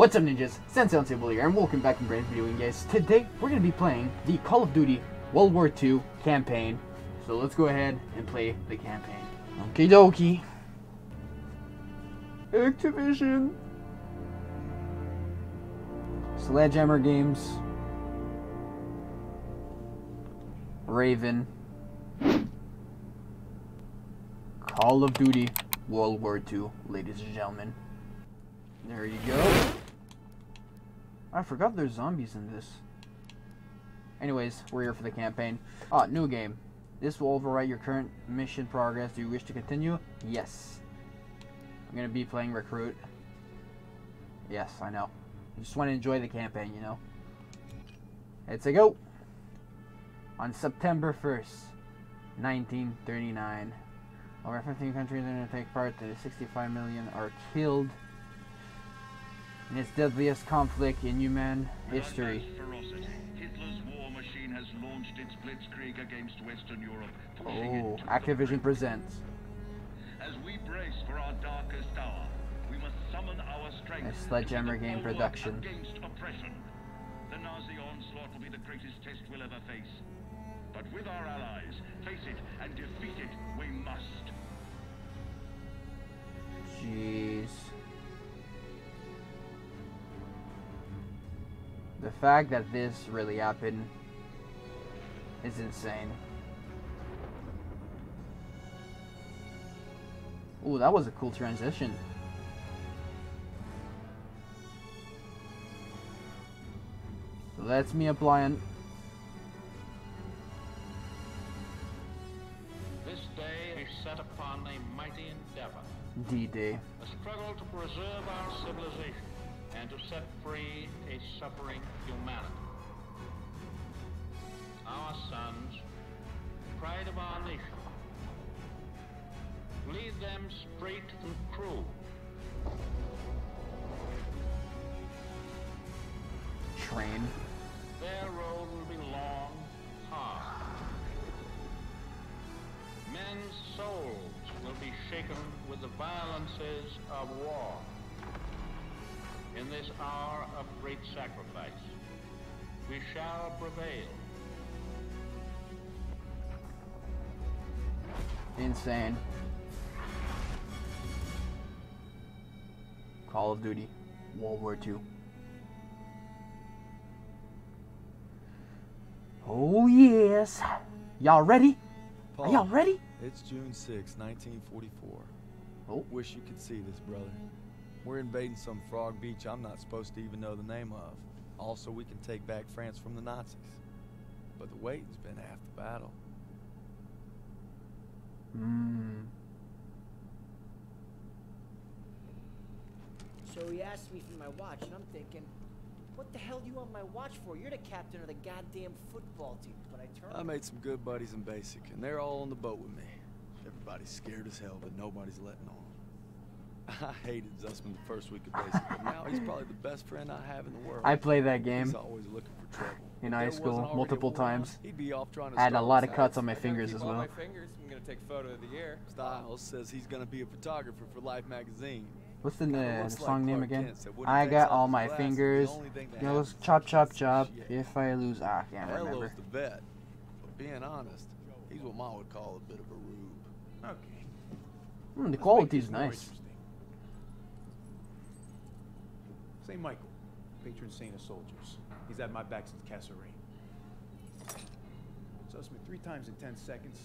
What's up ninjas, Sensei Unseeable here, and welcome back to Brand Video guys. Today, we're going to be playing the Call of Duty World War II campaign. So let's go ahead and play the campaign. Okie dokie. Activision. Sledgehammer Games. Raven. Call of Duty World War II, ladies and gentlemen. There you go. I forgot there's zombies in this. Anyways, we're here for the campaign. Ah, new game. This will overwrite your current mission progress. Do you wish to continue? Yes. I'm gonna be playing recruit. Yes, I know. I just want to enjoy the campaign, you know. Let's go. On September 1st, 1939, over 15 countries are going to take part. The 65 million are killed in its deadliest conflict in human history. Hitler's war machine has launched its blitzkrieg against Western Europe. Oh, Activision presents. As we brace for our darkest hour, we must summon our strength. A Sledgehammer and be the game production. Against oppression. The Nazi onslaught will be the greatest test we'll ever face. But with our allies, face it and defeat it, we must. Jeez. The fact that this really happened is insane. Ooh, that was a cool transition. Let's me applying. This day is set upon a mighty endeavor, D-Day. a struggle to preserve our civilization and to set free a suffering humanity. Our sons, pride of our nation, lead them straight and true. Train. Their road will be long, hard. Men's souls will be shaken with the violences of war. In this hour of great sacrifice, we shall prevail. Insane. Call of Duty. World War II. Oh yes. Y'all ready? Are y'all ready? It's June 6, 1944. Oh. Wish you could see this, brother. We're invading some frog beach I'm not supposed to even know the name of. Also, we can take back France from the Nazis. But the waiting's been half the battle. Mmm. So he asked me for my watch, and I'm thinking, what the hell do you want my watch for? You're the captain of the goddamn football team. But I turned. I made some good buddies in basic, and they're all on the boat with me. Everybody's scared as hell, but nobody's letting on. I hated Zussman the first week of basic, but now he's probably the best friend I have in the world. I played that He's game. always looking for trouble. in high school wasn't already a multiple times. He'd be off trying to I had a lot of cuts on my fingers as well. my fingers. I'm gonna take photo of the year. Styles says he's gonna be a photographer for Life magazine. What's the, Kinda uh, like song name Clark again? Kent said when he I got all my glasses, fingers. only thing that chop chop chop. If I lose, ah, I can't Hello's remember. the vet. But being honest, he's what Ma would call a bit of a rube. Okay. Hmm, the let's quality's this more nice. interesting. St. Michael, patron saint of soldiers. He's at my back since Kasserine. Suss me three times in ten seconds,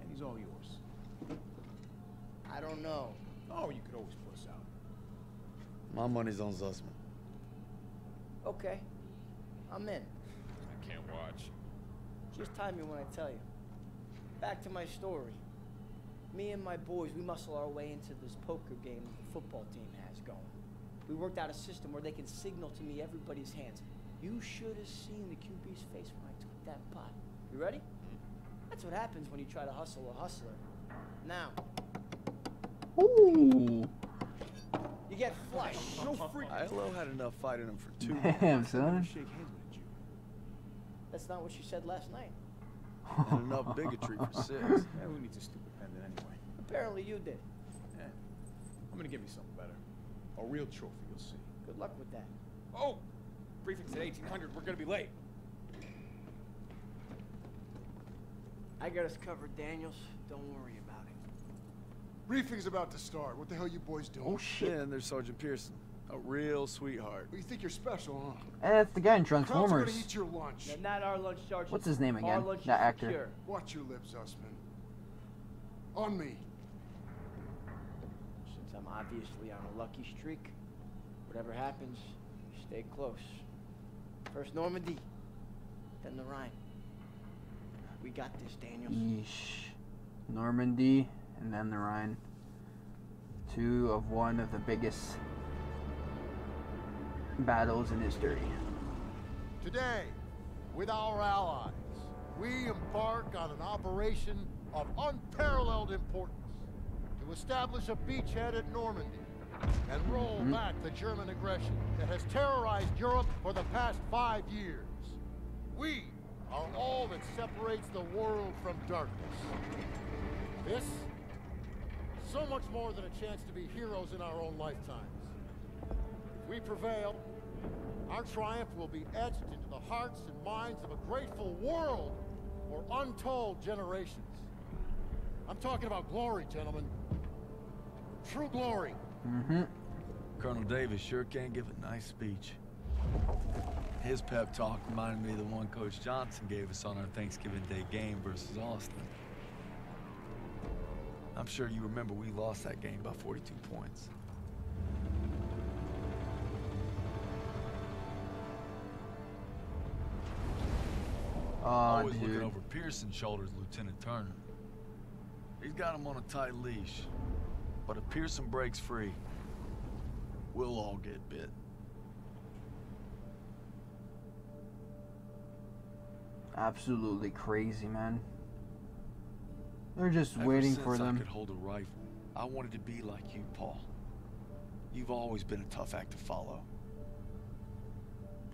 and he's all yours. I don't know. Oh, you could always puss out. My money's on Zussman. Okay, I'm in. I can't watch. Just time me when I tell you. Back to my story. Me and my boys, we muscle our way into this poker game the football team has going. We worked out a system where they can signal to me everybody's hands. You should have seen the QB's face when I took that pot. You ready? That's what happens when you try to hustle a hustler. Now, Ooh. you get flush. No freak. ILO had enough fight in him for two Damn, son. shake hands with a That's not what she said last night. and enough bigotry for six. Yeah, who needs a stupid pendant anyway? Apparently you did. Yeah. I'm gonna give you something better. A real trophy, you'll see. Good luck with that. Oh! Prefix at 1800, we're gonna be late. I got us covered, Daniels. Don't worry about it. Briefing's about to start. What the hell you boys doing? Oh shit. Yeah, and there's Sergeant Pearson. A real sweetheart. Well, you think you're special, huh? Eh, and that's the guy in Crowd's Transformers. gonna eat your lunch. Now, not our lunch, Sergeant. What's his name Our again? lunch That is actor. secure. Watch your lips, Zussman. On me. Since I'm obviously on a lucky streak, whatever happens, stay close. First Normandy, then the Rhine. We got this, Daniels. Yeesh. Normandy and then the Rhine. Two of one of the biggest battles in history. Today, with our allies, we embark on an operation of unparalleled importance to establish a beachhead at Normandy and roll Mhm. back the German aggression that has terrorized Europe for the past five years. We are all that separates the world from darkness. This, is so much more than a chance to be heroes in our own lifetimes. If we prevail, our triumph will be etched into the hearts and minds of a grateful world for untold generations. I'm talking about glory, gentlemen. True glory. Mm-hmm. Colonel Davis sure can give a nice speech. His pep talk reminded me of the one Coach Johnson gave us on our Thanksgiving Day game versus Austin. I'm sure you remember we lost that game by 42 points. Oh, Always looking over Pearson's shoulders, Lieutenant Turner. He's got him on a tight leash. But if Pearson breaks free, we'll all get bit. Absolutely crazy, man. They're just Ever waiting since for I them. could hold a rifle, I wanted to be like you, Paul. You've always been a tough act to follow.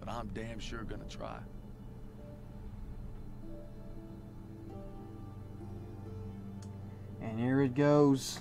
But I'm damn sure gonna try. And here it goes.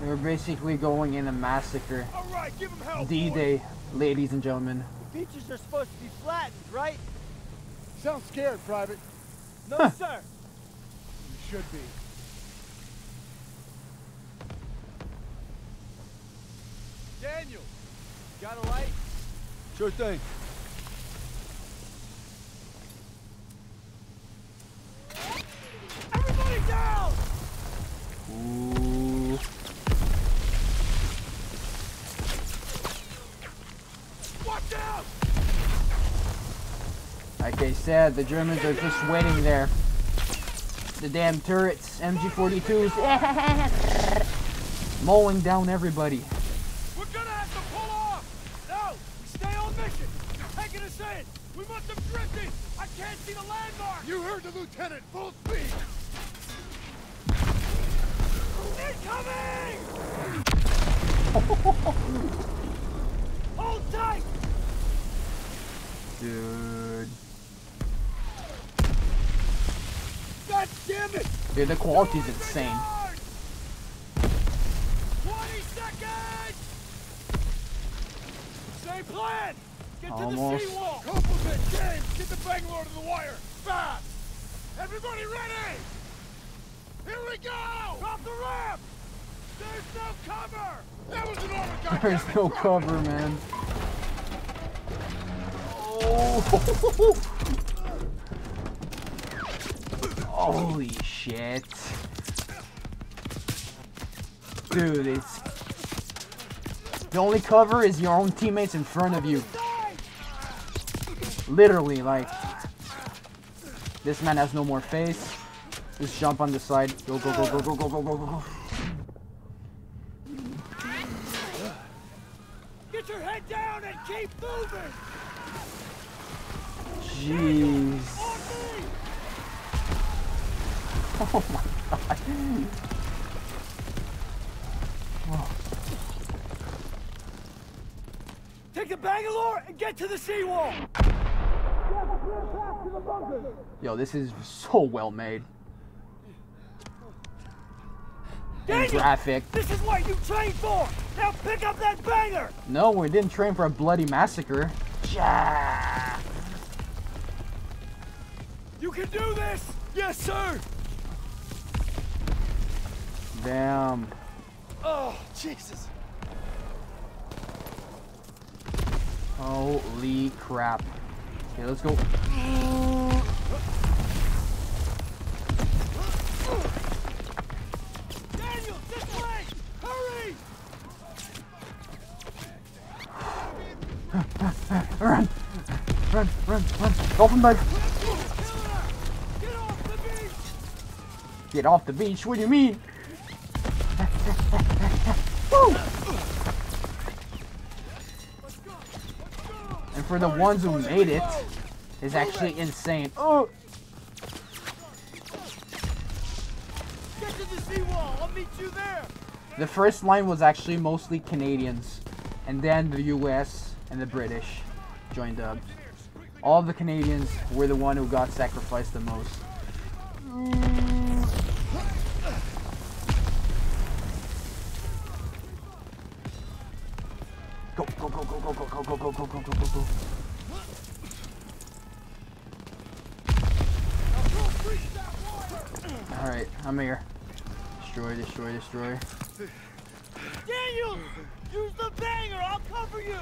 They're basically going in a massacre. All right, give him hell, boys. D-Day, ladies and gentlemen. The beaches are supposed to be flattened, right? Sound scared, Private. No, sir. You should be. Daniel, got a light? Sure thing. Said, the Germans are just waiting there. The damn turrets, MG42s, mowing down everybody. It! quality is insane. 20 seconds! Same plan! Get to the seawall! Compliment, James! Get the Bangalore to the wire! Fast! Everybody ready? Here we go! Drop the ramp! There's no cover! That was an order, There's no cover, man. Cover is your own teammates in front of you. Literally, like... This man has no more face. Just jump on the side. Go, go, go, go, go, go, go, go, go. Get your head down and keep moving! Jeez. Oh my god. Take the Bangalore and get to the seawall! Yo, this is so well made. Daniel! graphic. This is what you trained for! Now pick up that banger! No, we didn't train for a bloody massacre. Yeah. You can do this! Yes, sir! Damn. Oh, Jesus! Holy crap. Okay, let's go. Daniel, this way! Hurry! Run! Run, run, run. Bug. Get off the beach! Get off the beach. What do you mean? Woo! And for the ones who made it, is actually insane. Oh, Get to the seawall! I'll meet you there! the first line was actually mostly Canadians, and then the U.S. and the British joined up. All the Canadians were the one who got sacrificed the most. Go, go, go, go, go, go, go, go, go, go, go, go, go, go. Alright, I'm here. Destroy, destroy, destroy. Daniel! Use the banger! I'll cover you!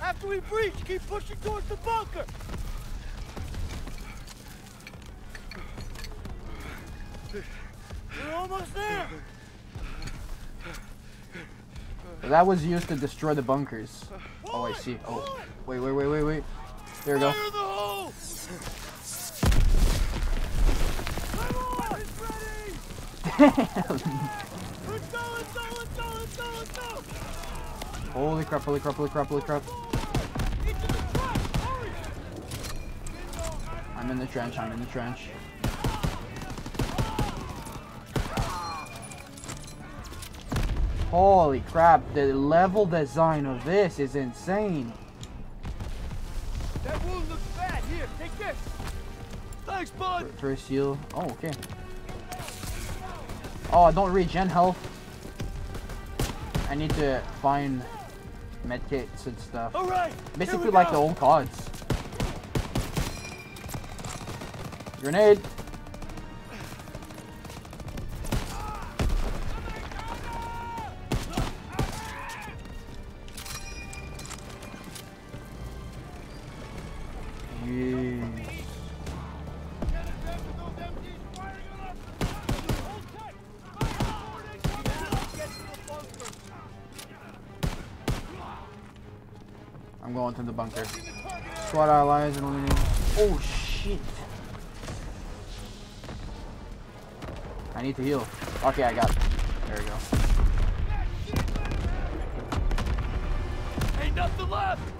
After we breach, keep pushing towards the bunker! We're almost there! That was used to destroy the bunkers. Oh, I see. Oh, wait, wait, wait, wait, wait. There we go. Holy crap, holy crap, holy crap, holy crap. Into the truck! Hurry! I'm in the trench, I'm in the trench. Holy crap, the level design of this is insane. That wound looks bad. Here, take this. Thanks, bud. First heal. Oh, okay. Oh, I don't regen health. I need to find medkits and stuff. All right. Basically like go. the old CODs. Grenade! I'm going to the bunker. Squad allies and eliminate. Oh shit! I need to heal. Okay, I got it. There we go. Ain't nothing left.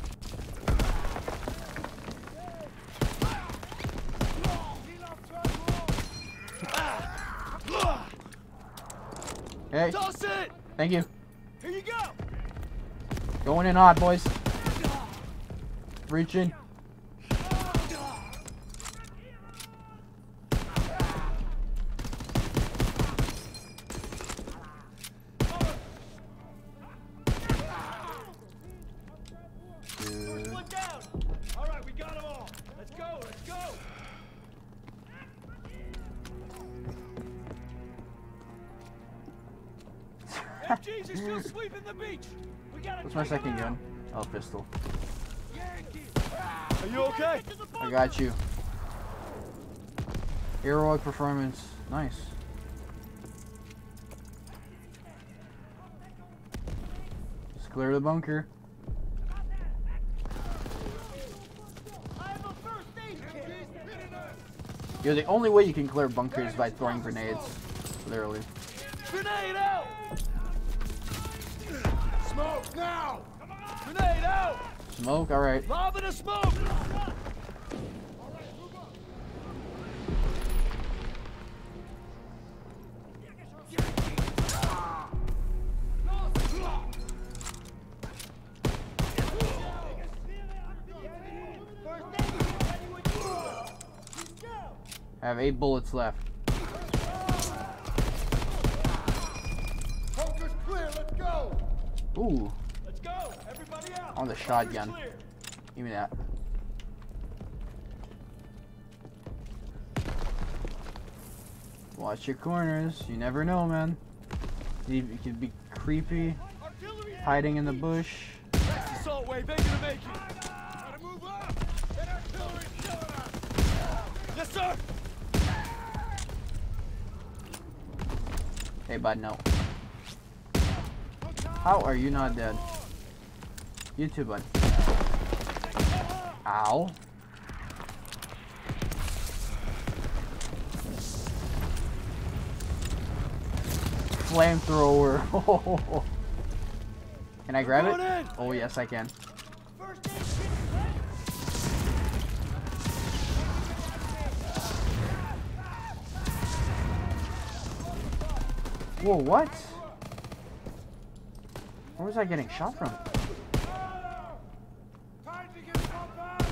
Hey, Toss it. thank you. Here you go. Going in hot, boys. Reaching. MGs are still sweeping the beach. We gotta What's my second gun? Oh, pistol. Ah, are you okay? I got you. Heroic performance. Nice. Just clear the bunker. Yo, the only way you can clear bunkers is by throwing grenades. Literally. Grenade out! Smoke now! Grenade out! Smoke? Alright. Lobbing a smoke! I have eight bullets left. Bunker's clear, let's go! Ooh, Let's go! Everybody out! on the shotgun. Give me that. Watch your corners. You never know, man. You, you could be creepy, hiding in the bush. Assault wave ain't gonna make it! Gotta move up! That artillery's killing us! Yes, sir! Hey, bud, no. How are you not dead? You too, bud. Ow. Flamethrower. can I grab it? Oh, yes, I can. Whoa, what? Where was I getting shot from? Time to get compact!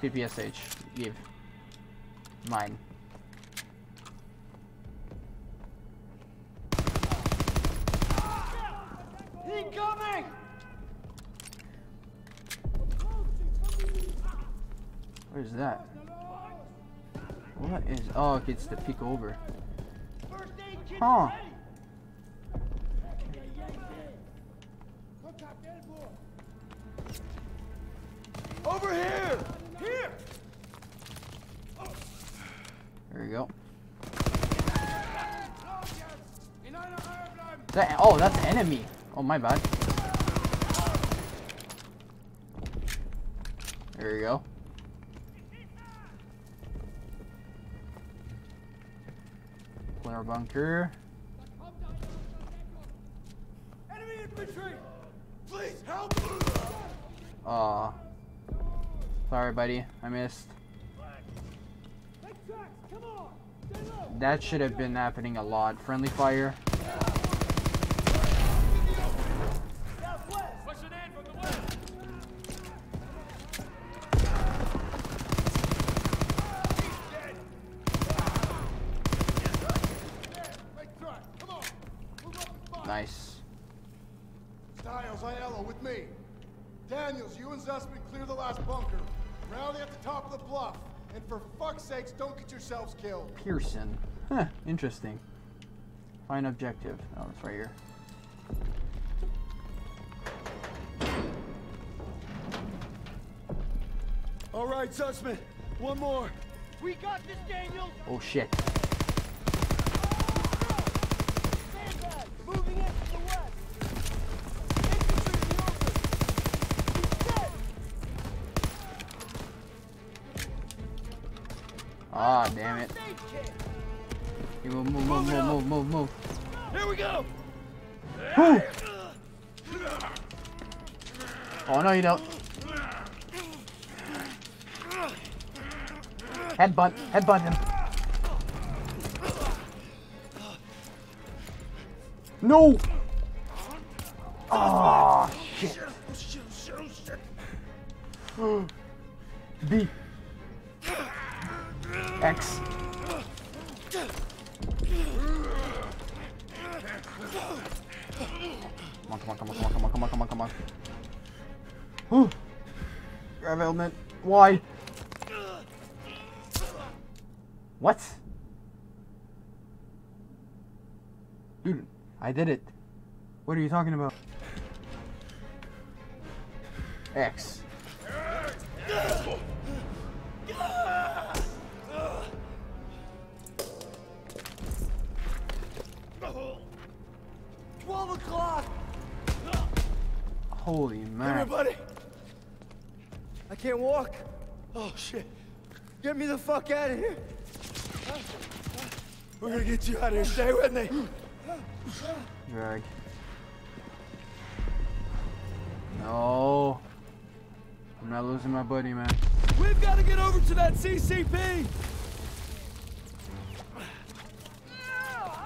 PPSH. Give. Mine. Incoming! Where's that? What is... Oh, it's the peek over. Huh. Over here! Here! There you go. That, oh, that's enemy. Oh, my bad. There you go. Clear bunker. Enemy infantry! Please help! Aw. Sorry, buddy. I missed. That should have been happening a lot. Friendly fire. Sakes, don't get yourselves killed. Pearson. Huh, interesting. Find objective. Oh, it's right here. All right, Zussman. One more. We got this, Daniel. Oh shit. Ah, damn it. You move, move, move, move, move, move, move. Here we go! Oh no, you don't. Headbutt, headbutt him. No! Oh shit. B. helmet. Why? What? Dude, I did it. What are you talking about? X. Twelve o'clock. Holy man. Everybody. I can't walk. Oh shit. Get me the fuck out of here. We're gonna get you out of here. Stay with me. Drag. No. I'm not losing my buddy, man. We've got to get over to that CCP!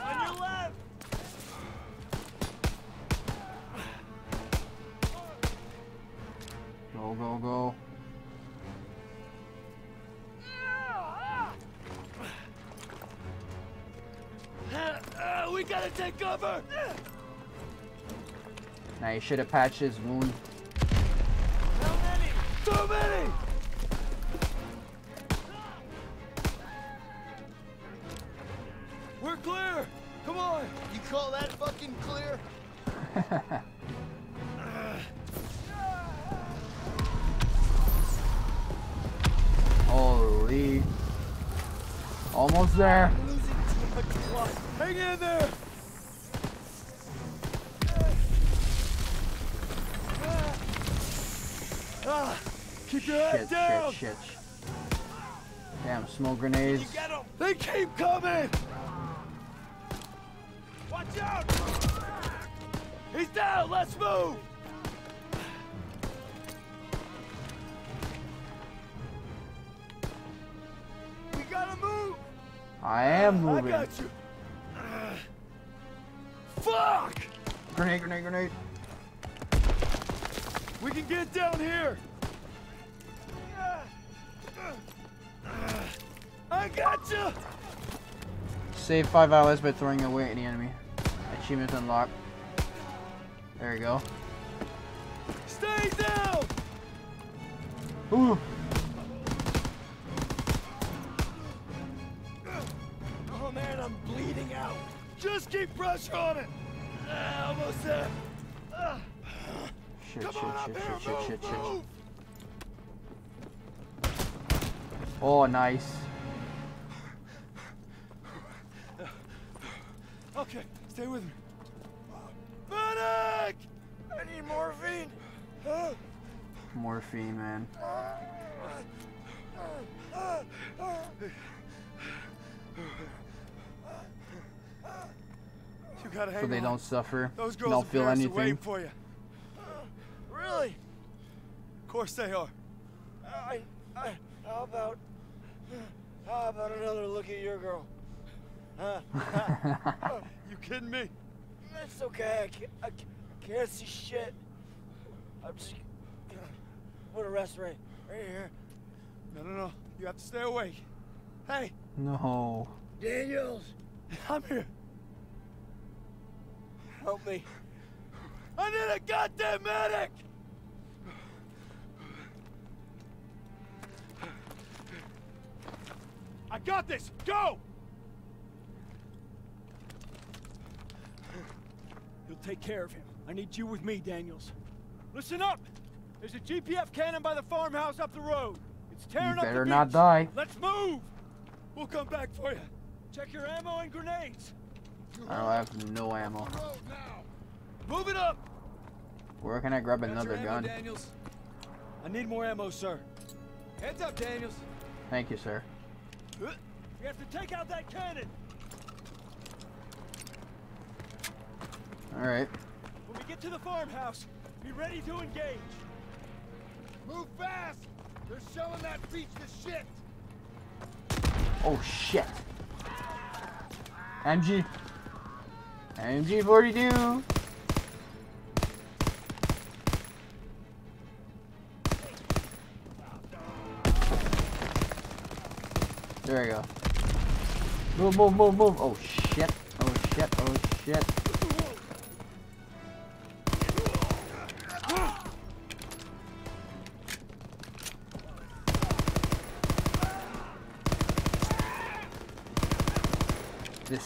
On your left. Go, go, go. Cover! Now you should have patched his wound. Too many! We're clear! Come on! You call that fucking clear? Holy. Almost there. Shit, down! shit, shit. Damn, smoke grenades. They keep coming! Watch out! He's down! Let's move! We gotta move. I am I moving. got you! Fuck! Grenade, grenade, grenade. We can get down here! I got you! Save five allies by throwing away any enemy. Achievement unlocked. There you go. Stay down! Ooh. Oh man, I'm bleeding out. Just keep pressure on it! Ah, almost there! Ah, Shit, come shit, on shit, here, shit, shit, move, shit, shit. Oh, nice. Okay, stay with me. Medic! I need morphine. Morphine, man. You gotta hang So they on. don't suffer. Those girls Don't feel anything. waiting for you. Really? Of course they are. I, I, how about, how about another look at your girl? Huh? You kidding me? That's okay. I can't, I can't, see shit. I'm just gonna put a rest right, right here. No, no, no. You have to stay awake. Hey, no. Daniels, I'm here. help me. I need a goddamn medic! I got this! Go! Take care of him. I need you with me, Daniels. Listen up! There's a GPF cannon by the farmhouse up the road. It's tearing You up the better not beach. die. Let's move! We'll come back for you. Check your ammo and grenades. I don't have no ammo. Move it up! Where can I grab Got another ammo, gun? Daniels. I need more ammo, sir. Heads up, Daniels. Thank you, sir. We have to take out that cannon. Alright. When we get to the farmhouse, be ready to engage. Move fast! They're shelling that beach to shit! Oh, shit. MG. MG 42. There we go. Move, move, move, move. Oh, shit. Oh, shit. Oh, shit.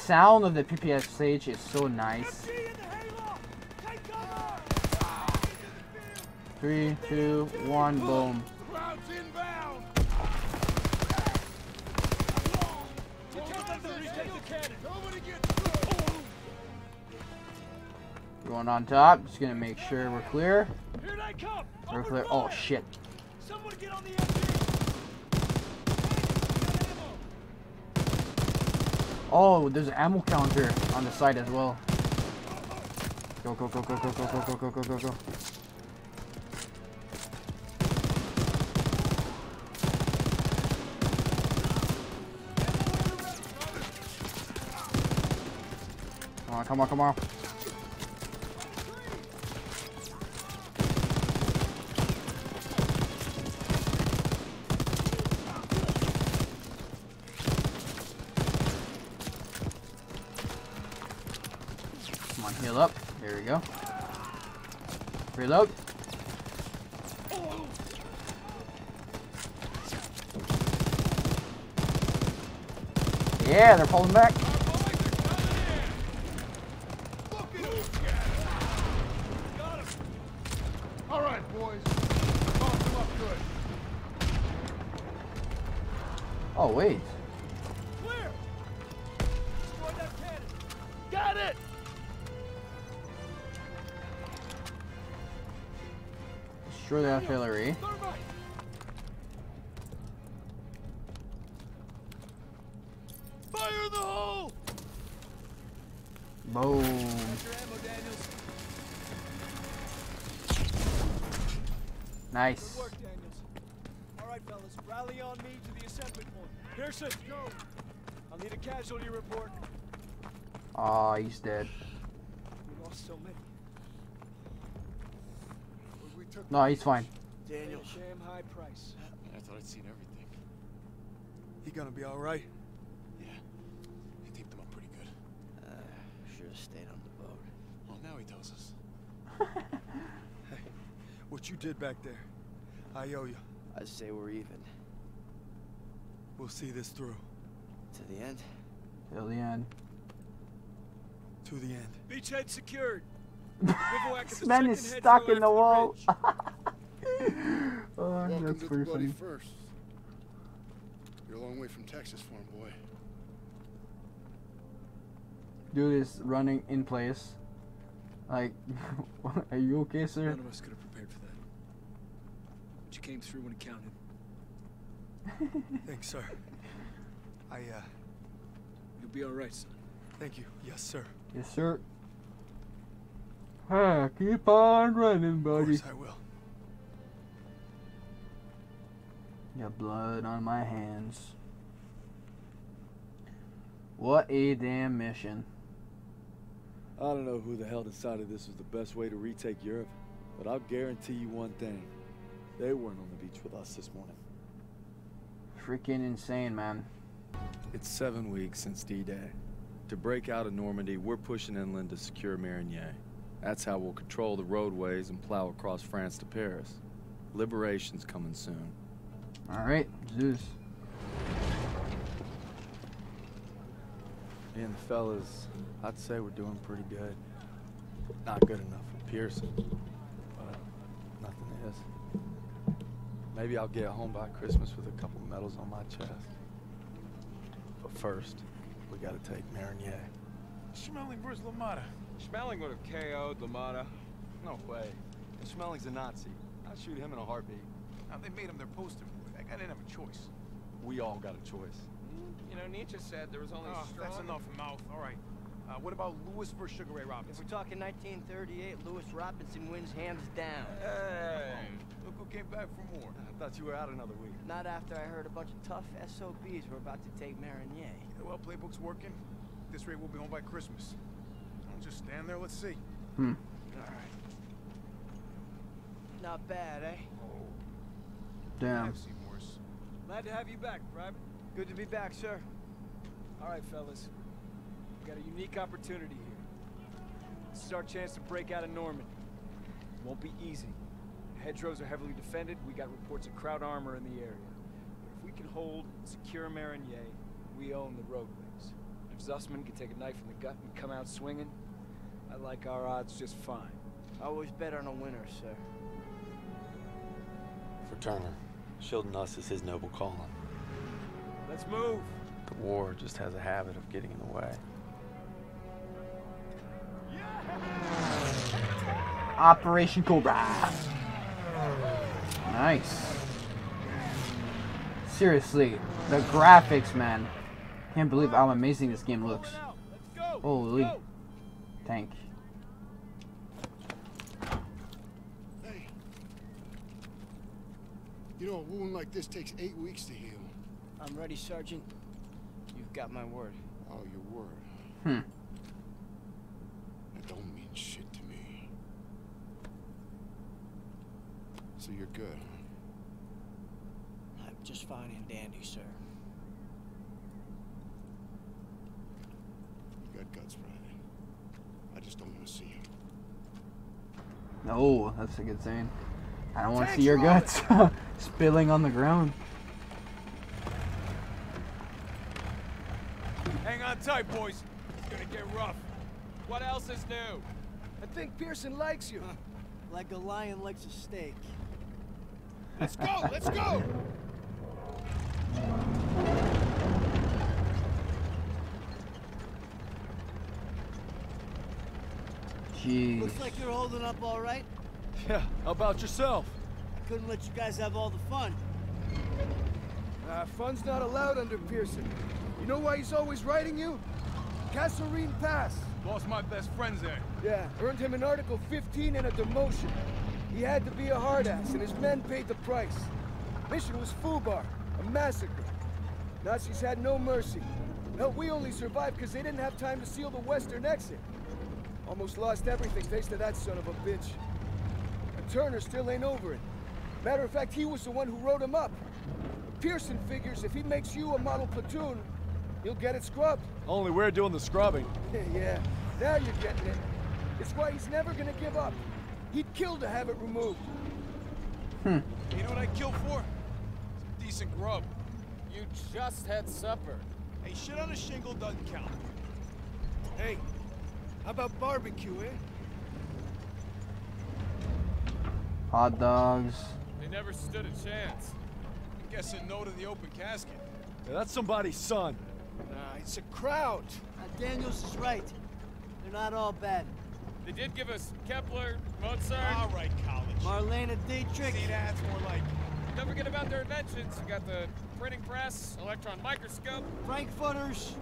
sound of the PPSH is so nice. Three, two, one, boom. Going on top, just gonna make sure we're clear. We're clear. Oh shit. Oh, there's an ammo counter on the side as well. Go, go, go, go, go, go, go, go, go, go, go, go. Come on, come on, come on. Reload. Yeah, they're pulling back. No, he's fine. Daniel. Damn high price. I thought I'd seen everything. He gonna be all right? Yeah. He taped them up pretty good. Uh, should have stayed on the boat. Well, now he tells us. Hey, what you did back there, I owe you. I say we're even. We'll see this through. To the end? Till the end. To the end. Beachhead secured. Bivouac at This man is stuck in the wall. ridge. oh, Welcome that's pretty funny. first. You're a long way from Texas, farm boy. Dude is running in place. Like, are you okay, sir? None of us could have prepared for that. But you came through when it counted. Thanks, sir. I, uh, You'll be all right, son. thank you. Yes, sir. Yes, sir. Ah, keep on running, buddy. Of buddy. course I will. Got blood on my hands. What a damn mission. I don't know who the hell decided this was the best way to retake Europe, but I'll guarantee you one thing. They weren't on the beach with us this morning. Freaking insane, man. It's seven weeks since D-Day. To break out of Normandy, we're pushing inland to secure Marigny. That's how we'll control the roadways and plow across France to Paris. Liberation's coming soon. Alright, Zeus. Me and the fellas, I'd say we're doing pretty good. Not good enough for Pearson, but nothing is. Maybe I'll get home by Christmas with a couple medals on my chest. But first, we gotta take Marigny. Schmeling versus LaMotta. Schmeling would have KO'd LaMotta. No way. And Schmeling's a Nazi. I'd shoot him in a heartbeat. Now, they made him their poster boy. That guy didn't have a choice. We all got a choice. Hmm, you know, Nietzsche said there was only Oh, strong... that's enough mouth. All right. Uh, what about Louis versus Sugar Ray If Robinson? we're talking 1938, Louis Robinson wins hands down. Hey! Hmm, look who came back for more. I thought you were out another week. Not after I heard a bunch of tough SOBs were about to take Marigny. Yeah, well, playbook's working. At this rate, we'll be home by Christmas. Don't just stand there. Let's see. Hmm. All right. Not bad, eh? Damn. I've seen worse. Glad to have you back, Private. Good to be back, sir. All right, fellas. We got a unique opportunity here. This is our chance to break out of Normandy. Won't be easy. The hedgerows are heavily defended. We got reports of crowd armor in the area. But if we can hold and secure Marigny, we own the roadways. if Zussman can take a knife in the gut and come out swinging, I like our odds just fine. I always bet on a winner, sir. For Turner, shielding us is his noble calling. Let's move. The war just has a habit of getting in the way. Operation Cobra. Nice. Seriously, the graphics, man. Can't believe how amazing this game looks. Holy. Tank. Hey. You know, a wound like this takes eight weeks to heal. I'm ready, Sergeant. You've got my word. Oh, your word. Hmm. That don't mean shit to me. So you're good, huh? I'm just fine and dandy, sir. You got guts, Friday. I just don't want to see him. No, that's a good saying. I don't want to see your guts spilling on the ground. Hang on tight, boys. It's gonna get rough. What else is new? I think Pearson likes you. Like a lion likes a steak. Let's go, let's go! Jeez. Looks like you're holding up all right. Yeah, how about yourself? I Couldn't let you guys have all the fun. Uh, fun's not allowed under Pearson. You know why he's always writing you? Kasserine Pass. Lost my best friends there. Yeah, earned him an Article 15 and a demotion. He had to be a hard ass, and his men paid the price. Mission was Fubar, a massacre. Nazis had no mercy. Hell, we only survived because they didn't have time to seal the western exit. Almost lost everything thanks to that son of a bitch. And Turner still ain't over it. Matter of fact, he was the one who wrote him up. Pearson figures if he makes you a model platoon, he'll get it scrubbed. Only we're doing the scrubbing. yeah, now you're getting it. It's why he's never gonna give up. He'd kill to have it removed. Hmm. You know what I'd kill for? Some decent grub. You just had supper. Hey, shit on a shingle doesn't count. Hey, how about barbecue, eh? Hot dogs. They never stood a chance. I'm guessing no to the open casket. Yeah, that's somebody's son. Nah, it's a crowd. Uh, Daniels is right. They're not all bad. They did give us Kepler, Mozart. All right, college. Marlene Dietrich. See, that's more like Don't forget about their inventions. You got the printing press, electron microscope. Frankfurters.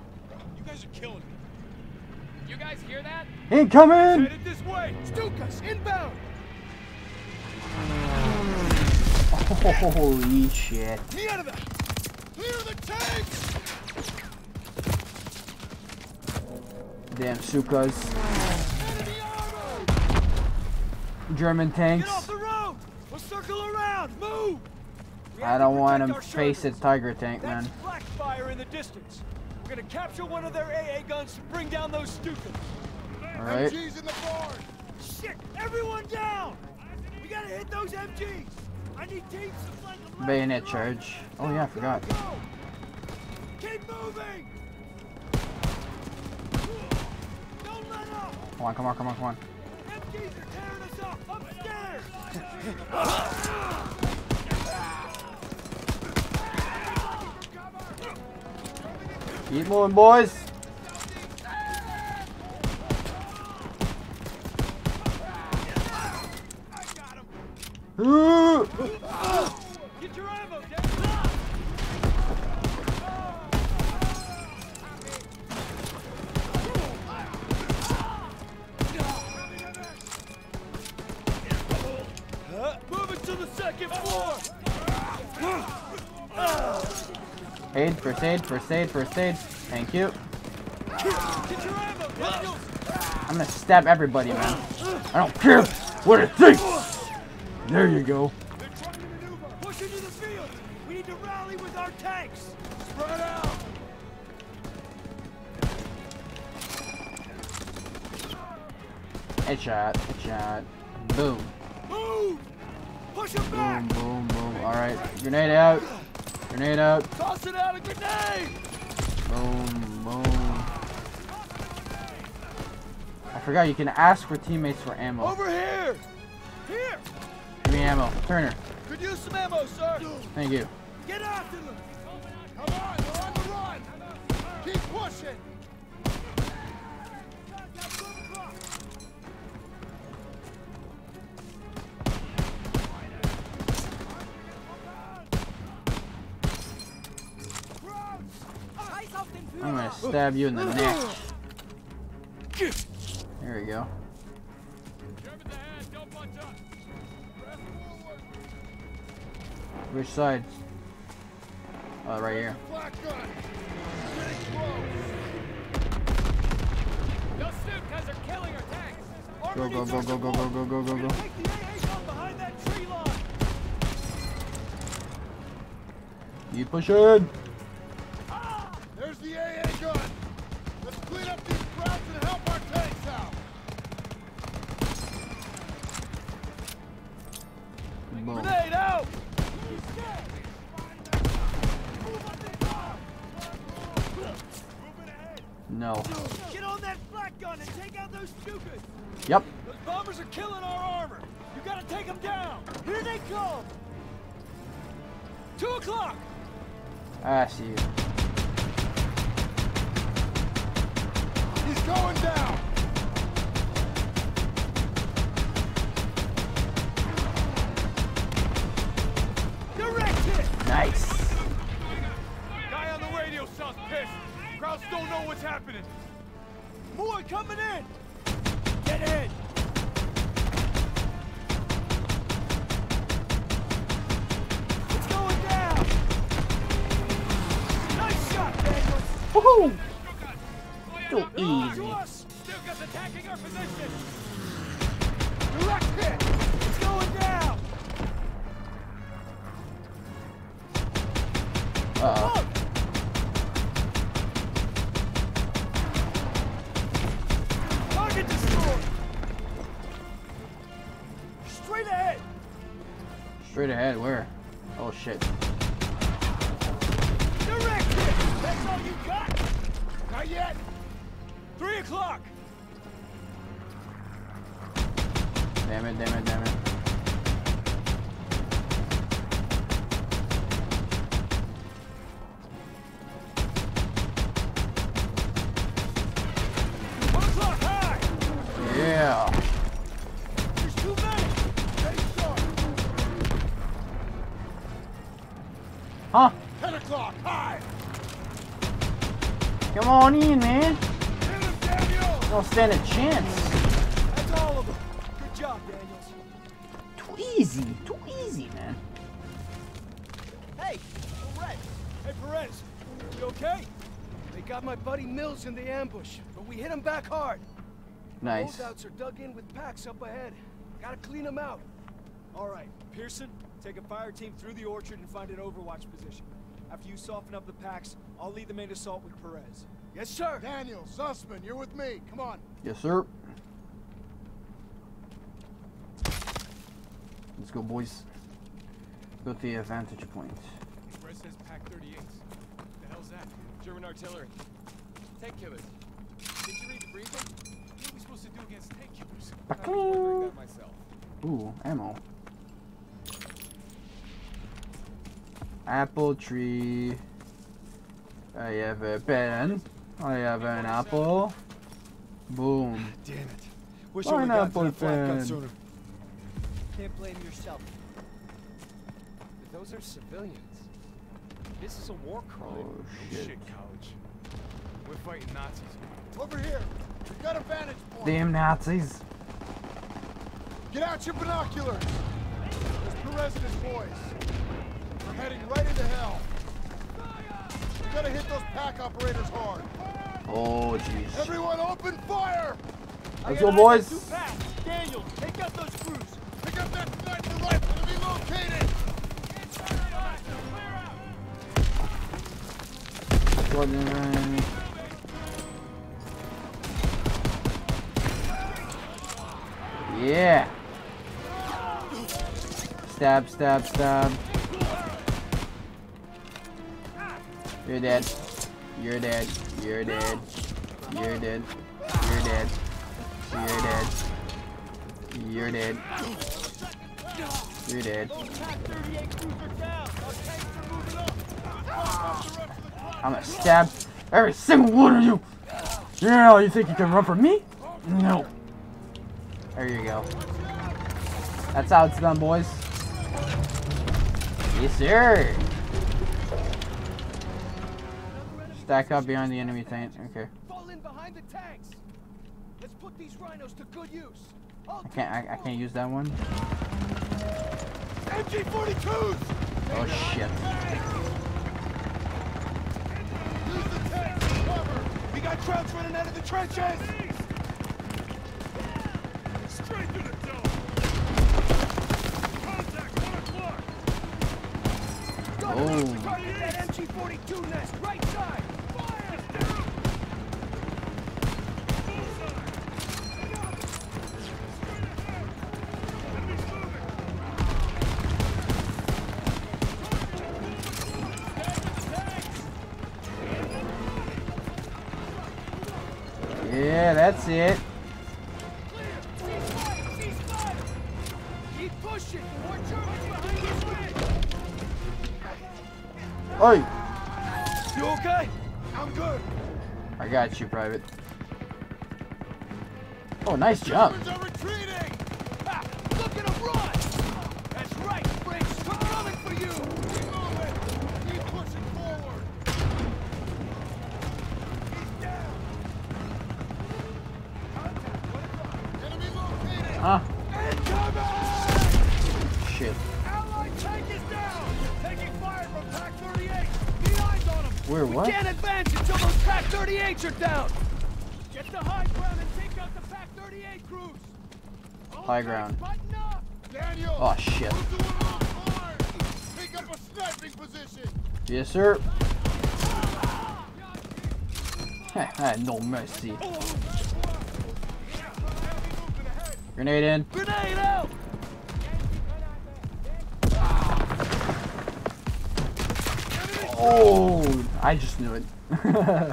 You guys are killing me. You guys hear that? Incoming! Headed this way. Stukas, inbound! Holy shit. Me out of there. Clear the tanks. Damn Stukas. German tanks. Get off the road. We'll circle around. Move. I don't want our face a tiger tank, That's man. black fire in the distance. We're gonna capture one of their AA guns to bring down those Stukas. Alright. MG's in the barn. Shit! Everyone down! We gotta hit those MGs! I need teams to flank them Bayonet charge. Oh yeah, I forgot. Go! Keep moving! Don't let up! Come on, come on, come on, come on. MGs are tearing us up! Upstairs! Keep moving, boys. Ooh! Get your ammo, Dad! Moving to the second floor! Aid, first aid, first aid, first aid. Thank you. I'm gonna stab everybody, man. I don't care what it takes. There you go. They're trying to maneuver! Push into the field! We need to rally with our tanks! Spread out! Headshot, headshot. Boom. Move! Push them back! Boom, boom, boom. Alright. Grenade out. Grenade out. Toss it out a grenade! Boom, boom. I forgot you can ask for teammates for ammo. Over here! Here! Give me ammo. Turner. Could use some ammo, sir! Thank you. Get after them! Come on, they're on the run! Keep pushing! I'm gonna stab you in the neck. There we go. Which side? Oh, right here. Go, go, go, go, go, go, go, go, go, go. Keep pushing. There's the AA gun! Let's clean up these sprouts and help our tanks out! Grenade out! No. Get on that flak gun and take out those! Yep. Those bombers are killing our armor! You gotta take them down! Here they come! Two o'clock! Ah, I see you. He's going down! Nice. Guy on the radio sounds pissed. Krauts don't know what's happening. More coming in! Get in! It's going down! Nice shot, Daniels! Woohoo! Too easy. us! Attacking our position. Direct hit! It's going down! Uh oh. Target destroyed! Straight ahead! Straight ahead. Where? Oh shit. Direct hit! That's all you got? Not yet! Three o'clock! Damn it! Damn it! Damn it! Yeah. There's too many! Huh? Ten o'clock, high! Come on in, man. Him! Don't stand a chance. That's all of them. Good job, Daniels. Too easy. Too easy, man. Hey, Perez. Hey, Perez. You okay? They got my buddy Mills in the ambush, but we hit him back hard. Nice. Loadouts are dug in with packs up ahead. Gotta clean them out. All right, Pearson, take a fire team through the orchard and find an overwatch position. After you soften up the packs, I'll lead the main assault with Perez. Yes, sir. Daniel, Zussman, you're with me. Come on. Yes, sir. Let's go, boys. Go to the advantage point. Red says Pak 38. The hell's that? German artillery. Tank killers. Did you read the briefing? What are we supposed to do against tank killers? I was myself. Ooh, ammo. Apple tree. I have a pen. I have an apple. Boom. Ah, damn it. Wish I would've to Pineapple that pen. Can't blame yourself. But those are civilians. This is a war crime. Oh, shit. shit, college. We're fighting Nazis. Over here. We've got a vantage point. Damn Nazis. Get out your binoculars. There's Perez and his boys. We're heading right into hell. We gotta hit those pack operators hard. Oh, jeez. Everyone open fire! Let's go, boys. Too fast. Daniel, take out those crews. Pick up that sniper rifle to be located! Gordon. Yeah. Stab, stab, stab. You're dead. You're dead. You're dead. You're dead. You're dead. You're dead. You're dead. You're dead. I'm gonna stab every single one of you. Yeah, you think you can run from me? No. There you go. That's how it's done, boys. Yes, sir. Stack up behind the enemy tank. Okay. Fall in behind the tanks. Let's put these rhinos to good use. I can't. I, I can't use that one. MG-42s! Oh shit. Use the tanks cover! We got Trouts running out of the trenches! Straight to the dome! Contact, one o'clock! Oh. MG-42 nest, right side. Yeah, that's it. Nice jump. Had no mercy. Grenade in. Grenade out! Oh, I just knew it.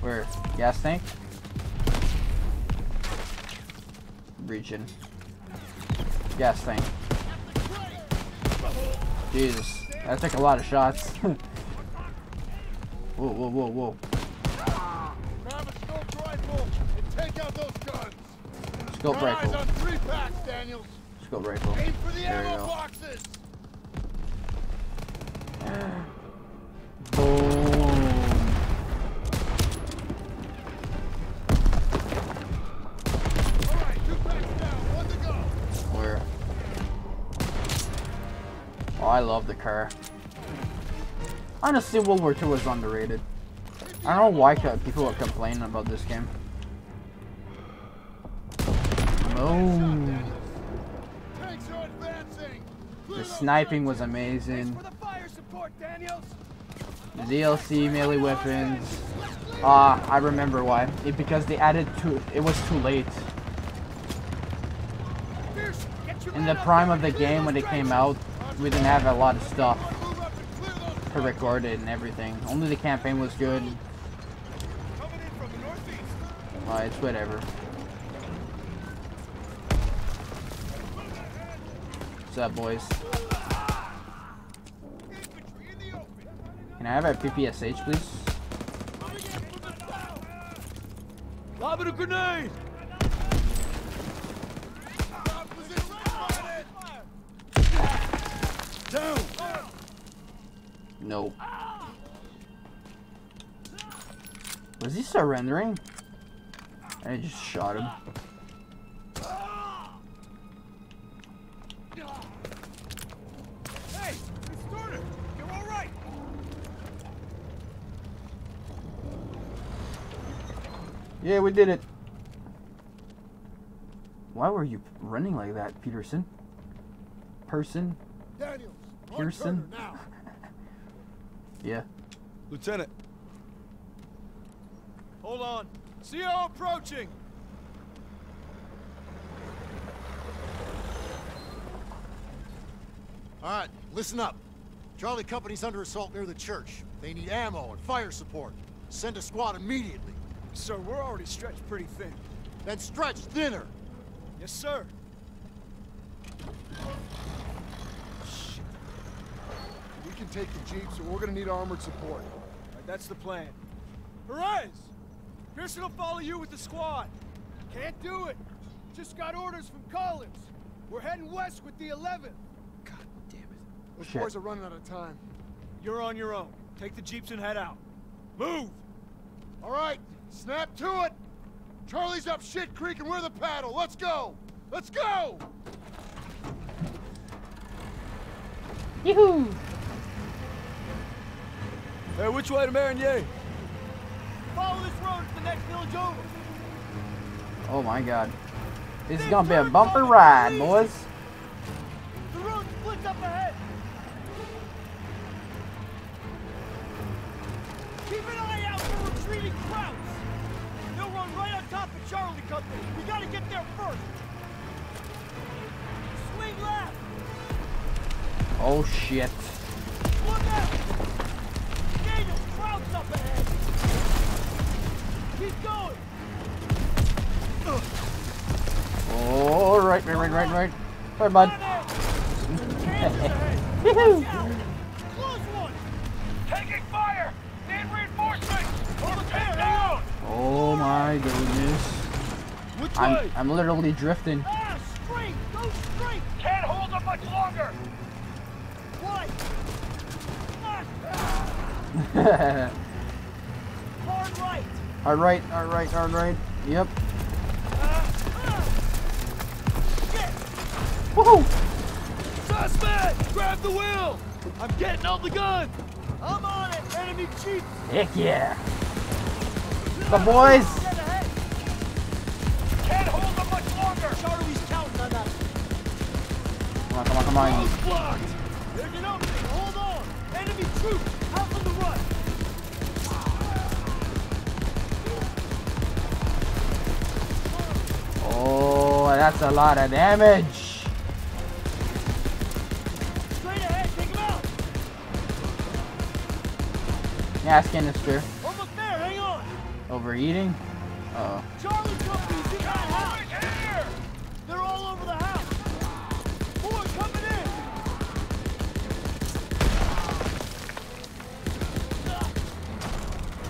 Where? Gas tank? Region. Gas tank. Jesus, that took a lot of shots. whoa, whoa, whoa, whoa. Eyes rifle. on three packs, Daniels! Scope rifle. Aim for the There ammo go. boxes! Boom. Alright, two packs down, one to go! Where? Oh, I love the car. Honestly, World War II was underrated. I don't know why people are complaining about this game. The sniping was amazing. The DLC melee weapons. Ah, I remember why. It because they added too. It was too late. In the prime of the game when it came out, we didn't have a lot of stuff to record it and everything. Only the campaign was good. Uh, it's whatever. What's up, boys? Infantry in the open! Can I have a PPSH, please? Coming in from the south! Lobbing a grenade. Ground! Down! No. Was he surrendering? I just shot him. Hey, it's Turner! You're alright! Yeah, we did it. Why were you running like that, Peterson? Person? Daniels, on Pearson? Now! Yeah. Lieutenant, Hold on. CO approaching. All right, listen up. Charlie Company's under assault near the church. They need ammo and fire support. Send a squad immediately. Sir, we're already stretched pretty thin. then stretch thinner. Yes, sir. We can take the jeep, so we're gonna need armored support. All right, that's the plan. Perez! Pearson will follow you with the squad. Can't do it. Just got orders from Collins. We're heading west with the 11th. god damn Those Shit. boys are running out of time. You're on your own. Take the jeeps and head out. Move! All right, snap to it. Charlie's up shit creek and we're the paddle. Let's go. Let's go. Yoo-hoo! Hey, which way to Marigny? Follow this road to the next village over. Oh my god. This is gonna be a bumper ride, boys. The road splits up ahead. Keep an eye Charlie Company. We gotta get there first. Swing left. Oh shit. Look out! Daniel, Krauts up ahead. Keep going. Oh, right, right, right, right, right. Sorry, bud. Close one. Taking fire! Need reinforcements! Over there, down! Oh my goodness. Which I'm, I'm literally drifting. Ah, straight. Go straight. Can't hold much longer! Right. Hard right. alright, alright, alright. Yep. Woohoo! Suspect! Grab the wheel! I'm getting on the gun! I'm on it. Enemy chief. Heck yeah. Boys. Can't hold them much longer! Charlie's counting on us. Come on, come on, come on. Blocked! There's an opening. Hold on. Enemy troops out on the run. Oh, that's a lot of damage. Straight ahead. Take him out. Gas canister. Overeating? Uh oh. Charlie Company's in that house. They're all over the house. More coming in.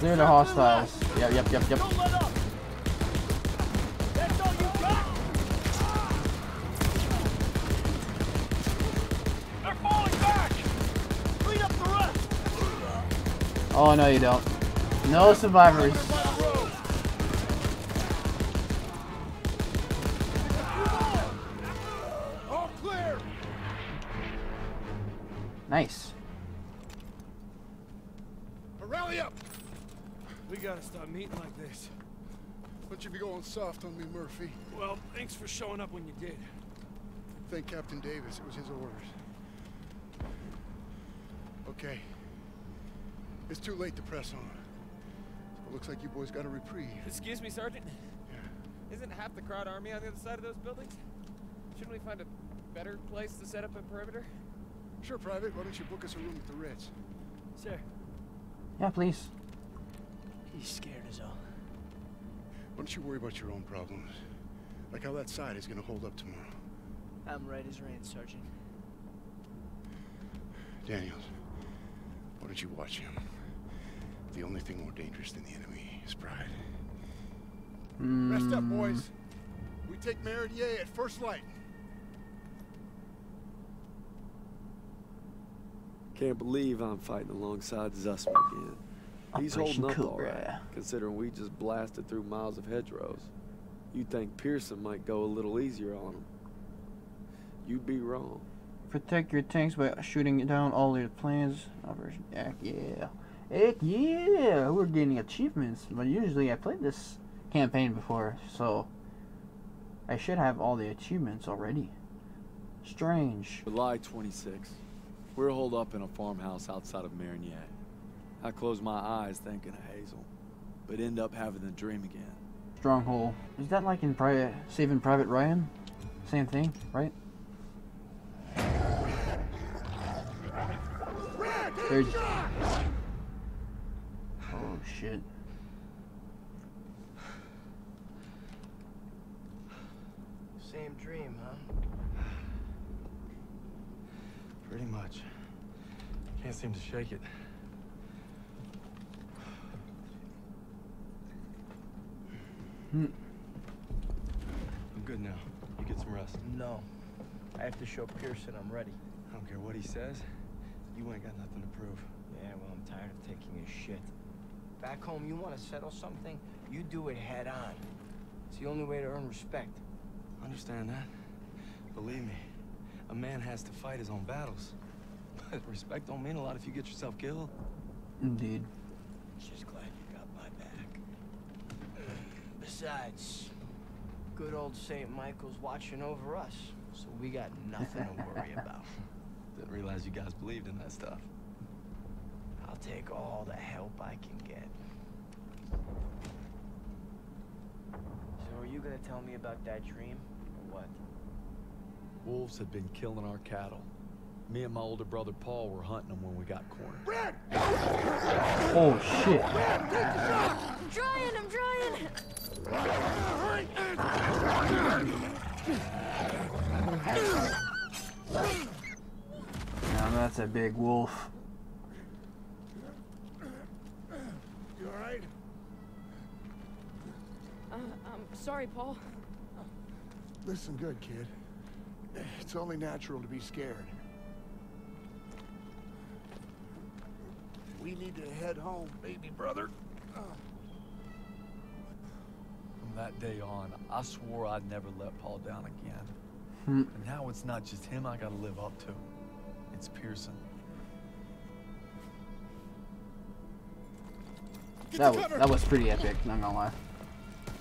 Clear the hostiles. Yep, yep, yep, yep. Don't let up. That's all you got. They're falling back! Clean up the rest. Oh, no, you don't. No survivors. Soft on me, Murphy. Well, thanks for showing up when you did. Thank Captain Davis. It was his orders. Okay. It's too late to press on. So it looks like you boys got a reprieve. Excuse me, Sergeant? Yeah. Isn't half the crowd army on the other side of those buildings? Shouldn't we find a better place to set up a perimeter? Sure, Private. Why don't you book us a room at the Ritz? Sir. Yeah, please. He's scared as all. Why don't you worry about your own problems? Like how that side is gonna hold up tomorrow. I'm right as rain, Sergeant. Daniels, why don't you watch him? The only thing more dangerous than the enemy is pride. Rest up, Mm, boys. We take Meridier at first light. Can't believe I'm fighting alongside Zussman again. He's holding up all Cobra. considering we just blasted through miles of hedgerows. You'd think Pearson might go a little easier on him. You'd be wrong. Protect your tanks by shooting down all their planes. Operation. Heck yeah. Heck yeah. We're getting achievements. But usually I played this campaign before, so I should have all the achievements already. Strange. July 26. We're holed up in a farmhouse outside of Marigny. I close my eyes thinking of Hazel, but end up having the dream again. Stronghold. Is that like in Private Saving Private Ryan? Same thing, right? There's... Oh shit. Same dream, huh? Pretty much. Can't seem to shake it. Hmm. I'm good now. You get some rest. No. I have to show Pearson I'm ready. I don't care what he says. You ain't got nothing to prove. Yeah, well, I'm tired of taking his shit. Back home, you want to settle something, you do it head on. It's the only way to earn respect. Understand that? Believe me, a man has to fight his own battles. But respect don't mean a lot if you get yourself killed. Indeed. Just glad you got my back. Besides, good old St. Michael's watching over us, so we got nothing to worry about. Didn't realize you guys believed in that stuff. I'll take all the help I can get. So are you gonna tell me about that dream, or what? Wolves had been killing our cattle. Me and my older brother Paul were hunting them when we got cornered. Oh shit. I'm trying, I'm trying. Now that's a big wolf. You alright? Uh, I'm sorry, Paul. Listen good, kid. It's only natural to be scared. We need to head home, baby brother. From that day on, I swore I'd never let Paul down again. Hmm. And now it's not just him I gotta live up to. It's Pearson. That was, that was pretty epic, not gonna lie.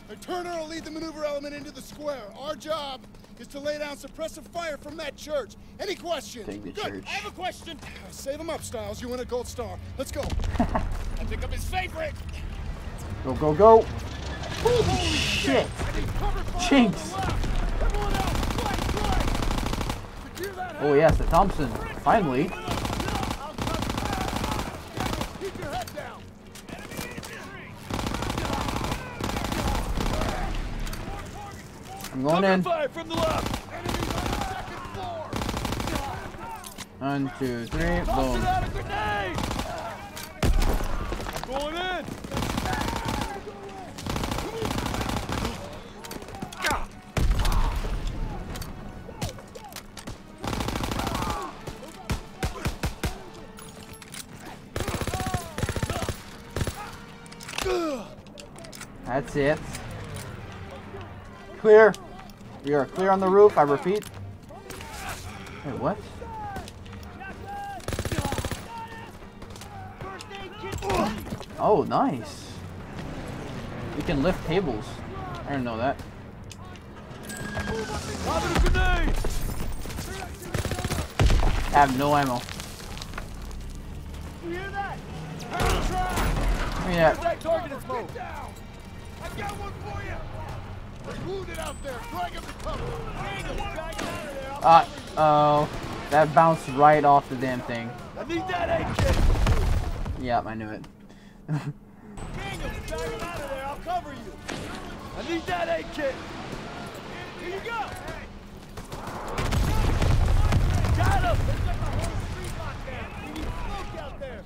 And Turner will lead the maneuver element into the square. Our job is to lay down suppressive fire from that church. Any questions? Take the Good. church. I have a question. Save him up, Stiles. You win a gold star. Let's go. I pick up his favorite. Go, go, go! Holy shit! Jinx! Oh yes, the Thompson. Finally. Keep your head down. I'm going in. From the left. One, two, three, boom. it out a grenade. I'm going in. That's it. Clear. We are clear on the roof, I repeat. Wait, what? Oh, nice. We can lift tables. I didn't know that. Lobbing a grenade. I have no ammo. Hear that? Yeah. That target is moved. I got one for you. There's wounded out there. Drag him to cover. Drag him. Drag him out of there. I'll Uh oh. That bounced right off the damn thing. I need that. Yep, I knew it. Drag him out of there. I'll cover you. I need that A kit. Here you go. Got him. Like a whole street. We need smoke out there.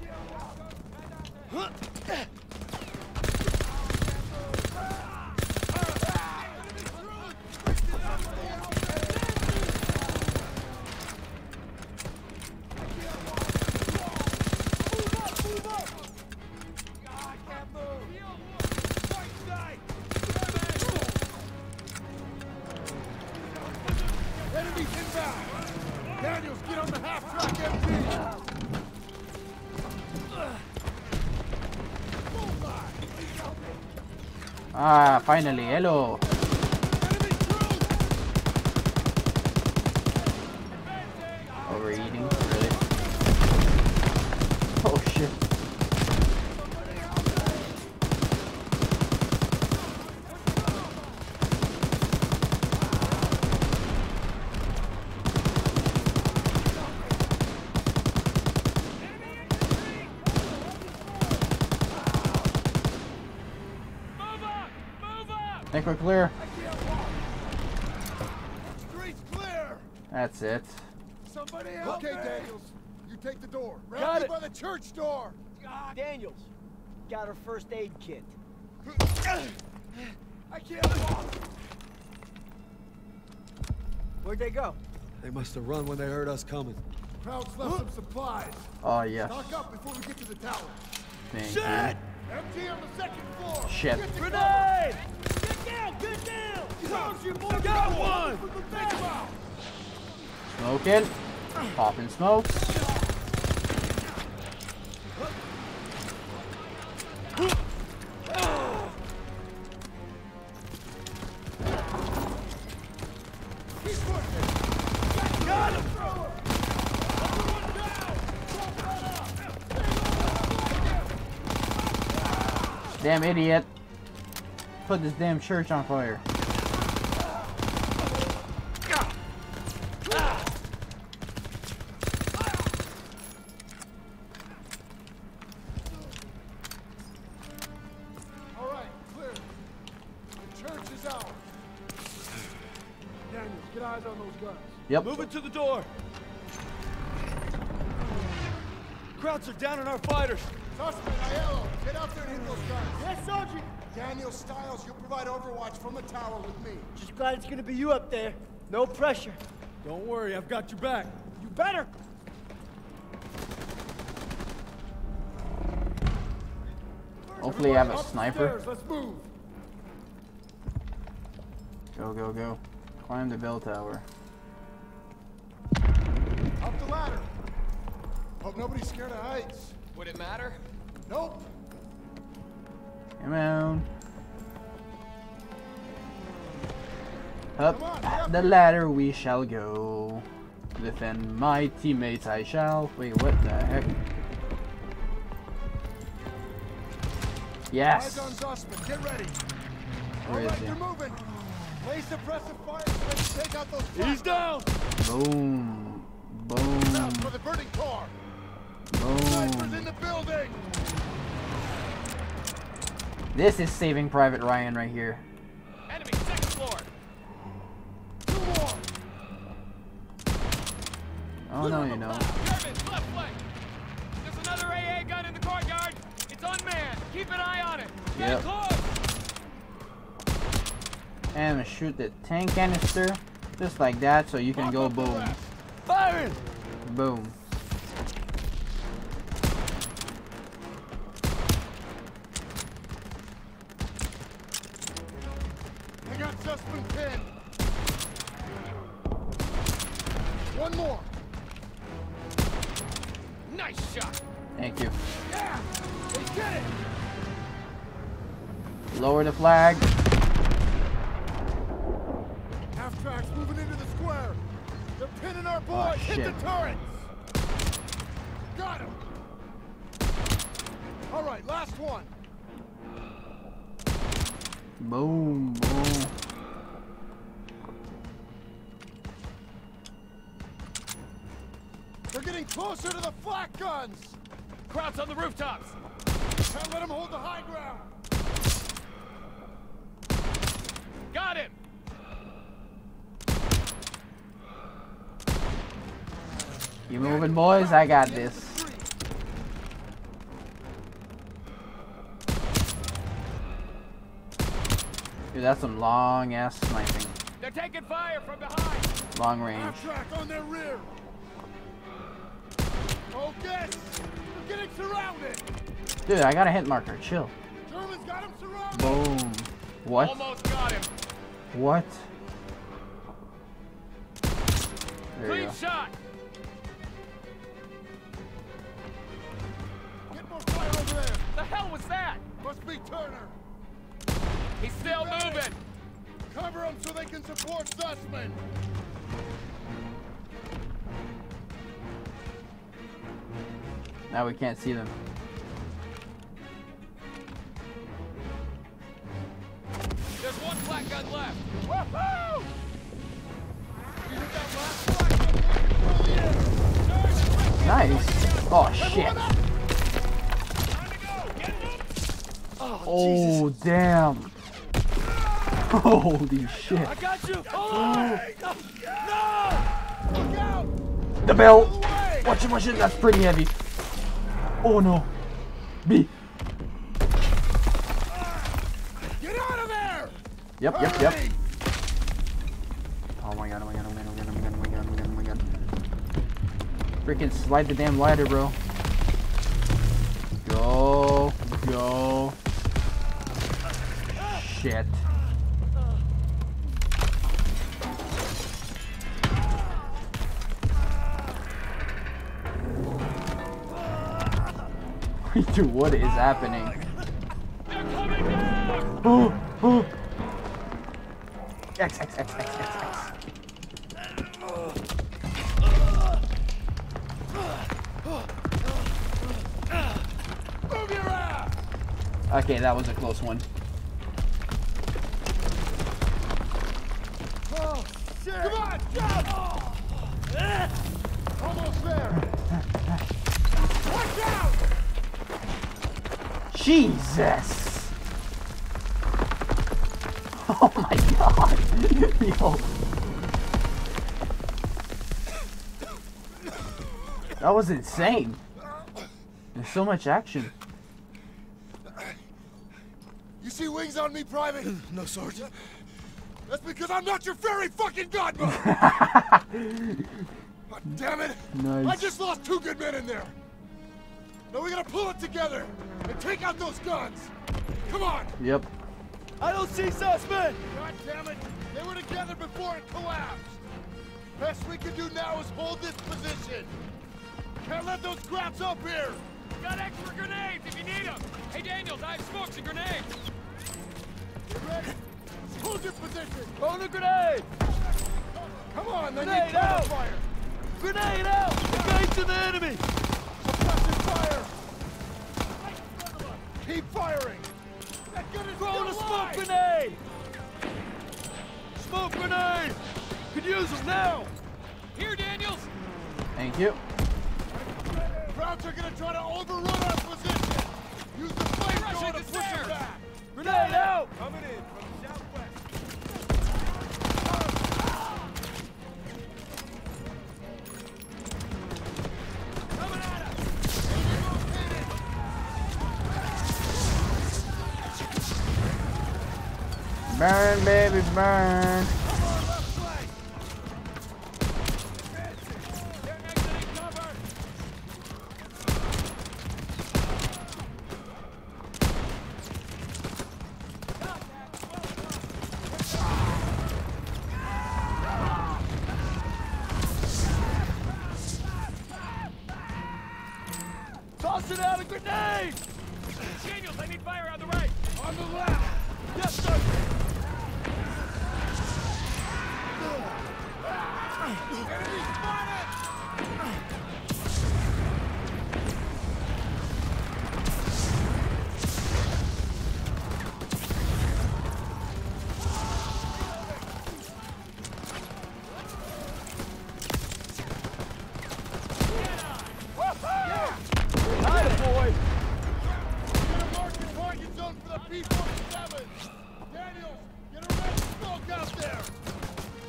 Ah, finally. Hello. Overeating? Really? Oh shit. Think clear. Street's clear. That's it. Somebody else. Okay, Daniels. You take the door. Got Grab me it. by the church door. Ah, Daniels, got her first aid kit. I can't walk. Where'd they go? They must have run when they heard us coming. Krauts left some supplies. Oh, yes. Stock up before we get to the tower. Thank Shit! Empty on the second floor. Shit. Grenade! Get down! Get down! Don't you boy got one! Take him out. Smoking. Popping smokes. Idiot. Put this damn church on fire. All right, clear. The church is ours. Daniels, get eyes on those guns. Yep. Move it to the door. Krauts are down on our fighters. Zussman, Aiello, get out there and hit those guns. Yes, Sergeant. Daniel Stiles, you'll provide overwatch from the tower with me. Just glad it's gonna be you up there. No pressure. Don't worry, I've got your back. You better. Hopefully I have a sniper. Let's move. Go, go, go. Climb the bell tower. Up the ladder. Hope nobody's scared of heights. Would it matter? Nope. Come on. Up the ladder we shall go. Defend my teammates I shall. Wait, what the heck? Yes! Eyes on Zussman, get ready. Where is right, he? moving. Lay suppressive fire take out those He's down! Boom. Boom. for the burning car. Snipers in the building. This is saving Private Ryan right here. Enemy, second floor. Two more. Oh no, you know. German, left flank. There's another AA gun in the courtyard. It's unmanned. Keep an eye on it. Get Yep. close. And shoot the tank canister. Just like that, so you can go boom. Firing! Boom. Got this. Dude, that's some long ass sniping. They're taking fire from behind. Long range. Track on their rear. Okay. We're getting surrounded. Dude, I got a hit marker. Chill. Germans got them surrounded. Boom. What? Almost got him. What? There you Clean go. shot. Get more fire over there. The hell was that? Must be Turner. He's still moving. Cover him so they can support Zussman. Now we can't see them. There's one black gun left. Woohoo! You hit that last flak gun, Nice. Oh shit. Oh, Oh damn. Holy shit. I got you! On! No! Look out! The bell. Watch it, watch it. That's pretty heavy. Oh no. B. Get out of there! Yep, yep, yep. Oh my god, oh my god, oh my god, oh my god, oh my god, oh my god, oh my god, oh my god. Freaking slide the damn ladder, bro. Go, go. Shit. Dude, what is happening? Oh, oh. X, X, X, X, X, X. Okay, that was a close one. Shit! Come on, jump! Almost there! Watch out! Jesus! Oh my god! Yo. That was insane. There's so much action. You see wings on me, Private? No, Sergeant. That's because I'm not your fairy fucking godmother! God damn it! Nice. I just lost two good men in there! Now we gotta pull it together and take out those guns! Come on! Yep. I don't see suspect! God damn it! They were together before it collapsed! Best we can do now is hold this position! Can't let those scraps up here! Got extra grenades if you need them. Hey, Daniels, I have smokes and grenades. You ready? Hold your position! Throw the grenade! Come on, they Grenade need cover out! fire! Grenade out! Engage to the enemy! Suppressing fire! Keep firing! That gun is Throw still the smoke grenade! Smoke grenade! Could use them now! Here, Daniels. Thank you. Krauts are gonna try to overrun our position! Use the flamethrower Russian to push there! them back! Grenade out! Coming in Burn, baby, burn.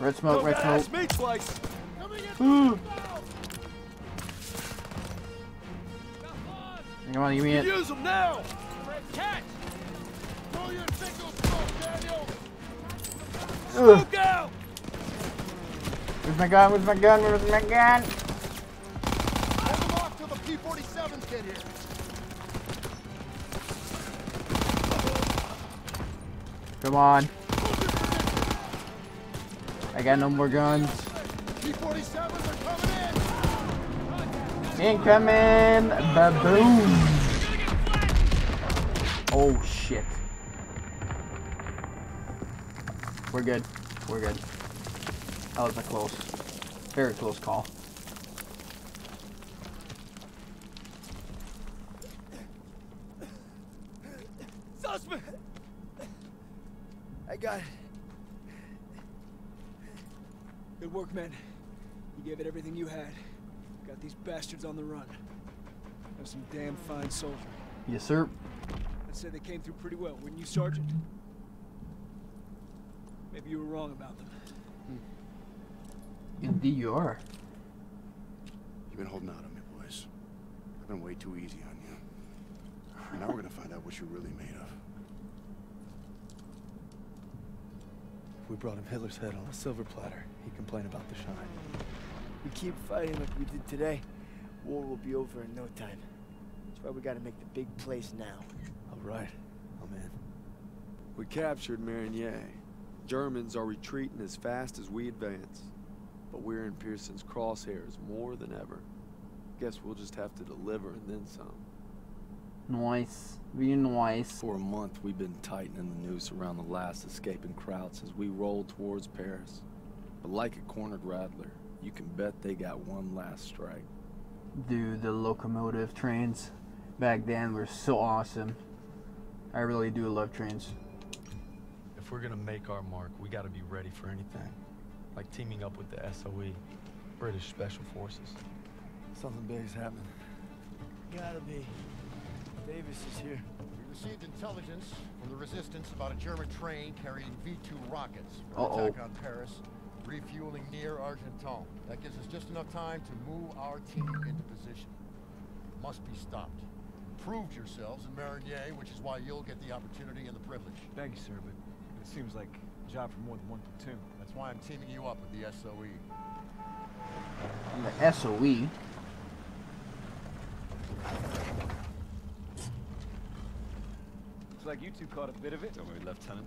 Red smoke, red smoke. meat slice! Coming Ooh. from the south! Come on, give me Could it. use them now! Catch. Throw your single smoke, Daniels! Ugh. Smoke out! Where's my gun? Where's my gun? Where's my gun? Hold them off till the P-47s get here! Come on. Got no more guns. P-47s in! Incoming! Baboom! Oh shit. We're good. We're good. That was a close. Very close call. Suspect! I got it. Good work, men. You gave it everything you had. Got these bastards on the run. Have some damn fine soldier. Yes, sir. I'd say they came through pretty well, wouldn't you, Sergeant? Maybe you were wrong about them. Hmm. Indeed you are. You You've been holding out on me, boys. I've been way too easy on you. And now we're gonna find out what you're really made of. We brought him Hitler's head on a silver platter, He complained about the shine. We keep fighting like we did today. War will be over in no time. That's why we gotta make the big place now. All right, I'm in. We captured Marigny. Germans are retreating as fast as we advance. But we're in Pierson's crosshairs more than ever. Guess we'll just have to deliver and then some. Nice. Be nice. For a month, we've been tightening the noose around the last escaping Krauts as we roll towards Paris. But like a cornered rattler, you can bet they got one last strike. Dude, the locomotive trains back then were so awesome. I really do love trains. If we're gonna make our mark, we gotta be ready for anything. Like teaming up with the SOE, British Special Forces. Something big's happening. Gotta be. Davis is here. We received intelligence from the resistance about a German train carrying V-2 rockets for Uh-oh. attack on Paris, refueling near Argenton. That gives us just enough time to move our team into position. Must be stopped. Proved yourselves in Marigny, which is why you'll get the opportunity and the privilege. Thank you, sir, but it seems like a job for more than one platoon. That's why I'm teaming you up with the. SOE. The SOE. Looks like you two caught a bit of it. Don't worry, Lieutenant.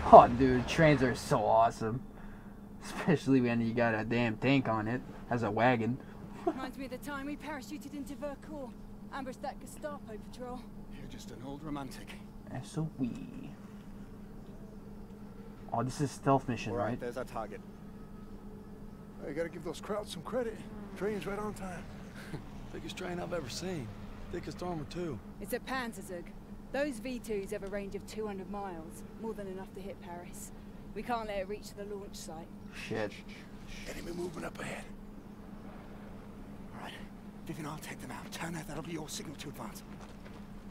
Oh, dude, trains are so awesome. Especially when you got a damn tank on it as a wagon. Reminds me of the time we parachuted into Vercors. Ambushed that Gestapo patrol. You're just an old romantic. SOE. Oh, this is stealth mission, right? there's our target. I gotta give those Krauts some credit. Train's right on time. Biggest train I've ever seen. Thickest armor, too. It's a Panzerzug. Those V2s have a range of 200 miles. More than enough to hit Paris. We can't let it reach the launch site. Shit. Enemy movement up ahead. All right. Vivian, I'll take them out. Turner, that'll be your signal to advance.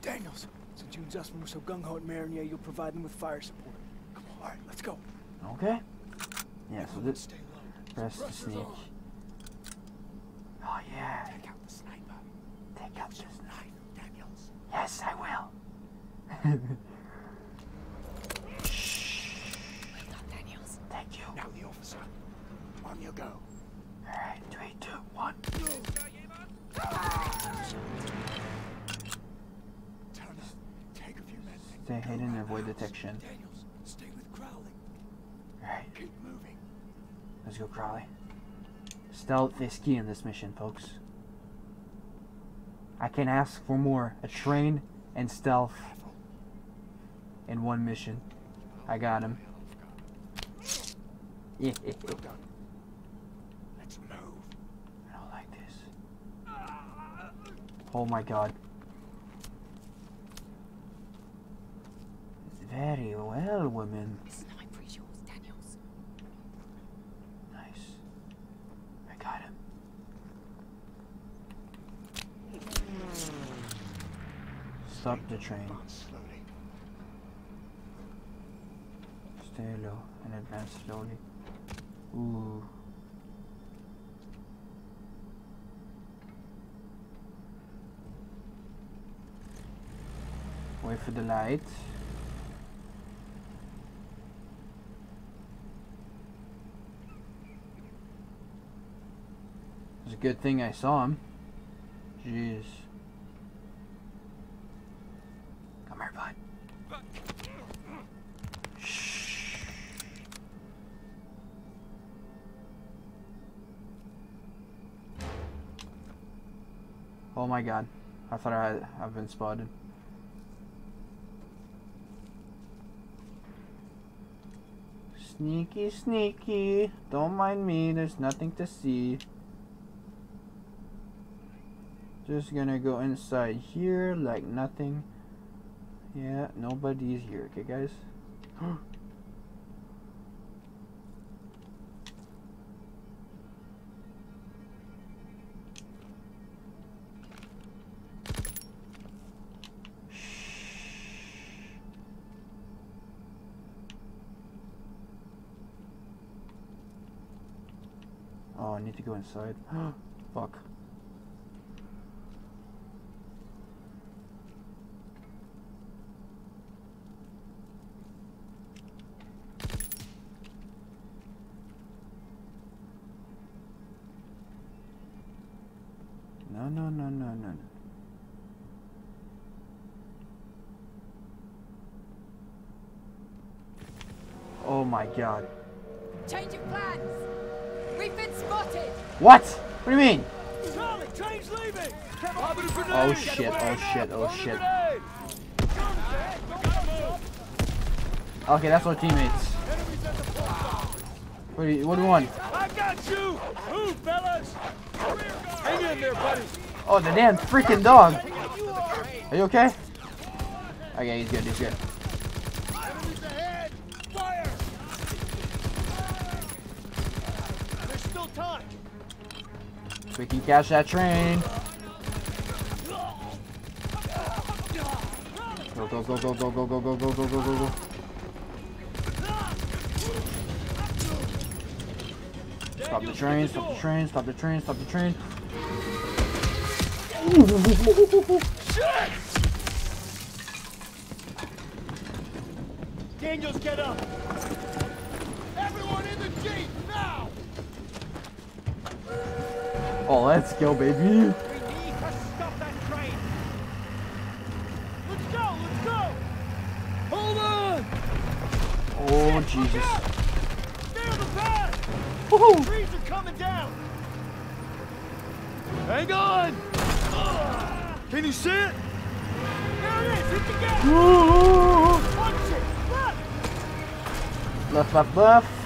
Daniels, since you and Zussman were so gung-ho at Marigny, you'll provide them with fire support. Come on, all right, let's go. Okay. Yeah, so this press to sneak. Oh yeah. Take out the sniper. Take out this knife, Daniels. Yes, I will. Well done, Daniels. Thank you. Now the officer. On you go. Alright, three, two, one. Turner, take a few. Stay hidden and avoid detection. Daniels, stay with Crowley. Alright, Keep moving. let's go, Crowley. Stealth is key in this mission, folks. I can ask for more. A train and stealth in one mission. I got him. Yeah. Let's move. I don't like this. Oh my god. Very well, women. Sniper is yours, Daniels. Nice. I got him. Stop the train. Advance slowly. Stay low and advance slowly. Ooh. Wait for the light. It's a good thing I saw him. Jeez. Come here, bud. Oh my god. I thought I had, I've been spotted. Sneaky, sneaky. Don't mind me. There's nothing to see. Just gonna go inside here like nothing. Yeah, nobody's here. Okay, guys? I need to go inside. Fuck. No, no, no, no, no. Oh my god. Change of What? What do you mean? Charlie, train's leaving. Oh shit, oh shit, oh shit. Okay, that's our teammates. What do you, what do you want? I got you. Move, fellas. Hang in there, buddy. Oh, the damn freaking dog. Are you okay? Okay, he's good, he's good. There's still time. We can catch that train. Go, go, go, go, go, go, go, go, go, go, go, go, go. Stop the train, stop the train, stop the train, stop the train. Daniels, get up. Everyone in the jeep now! Oh, let's go, baby. We need to stop that train. Let's go, let's go. Hold on. Oh, Jesus. Stay on the path. Woohoo! Trees are coming down. Hang on. Can you see it? There it is. Hit the gas. Punch it. Left. Left, left, left.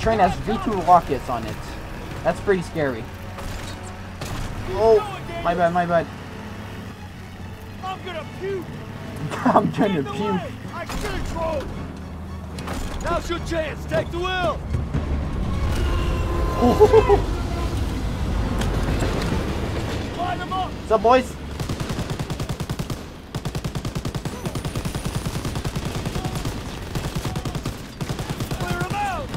Train has V2 rockets on it. That's pretty scary. Oh, my bad, my bad. I'm gonna puke. I'm to puke. I drove. Now's your chance. Take the wheel. Line them up. What's up, boys? Clear them out.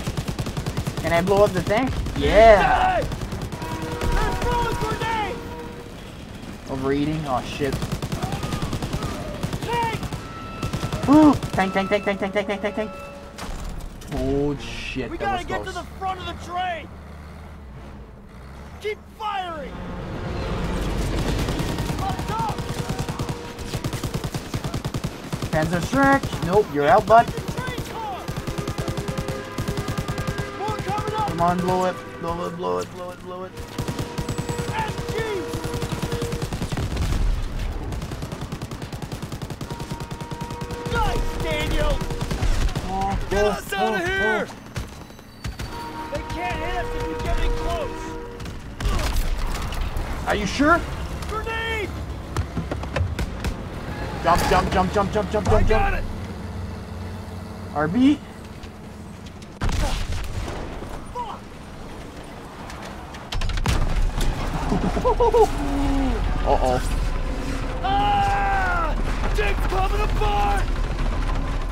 Can I blow up the tank? Yeah. They're throwing grenades. Overeating? Oh shit. Tank. Ooh! Tank, tank, tank, tank, tank, tank, tank, tank, tank. Oh shit, We gotta get close. to the front of the train. Keep firing. Panzerschreck! Nope, you're out, bud. On, blow it. Blow it, blow it, blow it, blow it. Nice, Daniel. Oh, Get oh, us out oh, of here. oh. They can't hit us if we get in close. Are you sure? Grenade. Jump, jump, jump, jump, jump, jump, I jump, got jump. it. RB? Uh-oh. Ah! Thing's coming apart.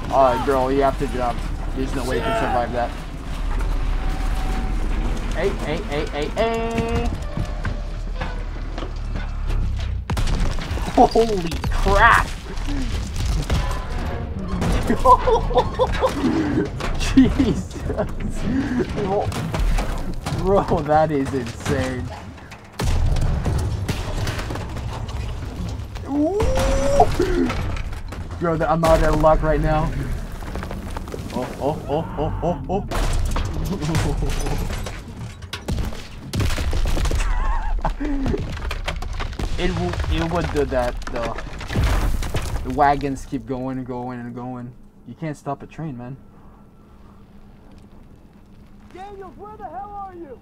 Alright, girl, you have to jump. There's no way you can survive that. Hey, hey, hey, hey, hey! Holy crap! Jesus! Bro, that is insane. Bro, I'm out of luck right now. Oh, oh, oh, oh, oh. oh. it will, it would do that though. The wagons keep going and going and going. You can't stop a train, man. Daniels, where the hell are you?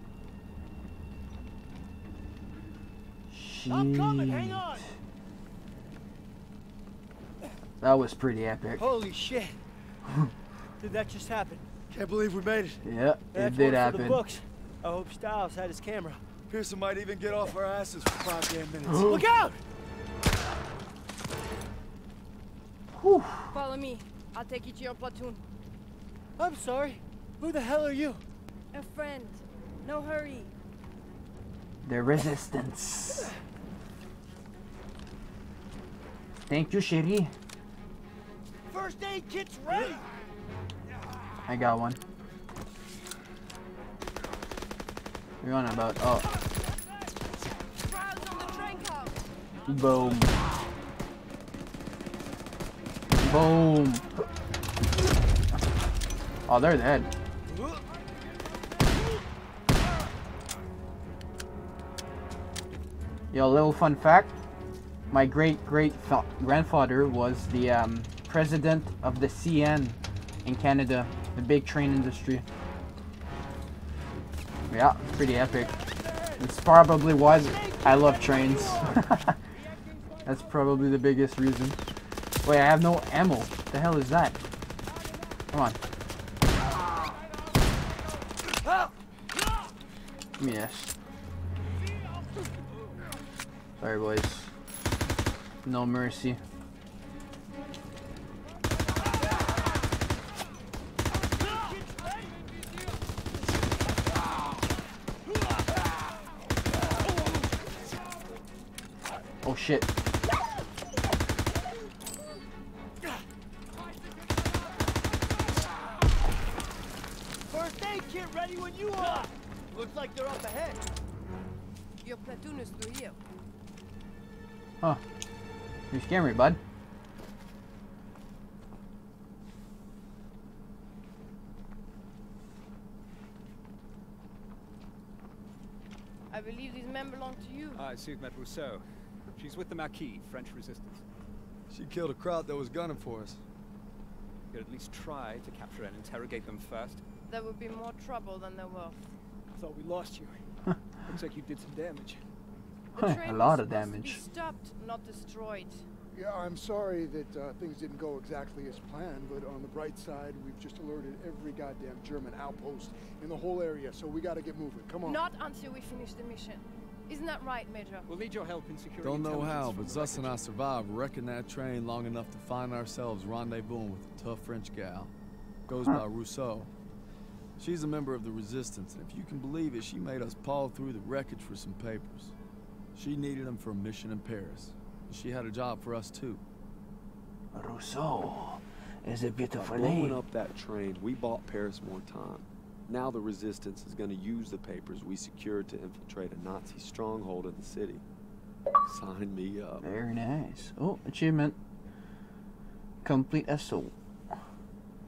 I'm coming, hang on. That was pretty epic. Holy shit. Did that just happen? Can't believe we made it. Yeah, That's it did one for happen. the books. I hope Stiles had his camera. Pierson might even get off our asses for five damn minutes. Look out! Follow me. I'll take you to your platoon. I'm sorry. Who the hell are you? A friend. No hurry. The resistance. Thank you, Sherry. First aid kit's ready. I got one. You're on about oh. Boom. Boom. Oh, they're dead. Yo, little fun fact. My great great grandfather was the um, president of the CN in Canada, the big train industry. Yeah, pretty epic. It's probably why I love trains. That's probably the biggest reason. Wait, I have no ammo. What the hell is that? Come on. Yes. Sorry, boys. No mercy. Oh shit. First aid kit ready when you are. Looks like they're up ahead. Your platoon is through here. Huh. You scared me, bud. I believe these men belong to you. I see you've met Rousseau. She's with the Maquis, French resistance. She killed a Kraut that was gunning for us. You could at least try to capture and interrogate them first. There would be more trouble than there were. I thought we lost you. Looks like you did some damage. Huh, a lot of damage. Be stopped, not destroyed. Yeah, I'm sorry that uh, things didn't go exactly as planned, but on the bright side, we've just alerted every goddamn German outpost in the whole area, so we gotta get moving. Come on. Not until we finish the mission. Isn't that right, Major? We'll need your help in securing Don't know how, but the Zus and I survived wrecking that train long enough to find ourselves rendezvousing with a tough French gal. Goes Huh. by Rousseau. She's a member of the Resistance, and if you can believe it, she made us paw through the wreckage for some papers. She needed them for a mission in Paris. And she had a job for us, too. Rousseau is a beautiful By blowing name. up that train, we bought Paris more time. Now the Resistance is going to use the papers we secured to infiltrate a Nazi stronghold in the city. Sign me up. Very nice. Oh, achievement. Complete assault.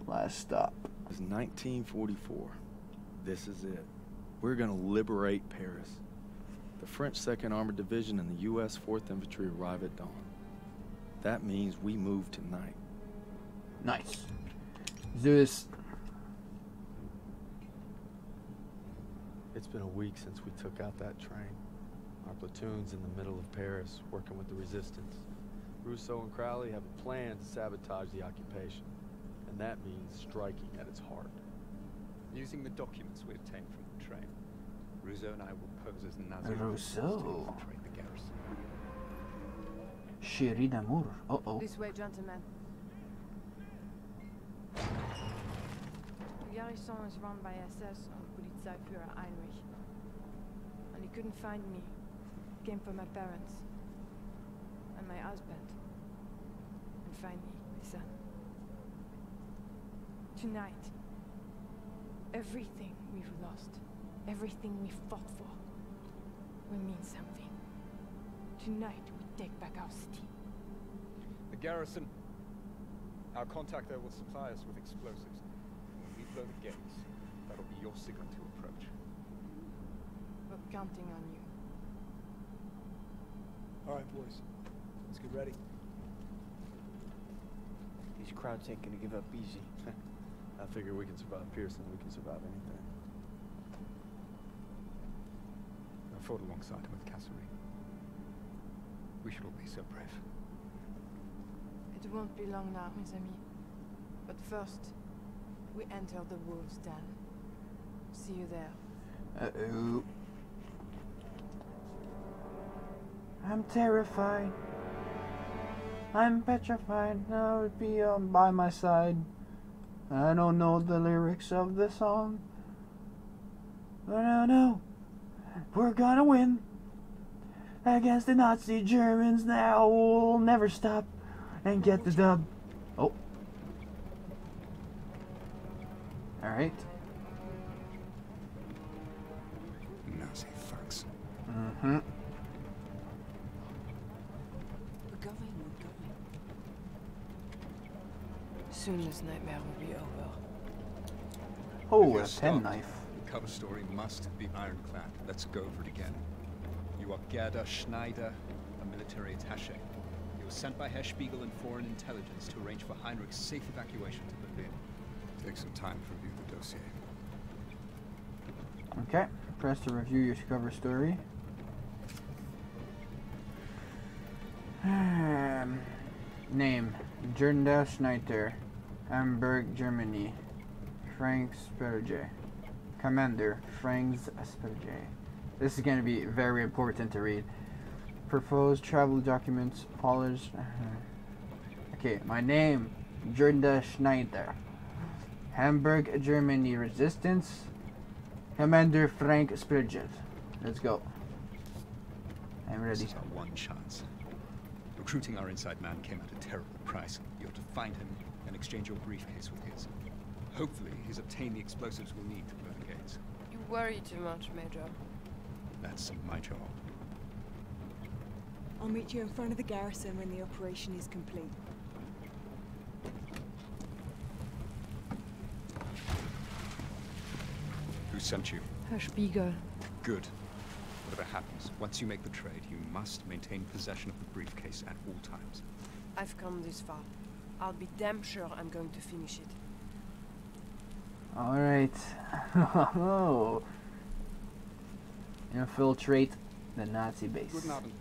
Last stop. It's 1944. This is it. We're gonna liberate Paris. The French 2nd Armored Division and the U.S. 4th Infantry arrive at dawn. That means we move tonight. Nice. Let's do this. It's been a week since we took out that train. Our platoon's in the middle of Paris, working with the resistance. Rousseau and Crowley have a plan to sabotage the occupation, and that means striking at its heart. Using the documents we obtained from the train, Rousseau and I will pose as Nazi Rousseau. to infiltrate the garrison. Chérie d'amour. Uh oh. This way, gentlemen. The garrison is run by SS Polizeiführer Heinrich. And he couldn't find me. Came for my parents. And my husband. And finally, my son. Tonight, everything we've lost, everything we fought for, will mean something. Tonight, we take back our city. The garrison. Our contact there will supply us with explosives. Lustiger to approach. We're counting on you. All right, boys. Let's get ready. These Krauts ain't gonna give up easy. I figure we can survive Pierson, we can survive anything. I fought alongside him with Kasserine. We should all be so brave. It won't be long now, mes amis. But first, we enter the wolves' den. See you there. Uh-oh. I'm terrified. I'm petrified. Now would be um, by my side. I don't know the lyrics of the song. But I know we're gonna win against the Nazi Germans. Now we'll never stop and get the dub. Oh. Alright. Mm-hmm. We're going, we're going. Soon this nightmare will be over. Oh, a stumped, penknife. The cover story must be ironclad. Let's go over it again. You are Gerda Schneider, a military attaché. You were sent by Herr Spiegel and Foreign Intelligence to arrange for Heinrich's safe evacuation to Berlin. Take some time to review the dossier. Okay. Press to review your cover story. Um, name Jürgen Schneider, Hamburg, Germany. Frank Sperge. Commander Frank Sperge. This is going to be very important to read. Proposed travel documents, Polish. Uh-huh. Okay, my name Jürgen Schneider. Hamburg, Germany Resistance. Commander Frank Spurgeon. Let's go. I'm ready. This is one chance. Recruiting our inside man came at a terrible price. You're to find him and exchange your briefcase with his. Hopefully, he's obtained the explosives we'll need to blow the gates. You worry too much, Major. That's my job. I'll meet you in front of the garrison when the operation is complete. Who sent you? Herr Spiegel. Good. Whatever happens, once you make the trade, you must maintain possession of the briefcase at all times. I've come this far. I'll be damn sure I'm going to finish it. Alright. oh. Infiltrate the Nazi base. Guten Abend.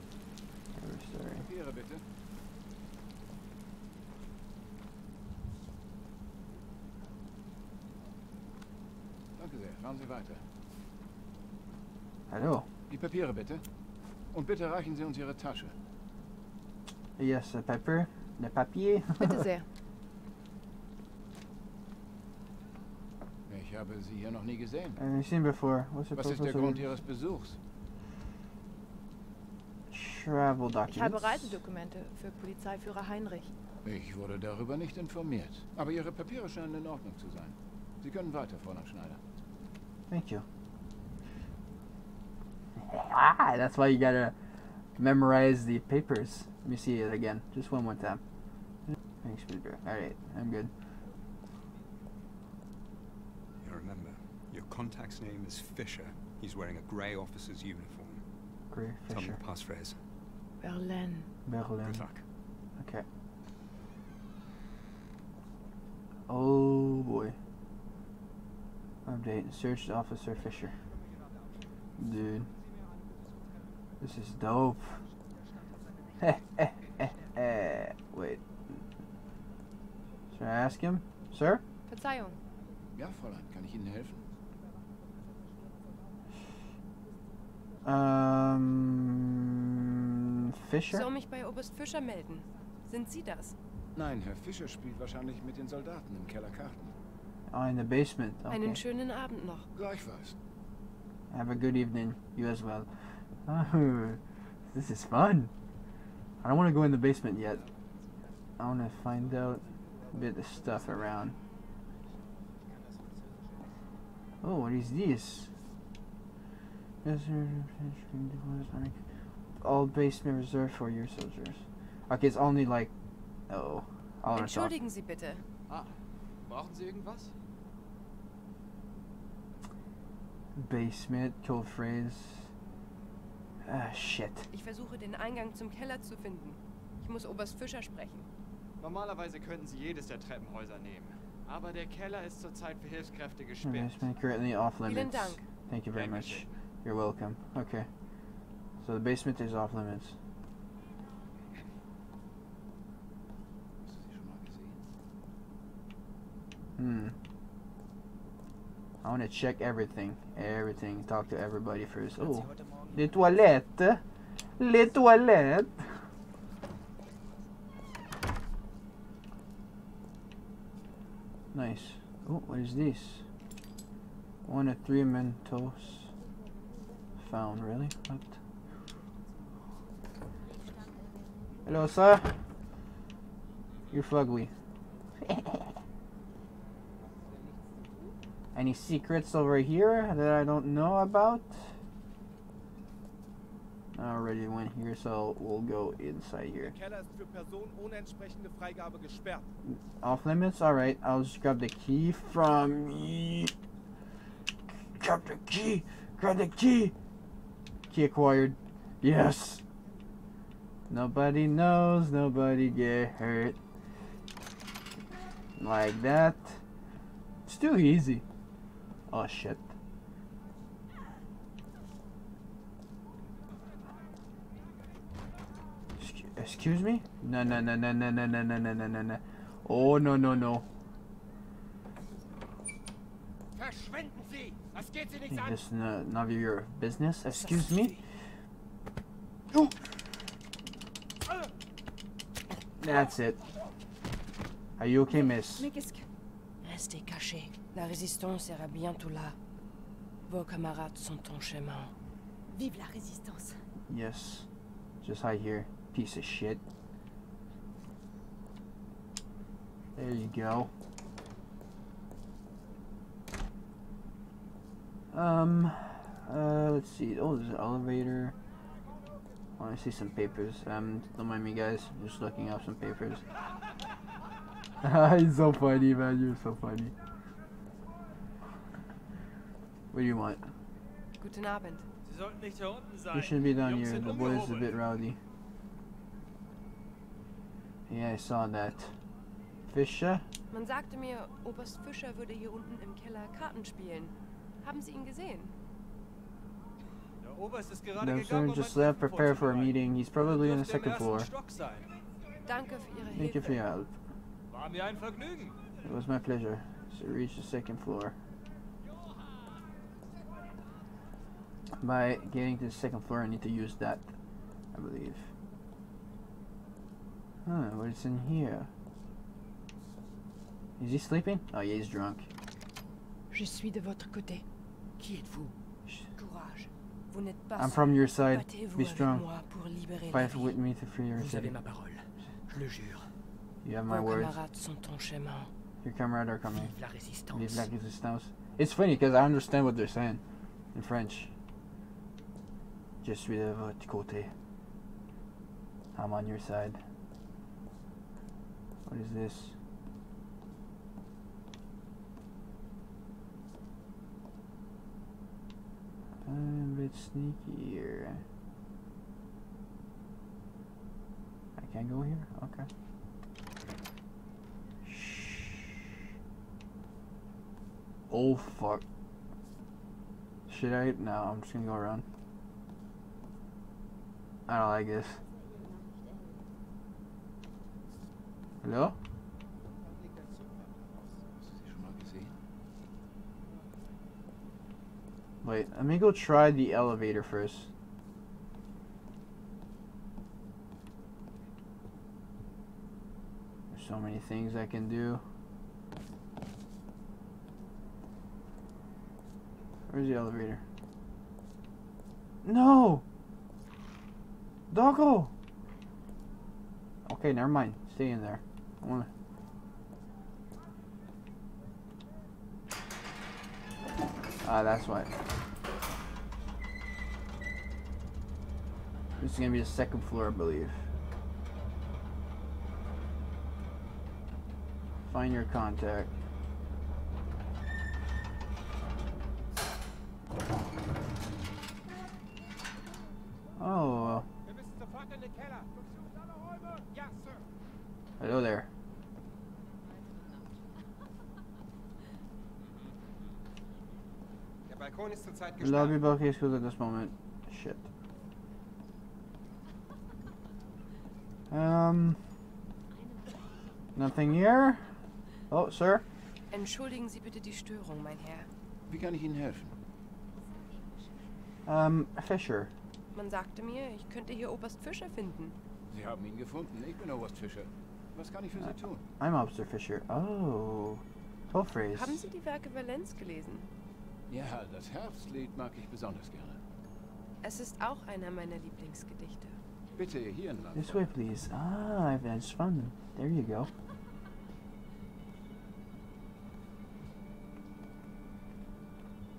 Cover story. Papiere bitte. Danke sehr. Fahren Sie weiter. Hallo. Die Papiere bitte. Und bitte reichen Sie uns Ihre Tasche. Yes, a pepper. Le papier. Bitte sehr. Ich habe Sie hier noch nie gesehen. I've seen before. What's the Was ist der Grund it? Ihres Besuchs? Travel Ich documents. habe Reisedokumente für Polizeiführer Heinrich. Ich wurde darüber nicht informiert. Aber Ihre Papiere scheinen in Ordnung zu sein. Sie können weiter, Fräulein Schneider. Thank you. Ah, that's why you gotta memorize the papers. Let me see it again. Just one more time. Thanks, Peter. Alright, I'm good. You remember, your contact's name is Fischer. He's wearing a grey officer's uniform. Grey Tell me Fischer. the passphrase. Berlin. Berlin. Good luck. Okay. Oh boy. Update. Search Officer Fischer. Dude. This is dope. Wait. Should I ask him? Sir? Verzeihung. Ja, Fräulein, kann ich Ihnen helfen? Um, Fisher? Soll mich bei Oberst Fischer melden. Sind Sie das? Nein, Herr Fischer spielt wahrscheinlich mit den Soldaten im Keller Karten. Oh, in the basement. Okay. Einen schönen Abend noch. Gleichfalls. Have a good evening. You as well. Oh, this is fun. I don't want to go in the basement yet. I want to find out a bit of stuff around. Oh, what is this? All basement reserved for your soldiers. Okay, it's only like. Oh. I wanna talk. Entschuldigen Sie bitte. Ah, brauchen Sie irgendwas? Basement, cold phrase. Ah, shit. Ich versuche den Eingang zum Keller zu finden. Ich muss Oberst Fischer sprechen. Normalerweise könnten Sie jedes der Treppenhäuser nehmen. Aber der Keller ist zurzeit für Hilfskräfte gesperrt. Basement currently off Vielen limits. Dank. Thank you very much. You're welcome. Okay. So the basement is off limits. Hmm. I want to check everything. Everything. Talk to everybody first. Oh. Les toilettes. Les toilettes. Nice. Oh, what is this? One of three Mentos found. Really? What? Hello, sir. You're fugly. Any secrets over here that I don't know about? Already went here, so we'll go inside here. Der Keller ist für Personen ohne entsprechende Freigabe gesperrt. Off limits? Alright, I'll just grab the key from me. Grab the key! Grab the key! Key acquired. Yes! Nobody knows, nobody get hurt. Like that. It's too easy. Oh shit. Excuse me? No, no, no, no, no, no, no, no, no, no, no, no. Oh, no, no, no. Verschwinden Sie! Das geht Sie nichts Is an! this no, none of your business? Excuse me? Ooh. That's it. Are you okay, miss? Mais qu'est-ce que... Restez cachés. La résistance sera bientôt là. Vos camarades sont en chemin. Vive la résistance. Yes. Just hide here. Piece of shit. There you go. Um, uh, let's see. Oh, there's an elevator. I want to see some papers. Um, don't mind me, guys. Just looking up some papers. He's so funny, man. You're so funny. What do you want? Guten Abend. Sie sollten nicht hier unten sein. You shouldn't be down here. The boy is a bit rowdy. Yeah, I saw that. Fischer? Man sagte mir, Oberst Fischer würde hier unten im Keller Karten spielen. Haben Sie ihn gesehen? Der Oberst ist gerade The gegangen, just left, uh, prepare for a meeting. He's probably on the second floor. Danke für Ihre Thank you for your help. War mir ein Vergnügen. It was my pleasure. So reach the second floor. By getting to the second floor, I need to use that, I believe. Oh, huh, what's in here? Is he sleeping? Oh yeah, he's drunk. Je suis de votre côté. Qui êtes-vous Courage. Vous n'êtes pas I'm from your side. Be strong. Fight with me to free your Vous city. avez ma parole. Je le jure. You have my Vos words. camarades sont en chemin. Your comrades are coming. Vive la résistance. Vive la résistance. It's funny because I understand what they're saying in French. Je suis de votre côté. I'm on your side. What is this? I'm a bit sneaky here. I can't go here? Okay. Shh. Oh fuck. Should I? No, I'm just gonna go around. I don't like this. Hello? Wait, let me go try the elevator first. There's so many things I can do. Where's the elevator? No! Doggo! Okay, never mind. Stay in there. I wanna. Ah, that's why. This is gonna be the second floor, I believe. Find your contact. Balkon ist zurzeit gesperrt. is closed at this moment. Shit. Um. Nothing here. Oh, sir. Entschuldigen Sie bitte die Störung, mein Herr. Wie kann ich Ihnen helfen? Um, Fisher. Man sagte mir, ich könnte hier Oberst Fischer finden. Sie haben ihn gefunden. Ich bin Oberst Fischer. Was kann ich für Sie tun? I'm Officer Fisher. Oh. Code phrase. Haben Sie die Werke Valenz gelesen? Ja, das Herbstlied mag ich besonders gerne. Es ist auch einer meiner Lieblingsgedichte. Bitte hier entlang. This way, please. Ah, that's fun. There you go.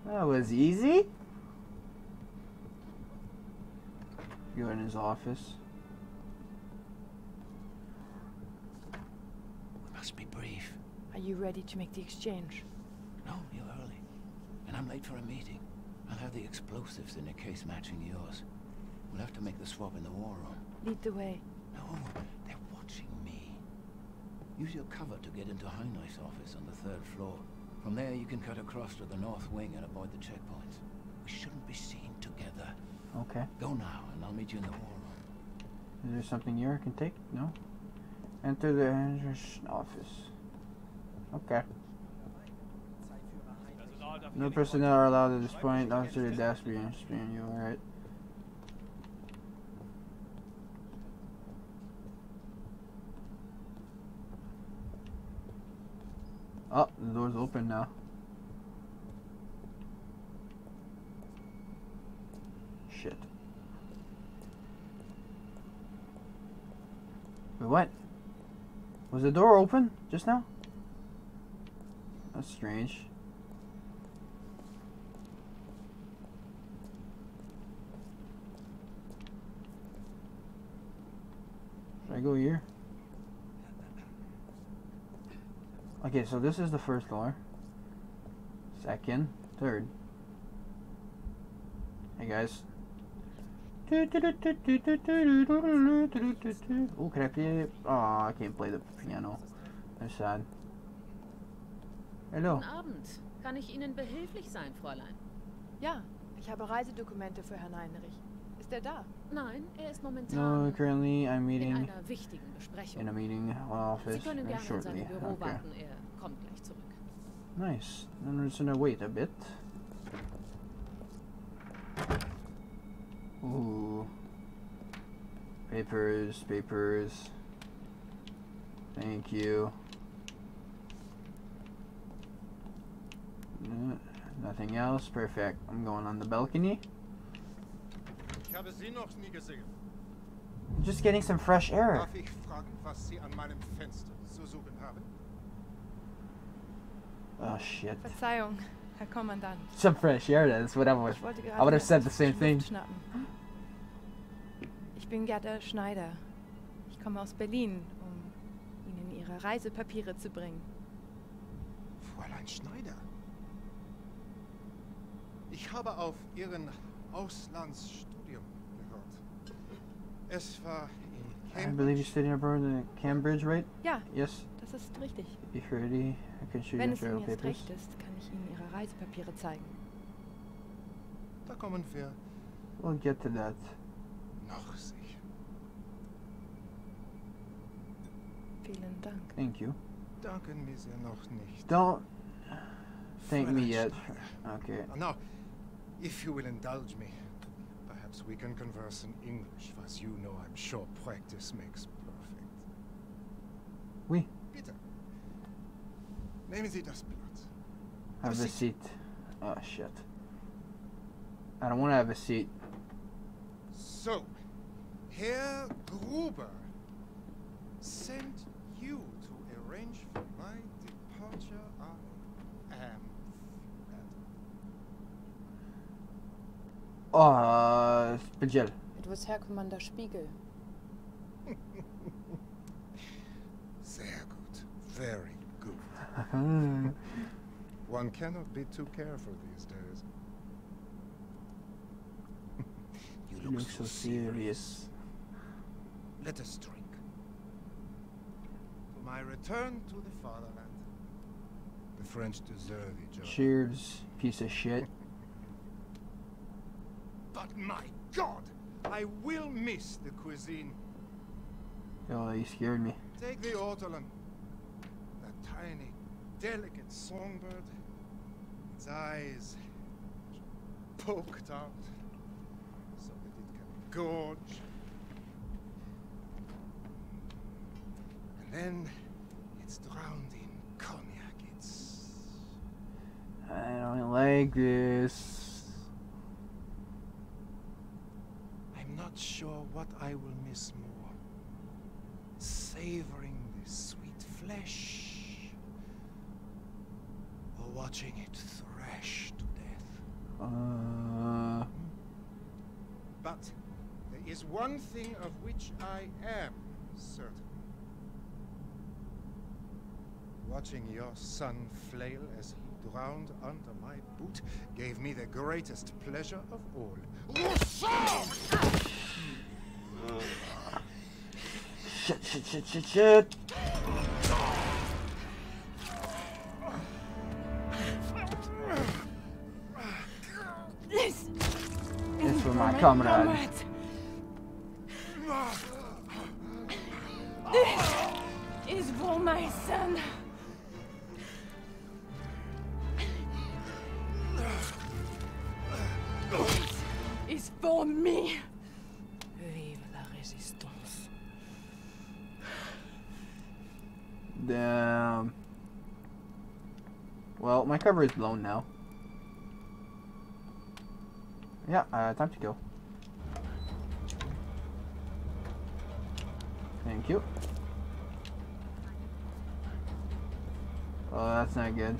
That was easy. You're in his office. We must be brief. Are you ready to make the exchange? No, you're early. And I'm late for a meeting. I'll have the explosives in a case matching yours. We'll have to make the swap in the war room. Lead the way. No, they're watching me. Use your cover to get into Heinrich's office on the third floor. From there, you can cut across to the north wing and avoid the checkpoints. We shouldn't be seen together. Okay. Go now, and I'll meet you in the war room. Is there something here I can take? No. Enter the Henderson office. Okay. No personnel are allowed at this point. Officer Dasby and screen you. Alright. Oh, the door's open now. Shit. Wait, what? Was the door open just now? That's strange. Should I go here? Okay, so this is the first floor. Second, third. Hey guys. Oh, can I play? Oh, I can't play the piano. That's sad. Hello. Guten Abend. Kann ich Ihnen behilflich sein, Fräulein? Ja, ich habe Reisedokumente für Herrn Heinrich. Ist er da? Nein, er ist momentan No, currently I'm in meeting einer wichtigen Besprechung. in a meeting office Sie können very gerne in seinem shortly. Büro Okay. warten, er kommt gleich zurück. Nice. Then we're just gonna wait a bit. Ooh. Papers, papers. Thank you. Nothing else. Perfect. I'm going on the balcony. Ich habe Sie noch nie gesehen. Just getting some fresh air. Darf ich fragen, was Sie an meinem Fenster zu suchen haben? Oh shit. Verzeihung, Herr Kommandant. Some fresh air. That's what I wollte I would have said the same thing. Ich bin Gerda Schneider. Ich komme aus Berlin, um Ihnen Ihre Reisepapiere zu bringen. Fräulein Schneider. Ich habe auf Ihren Auslandsstudium gehört. Es war in I believe you're studying abroad in Cambridge, right? Ja, Yes. das ist richtig. If you're ready, I can show you Wenn the es Ihnen jetzt papers. recht ist, kann ich Ihnen Ihre Reisepapiere zeigen. Da kommen wir We'll get to that. noch sicher. Vielen Dank. Thank you. Danken wir Sie noch nicht. Don't thank me yet. Schneider. Okay. Now, if you will indulge me, perhaps we can converse in English, as you know I'm sure practice makes perfect. Oui. Peter. Nehmen Sie das Blatt. Have a seat. Oh shit. I don't want to have a seat. So, Herr Gruber sent you to arrange for my departure. I am Oh, Spagel. It was Herr Commander Spiegel. Sehr gut. Very good. One cannot be too careful these days. you look so serious. Let us drink. For my return to the fatherland. The French deserve each other. Cheers, piece of shit. But my god! I will miss the cuisine. Oh, you scared me. Take the ortolan. That tiny, delicate songbird. Its eyes poked out so that it can gorge. And then it's drowned in cognac. It's I don't like this. I'm not sure what I will miss more. Savoring the sweet flesh or watching it thrash to death. Uh, But there is one thing of which I am certain. Watching your son flail as he drowned under my boot gave me the greatest pleasure of all. Shit, shit, shit, shit, shit. This It's for my comrade. Cover is blown now. Yeah, uh, time to go. Thank you. Oh, that's not good.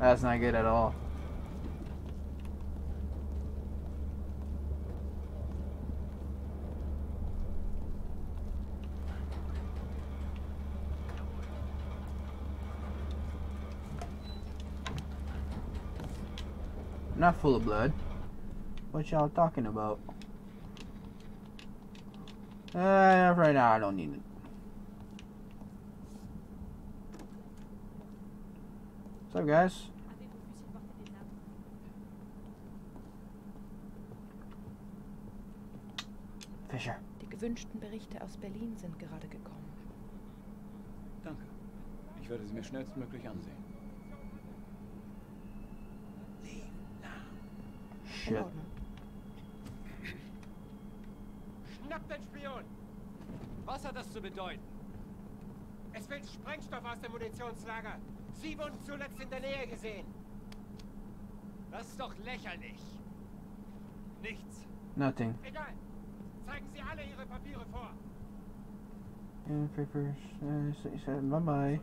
That's not good at all. Not full of blood. What y'all talking about? Uh, right now I don't need it. What's up, guys? Fischer. Die gewünschten Berichte aus Berlin sind gerade gekommen. Danke. Ich werde sie mir schnellstmöglich ansehen. Shit. Schnapp den Spion! Was hat das zu bedeuten? Es fehlt Sprengstoff aus dem Munitionslager. Sie wurden zuletzt in der Nähe gesehen. Das ist doch lächerlich. Nichts. Nothing. Egal. Zeigen Sie alle Ihre Papiere vor. And papers. Uh, so bye bye.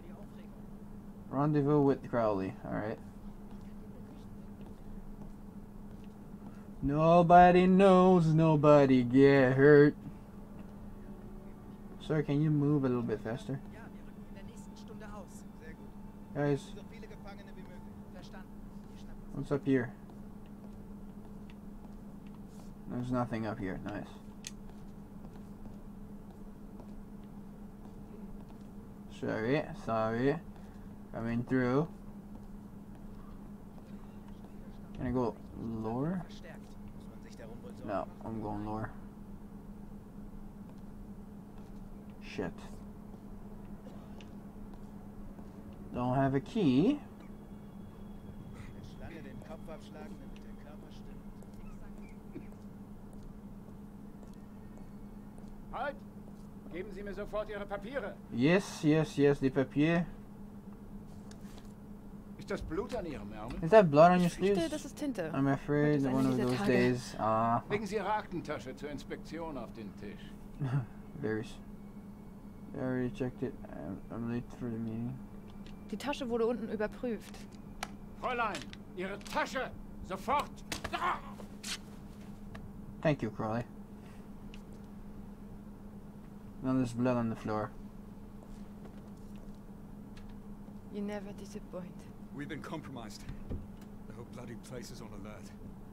Rendezvous with Crowley. Alright. Nobody knows, nobody get hurt. Sir, can you move a little bit faster? Guys, what's up here? There's nothing up here. Nice. Sorry, sorry. Coming through. Can I go lower? No, I'm going lower. Shit. Don't have a key. Halt! Geben Sie mir sofort Ihre Papiere. Yes, yes, yes, the papier. Ist das Blut an Ihrem Ärmel? Is that blood on your Ich sleeves? das ist Tinte. I'm afraid Heute ist one of those Tage. days. Uh, Legen Sie Ihre Aktentasche zur Inspektion auf den Tisch. very. s- I already checked it. I'm, I'm late for the meeting. Die Tasche wurde unten überprüft. Fräulein, Ihre Tasche! Sofort! Da! Thank you, Crowley. Now there's blood on the floor. You never disappoint. We've been compromised. The whole bloody place is on alert.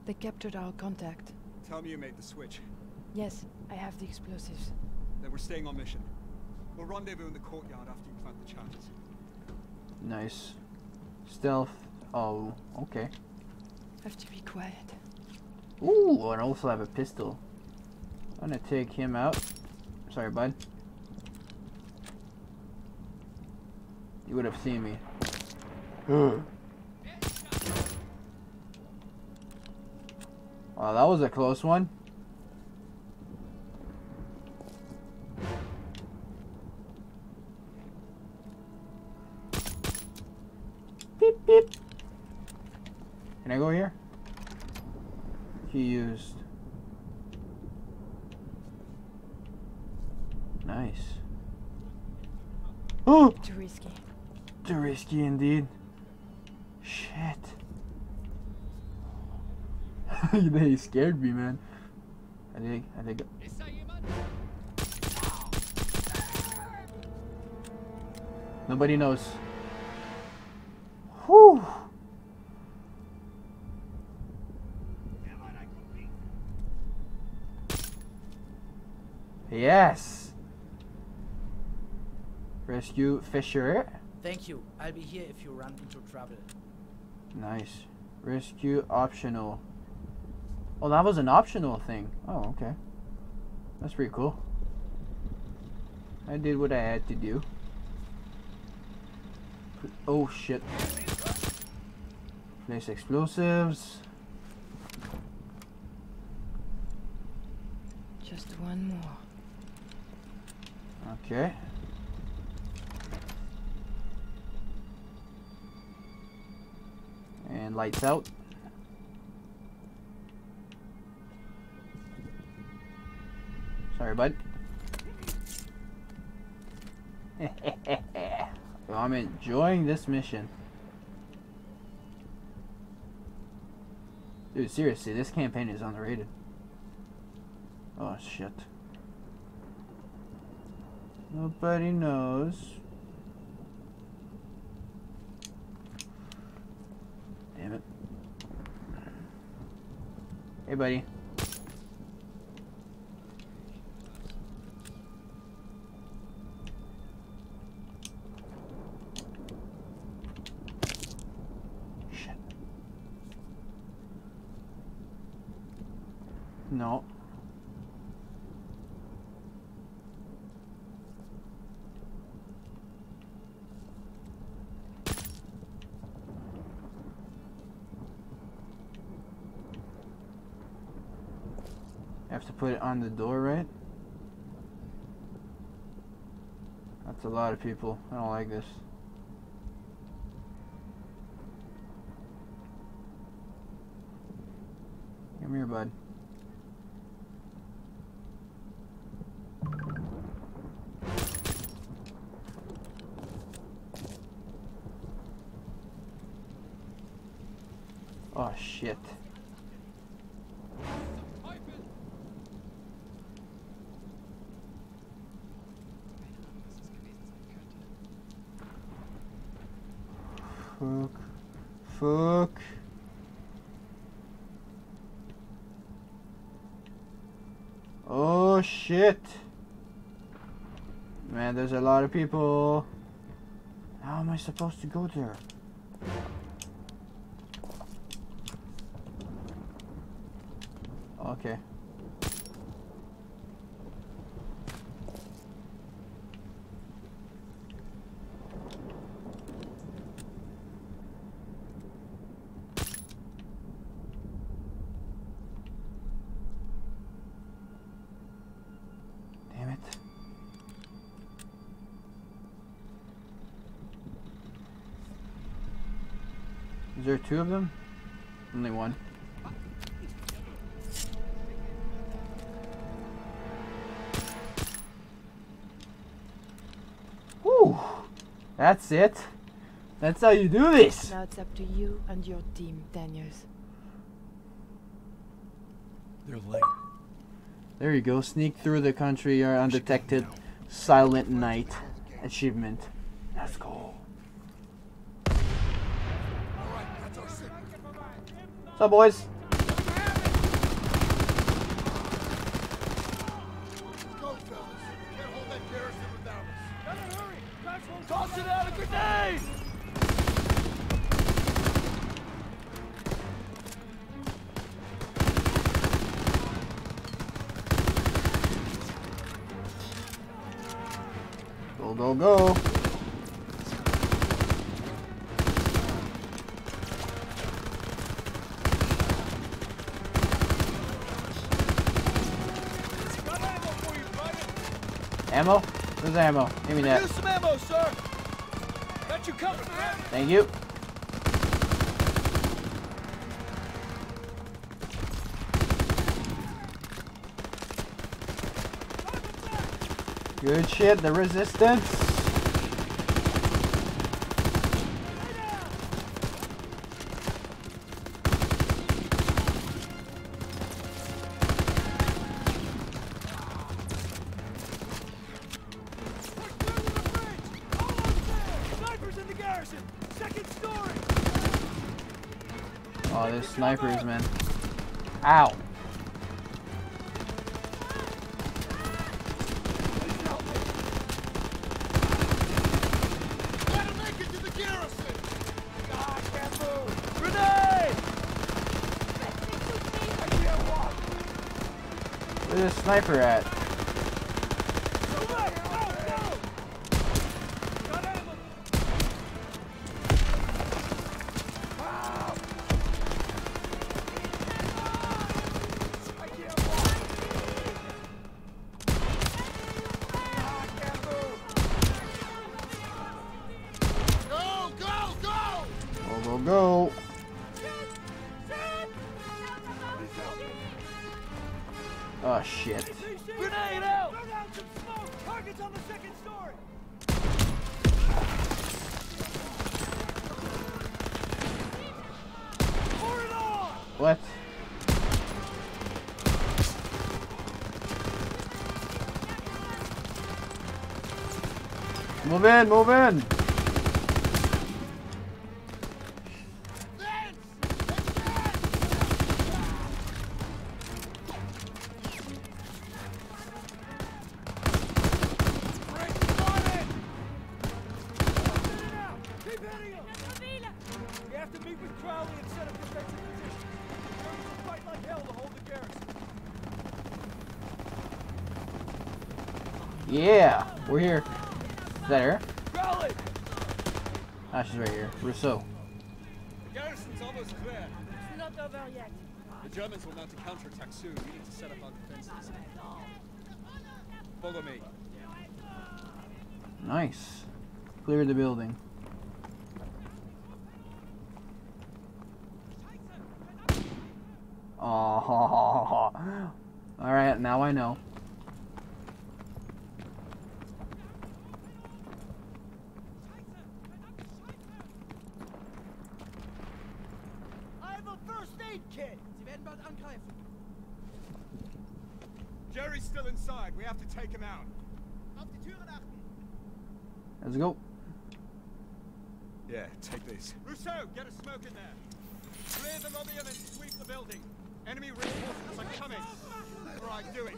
They captured our contact. Tell me you made the switch. Yes, I have the explosives. Then we're staying on mission. We'll rendezvous in the courtyard after you plant the charges. Nice. Stealth. Oh, okay. Have to be quiet. Ooh, and I also have a pistol. I'm gonna take him out. Sorry, bud. You would have seen me. Wow, that was a close one. Beep, beep. Can I go here? He used. Nice. Oh! Too risky. Too risky indeed. Shit. they scared me, man. I think, I think. Nobody knows. Whew. Yes. Rescue Fischer. Thank you. I'll be here if you run into trouble. Nice. Rescue optional. Oh, that was an optional thing. Oh, okay. That's pretty cool. I did what I had to do. Oh, shit. Place explosives. Just one more. Okay. And lights out. Sorry, bud. I'm enjoying this mission. Dude, seriously, this campaign is underrated. Oh, shit. Nobody knows. Damn it. Hey, buddy. Shit. No. I have to put it on the door, right? That's a lot of people. I don't like this. Come here, bud. Oh, shit. Fuck. Fuck. Oh shit. Man, there's a lot of people. How am I supposed to go there? Okay. Damn it. Is there two of them? Only one. Whew. That's it. That's how you do this. Now it's up to you and your team, Daniels. They're late. There you go. Sneak through the country or undetected. Silent night achievement. Let's go. What's up, boys? Ammo? Give me that. Use some ammo, sir. Got you covered, man. Thank you. Good shit, the resistance. Snipers in the garrison. Second story. Oh, there's snipers, man. Ow. Where's the sniper at? Move in, move in. Soon. We need to set up our defenses. Follow me. Nice. Clear the building. Oh, all right. Now I know. I have a first aid kit! Sie werden bald angreifen. Jerry's still inside. We have to take him out. Auf die Türen achten! Let's go. Yeah, take this. Rousseau, get a smoke in there. Clear the lobby and then sweep the building. Enemy reinforcements are coming. Right, do it.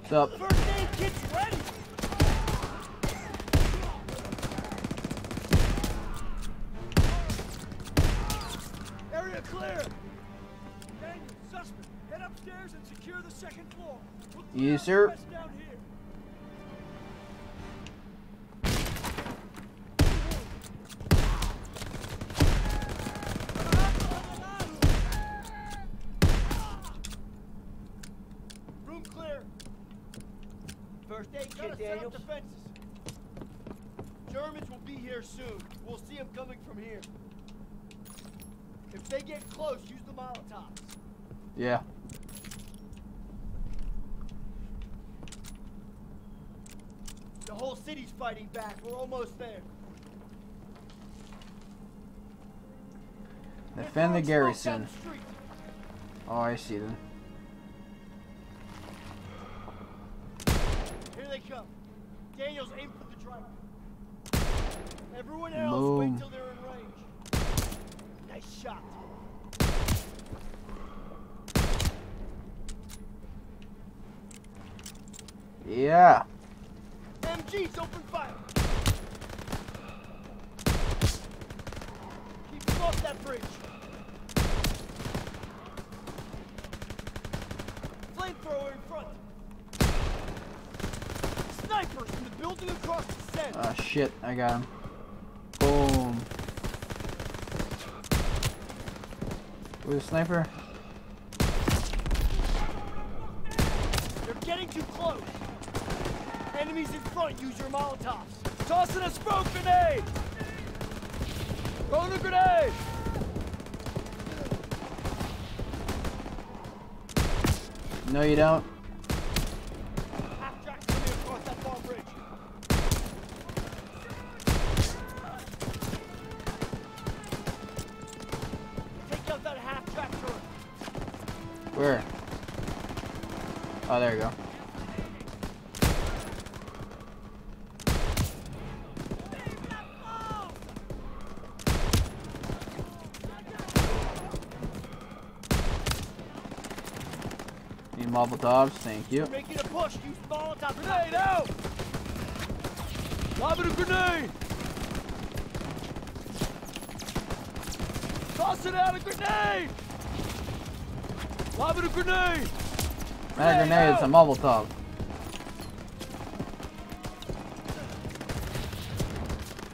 What's up? First aid kit's ready! Area clear! Daniel, suspect, head upstairs and secure the second floor. We'll Yes, sir. rest down here. Room clear. First aid kit, Daniel. defenses. Germans will be here soon. We'll see them coming from here. If they get close, use the Molotovs. Yeah. The whole city's fighting back. We're almost there. Defend the Throwing smoke down garrison. the. Oh, I see them. Here they come. Daniels, aim for the driver. Everyone else, Boom. wait till they're in range. Nice shot. Yeah. MGs, open fire. Keep them off that bridge. Flamethrower in front. snipers in the building across the center. Ah, shit. I got him. Boom. Where's the sniper? They're getting too close. Enemies in front, use your Molotovs. Tossing a smoke grenade! Throwing a grenade! No, you don't. Half-track coming across that far bridge. Take out that half-track. Where? Oh, there you go. Molotovs, thank you. Making a push, use Molotov. Grenade out! Lobbing a grenade! Tossing out a grenade! Lobbing a grenade! Not a grenade, it's a Molotov.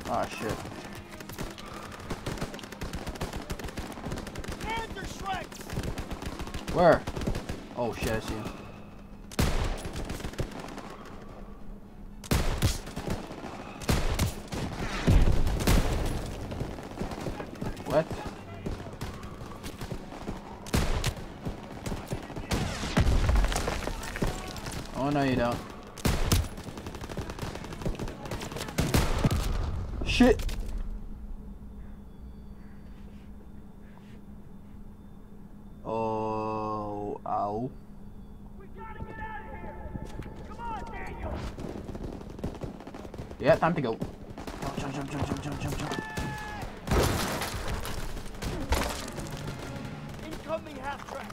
Oh ah, shit. Hands are shreds. Where? Oh shit, I see him. What? Oh no you don't. Shit! Oh, ow. Yeah, time to go. Jump, jump, jump, jump, jump, jump, jump. Incoming half-track.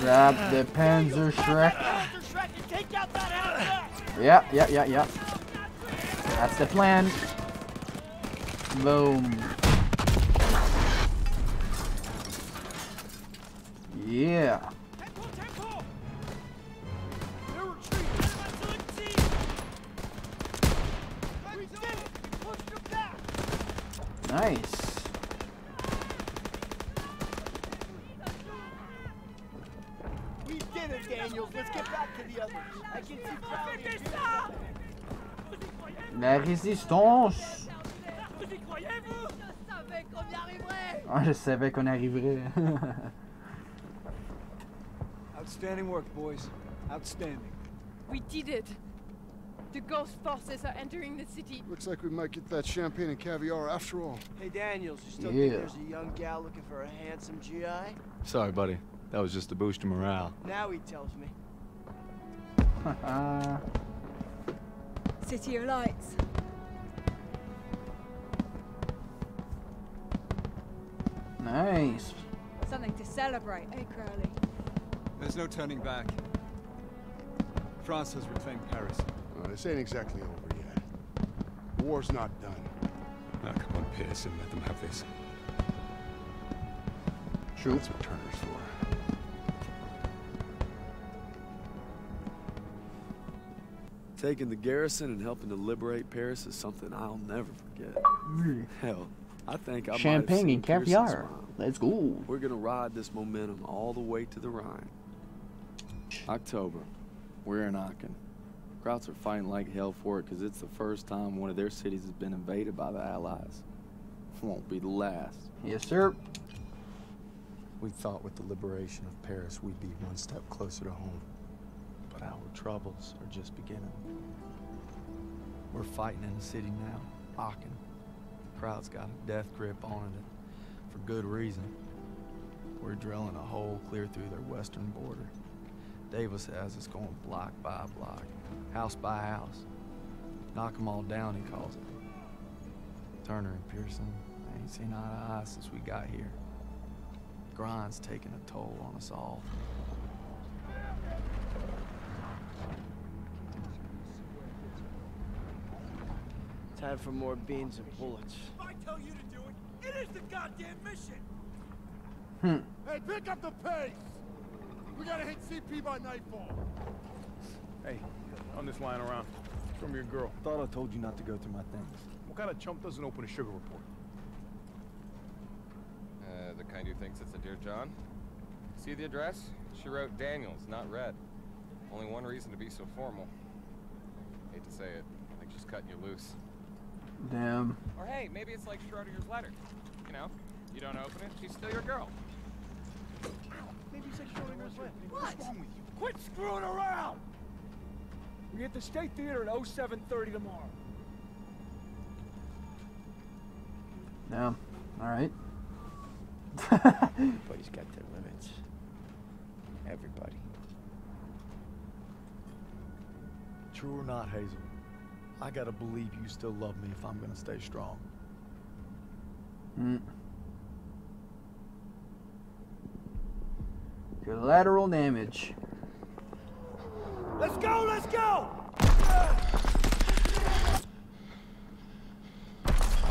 Grab the Panzerschreck. Panzer Shrek and take out that half-track. Yeah, yeah, yeah, yeah. That's the plan. Boom. Je savais qu'on arriverait. Outstanding work, boys. Outstanding. We did it. The ghost forces are entering the city. Looks like we might get that champagne and caviar after all. Hey, Daniels, you still Yeah. think there's a young gal looking for a handsome GI? Sorry, buddy. That was just to boost your morale. Now he tells me. City of Lights. Nice. Something to celebrate, eh, Crowley? There's no turning back. France has reclaimed Paris. This ain't exactly over yet. The war's not done. Now come on, Pierson, let them have this. True. That's what Turner's for. Taking the garrison and helping to liberate Paris is something I'll never forget. Really? Hell, I think I might have Champagne seen and Pierson's caviar. Let's go. We're gonna ride this momentum all the way to the Rhine. October. We're in Aachen. Krauts are fighting like hell for it because it's the first time one of their cities has been invaded by the Allies. Won't be the last. Yes, sir. We thought with the liberation of Paris we'd be one step closer to home. But our troubles are just beginning. We're fighting in the city now, Aachen. Krauts got a death grip on it, for good reason. We're drilling a hole clear through their western border. Davis has us going block by block, house by house. Knock 'em all down, he calls it. Turner and Pierson, ain't seen eye to eye since we got here. Grind's taking a toll on us all. Time for more beans and bullets. If I tell you to do it, it is the goddamn mission! Hmm. Hey, pick up the pace! We gotta hit CP by nightfall. Hey, on this lying around. From your girl. Thought I told you not to go through my things. What kind of chump doesn't open a sugar report? Uh, the kind who thinks it's a Dear John? See the address? She wrote Daniels, not Red. Only one reason to be so formal. Hate to say it, I think she's cutting you loose. Damn. Or hey, maybe it's like Schrodinger's letter. You know, you don't open it, she's still your girl. Maybe it's like Schrodinger's letter. What's wrong with you? Quit screwing around! We hit the State Theater at 0730 tomorrow. Damn. Alright. Everybody's got their limits. Everybody. True or not, Hazel, I gotta believe you still love me if I'm gonna stay strong. Hmm. Collateral damage. Let's go, let's go!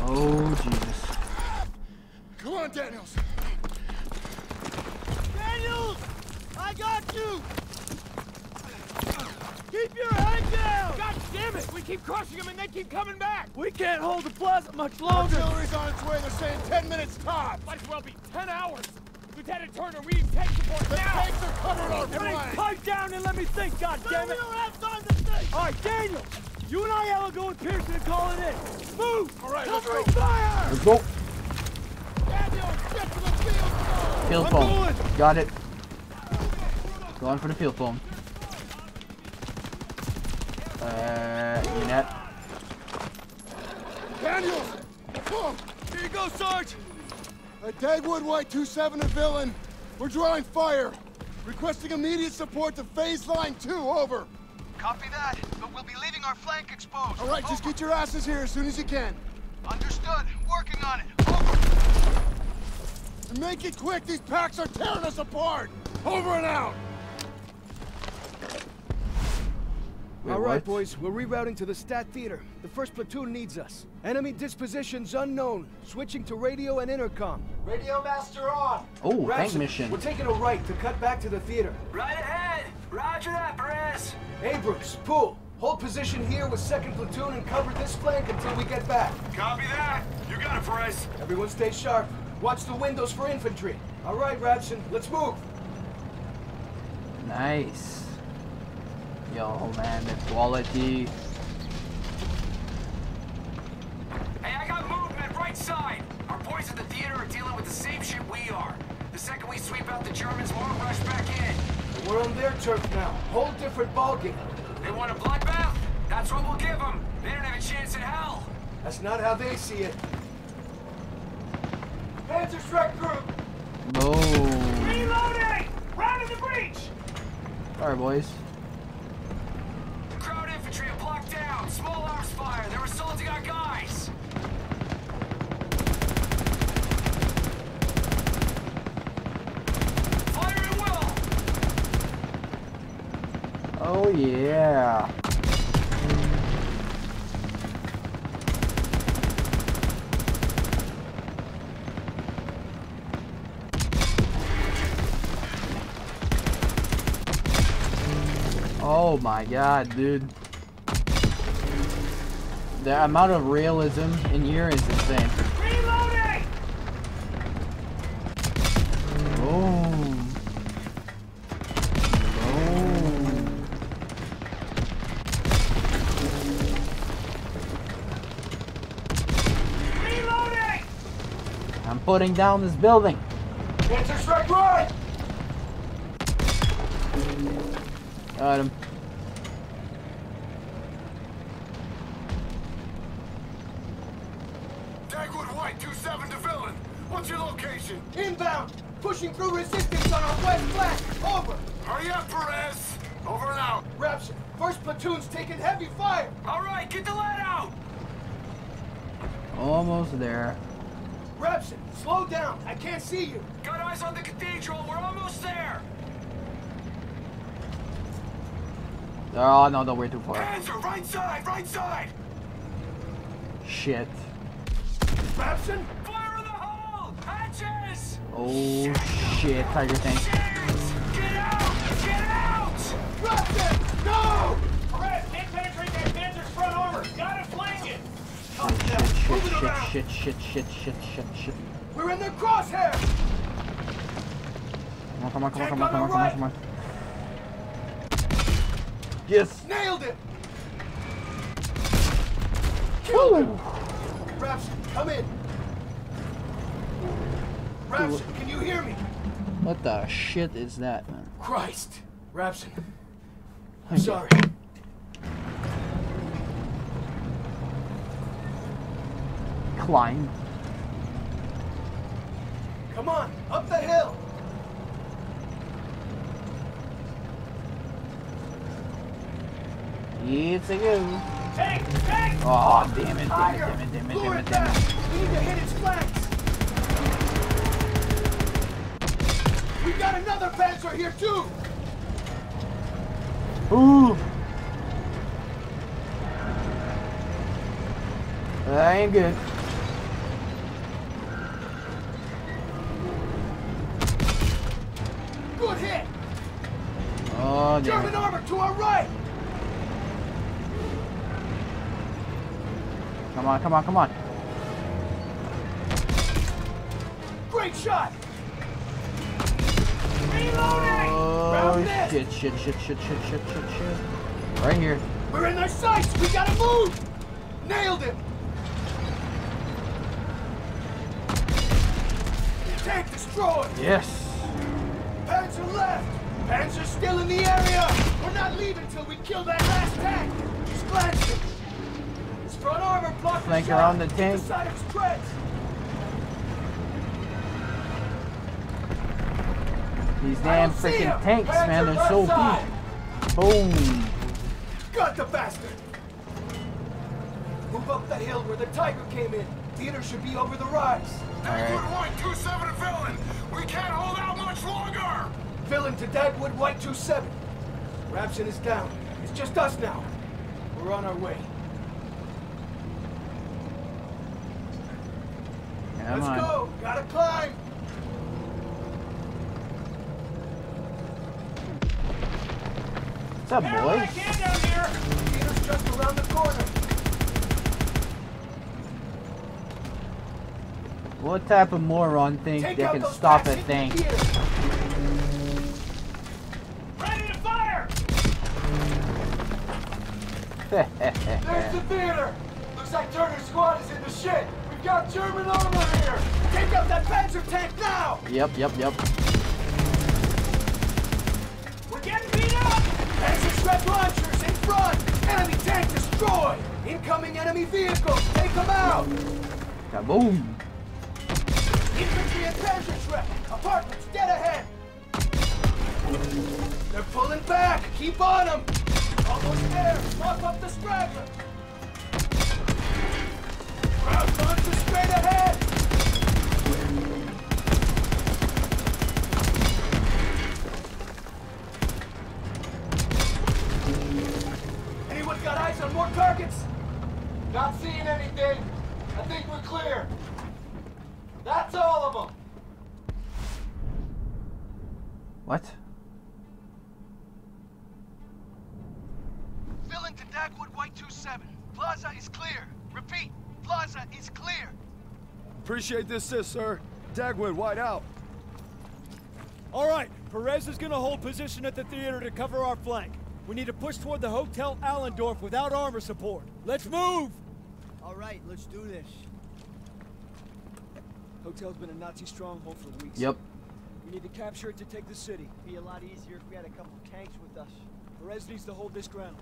Oh, Jesus. Come on, Daniels. Daniels! I got you! Keep your head down! God damn it! We keep crushing them and they keep coming back! We can't hold the plaza much longer! Artillery's on its way. They're saying 10 minutes tops. Might as well be 10 hours! Lieutenant Turner, we need tank support The now! tanks are covering our Everybody flank. pipe down and let me think, God damn it! we don't have time to think. All right, Daniel! You and I will go with Pierson and call it in. Move! All right, let's go. fire! Let's go. Daniels, get to the field zone. Field I'm foam. going. Got it. Going for the field phone. Uh, Unit. Daniels! Oh, Here you go, Sarge! uh, Dagwood White 27 to Villain. We're drawing fire. Requesting immediate support to phase line 2. Over. Copy that, but we'll be leaving our flank exposed. All right, just get your asses here as soon as you can. Understood. Working on it. Over. And make it quick. These packs are tearing us apart. Over and out. Wait, All right, what? boys, we're rerouting to the State Theater. The first platoon needs us. Enemy dispositions unknown. Switching to radio and intercom. Radio master on. Oh, tank mission. We're taking a right to cut back to the theater. Right ahead. Roger that, Perez. Abrams, Poole, hold position here with second platoon and cover this flank until we get back. Copy that. You got it, Perez. Everyone stay sharp. Watch the windows for infantry. All right, Rapson, let's move. Nice. Yo, man, the quality. Hey, I got movement right side. Our boys at the theater are dealing with the same shit we are. The second we sweep out the Germans, we'll rush back in. We're on their turf now. Whole different ballgame. They want a bloodbath? That's what we'll give them. They don't have a chance in hell. That's not how they see it. Panzer strike group! Boom. Reloading! Round the breach! Alright, boys. Infantry are blocked down. Small arms fire. They're assaulting our guys. Fire at will. Oh, yeah. Oh my god, dude. The amount of realism in here is insane. Reloading! Boom. Boom. Reloading! I'm putting down this building. Panzer right! Got him. Oh no, no, we're too far. Answer, right side, right side. Shit. Babson, fire in the hole. Hatches. Oh shit, shit Tiger tank. Shit. Get out, get out. Babson, no. Penetrate that front armor. Shit, shit, shit, shit, shit, shit, shit, shit. We're in the crosshair. Come on, come on, come on, come on, come on, come on, come on. Yes. Nailed it! Kill him! Rapson, come in. Rapson, can you hear me? What the shit is that, man? Christ. Rapson. I'm Okay. sorry. Climb. Come on, up the hill. It's a go. Tank! Tank! Oh, damn it, damn it, damn it, damn it, damn it, damn it. We need to hit its flanks! We got another Panzer here too! Ooh. That ain't good. Good hit! Oh, damn German it. armor to our right! Come on, come on, come on. Great shot! Reloading! Oh, shit, shit, shit, shit, shit, shit, shit, shit. Right here. We're in their sights! We gotta move! Nailed him! Tank destroyed! Yes. Panzer left! Panzer still in the area! We're not leaving till we kill that last tank! Just glanced it! His front armor blocked Flank the around the tank. The side of his treads! These damn don't freaking him. tanks, man, they're so side. big. Boom. Got the bastard! Move up the hill where the Tiger came in. Theater should be over the rise. Alright. White 27 to Villain! We can't hold out much longer! Villain to Dagwood White 27. Rapson is down. It's just us now. We're on our way. Come Let's on. go! Gotta climb! What's up, boys? down just around the corner. What type of moron thinks Take they can stop a thing? hitting the theater. Ready to fire! There's the theater! Looks like Turner's squad is in the shit! We've got German armor here! Take out that Panzer tank now! yep, yep, yep. We're getting beat up! Panzerschreck launchers in front! Enemy tank destroyed! Incoming enemy vehicles! Take them out! Kaboom. Infantry and Panzerschreck! Apartments dead ahead! They're pulling back! Keep on them! Almost there! Mop up the straggler! Villain to Dagwood White 27. Plaza is clear. Repeat, Plaza is clear. Appreciate this, sis, sir. Dagwood, wide out. All right, Perez is gonna hold position at the theater to cover our flank. We need to push toward the Hotel Allendorf without armor support. Let's move! All right, let's do this. Hotel's been a Nazi stronghold for weeks. Yep. We need to capture it to take the city. Be a lot easier if we had a couple tanks with us. Perez needs to hold this ground.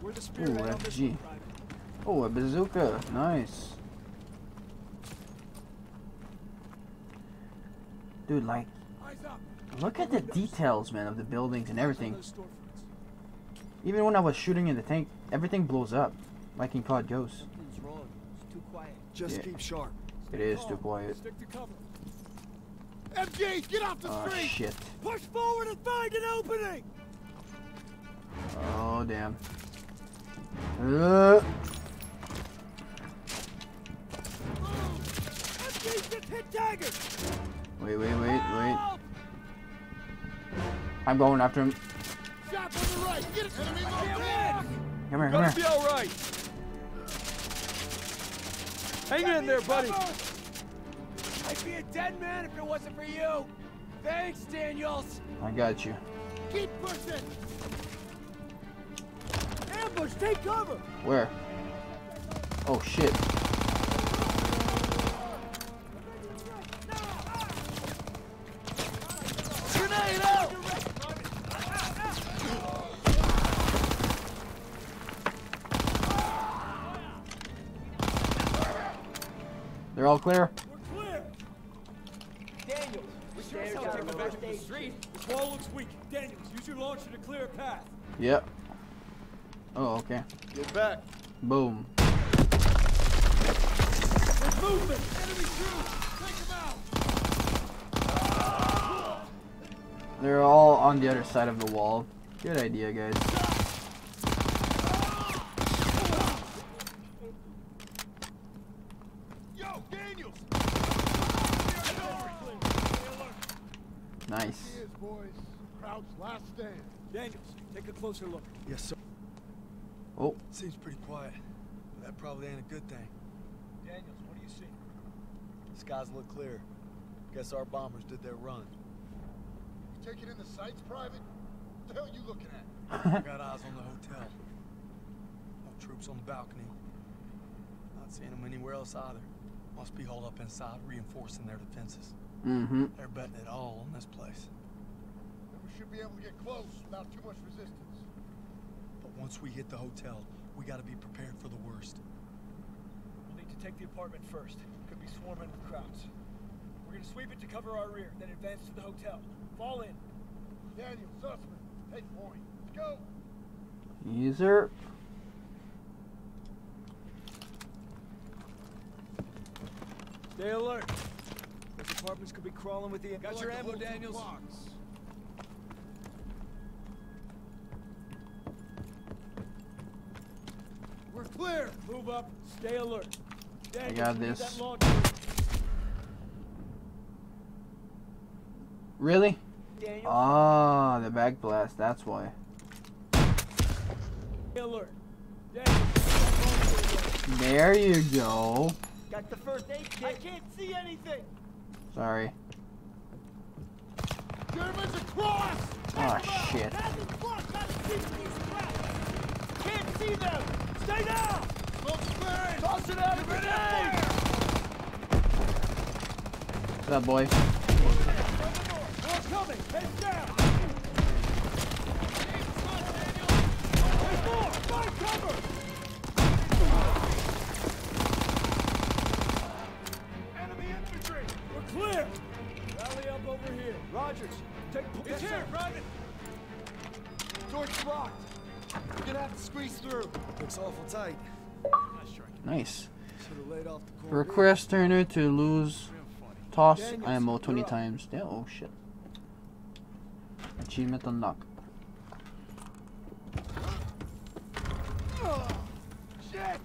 We're the Ooh, spearhead on this FG. one, Private. Oh, a bazooka. Nice. Dude, like, look at the details, man, of the buildings and everything. Even when I was shooting in the tank, everything blows up, like in COD Ghost. It's too quiet. Just Yeah. keep sharp. It is too quiet. MG, get off the Oh street! shit. Push forward and find an opening! Oh damn. Uh, wait, wait, wait, wait. I'm going after him. Shot on the right! Get it! Enemy! Come here, come Gonna here. be all right. Hang in there, buddy. I'd be a dead man if it wasn't for you. Thanks, Daniels. I got you. Keep pushing. Ambush, take cover. Where? Oh shit. Grenade out. They're all clear? Daniels, we sure as hell take them back to the street. The wall looks weak. Daniels, use your launcher to clear a path. Yep. Oh, okay. Get back. Boom. There's movement. Enemy troops. They're all on the other side of the wall. Good idea, guys. Yo, Daniels! Nice. He is, boys. Last stand. Daniels, take a closer look. Yes, sir. Oh. Seems pretty quiet. But that probably ain't a good thing. Daniels, what do you see? The Skies look clear. Guess our bombers did their run. You taking in the sights, Private? What the hell are you looking at? I got eyes on the hotel. No troops on the balcony. Not seeing them anywhere else either. Must be holed up inside, reinforcing their defenses. Mm-hmm. They're betting it all on this place. Then we should be able to get close without too much resistance. But once we hit the hotel, we gotta be prepared for the worst. We'll need to take the apartment first. Could be swarming with Krauts. We're gonna sweep it to cover our rear, then advance to the hotel. Fall in. Daniel, Zussman, take point. Let's go. User. Stay alert. Those apartments could be crawling with the... Got your ammo, Daniels? We're clear. Move up. Stay alert. Daniels, got this. Really? Daniel? Ah, the back blast. That's why. Alert. There you go. Got the first aid kit. I can't see anything. Sorry. Germans across! Oh shit. Can't see them. Stay down. Toss it out of grenade. What's up, boy? Nice. Request Turner to lose toss ammo 20 times. Yeah, oh shit. Achievement unlocked. Shit!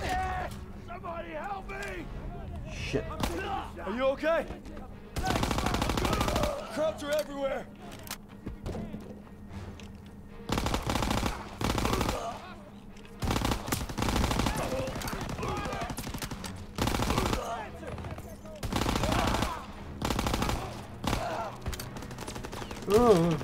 Shit! Somebody help me! Shit. Are you okay? Krauts are everywhere. Ugh.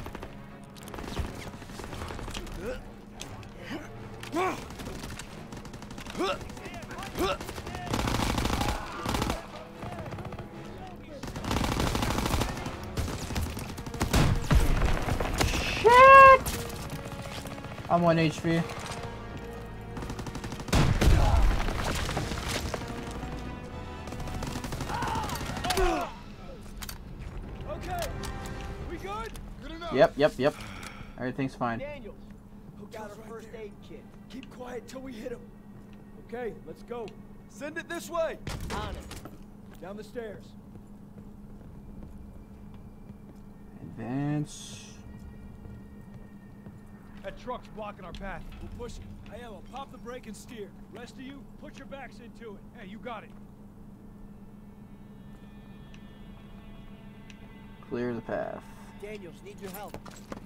Shit! I'm 1 HP. Yep, yep, yep. Everything's fine. Daniels, who got a first aid kit? Keep quiet till we hit him. Okay, let's go. Send it this way. On it. Down the stairs. Advance. That truck's blocking our path. We'll push it. Aiello, pop the brake and steer. Rest of you, put your backs into it. Hey, you got it. Clear the path. Daniels, need your help.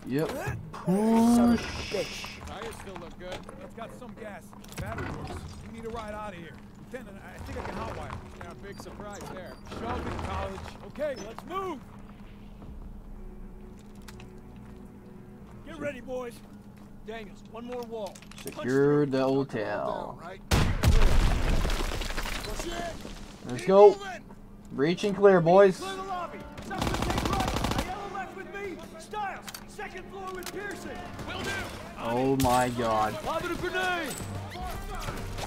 Yep. Son Push. Oh, bitch. Tires still look good. It's got some gas. Battery works. We need a ride out of here. Lieutenant, I think I can hotwire. Yeah, big surprise there. Show me college. Okay, let's move. Get ready, boys. Daniels, one more wall. Secure the hotel. Let's go. Breach and clear, boys. Clear the lobby. Suspect take right. Ayala left with me. Stiles, second floor with Pierson. Will do. Oh my god. Lobbing a grenade.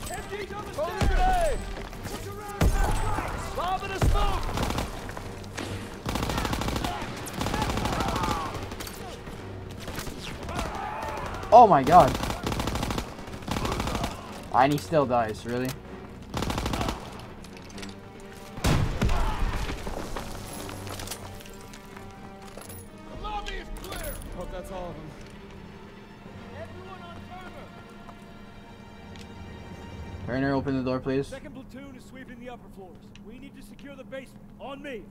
MG's on the Throw the grenade. Push around left, right. Lobbing a smoke. Oh my god. And he still dies, really? Turner, open the door, please. Second platoon is sweeping the upper floors. We need to secure the basement. On me.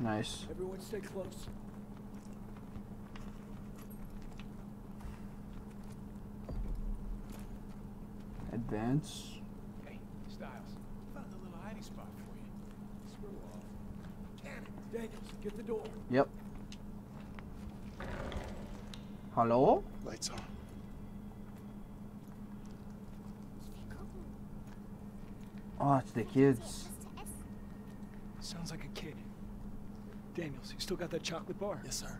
Nice. Everyone stay close. Advance. Hey, Stiles. Found a little hiding spot for you. Screw off. Damn it. Daniels, get the door. Yep. Hello? Lights on. Oh, it's the kids. Sounds like a kid. Daniels, you still got that chocolate bar? Yes, sir.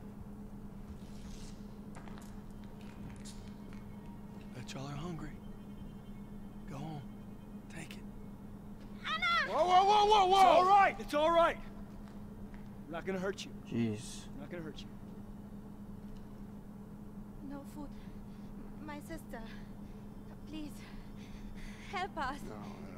Bet y'all are hungry. Go on. Take it. Whoa, whoa, whoa, whoa, whoa! It's all right. It's all right. I'm not gonna hurt you. Jeez. I'm not gonna hurt you. No food. My sister. Please. Help us. No, no, no.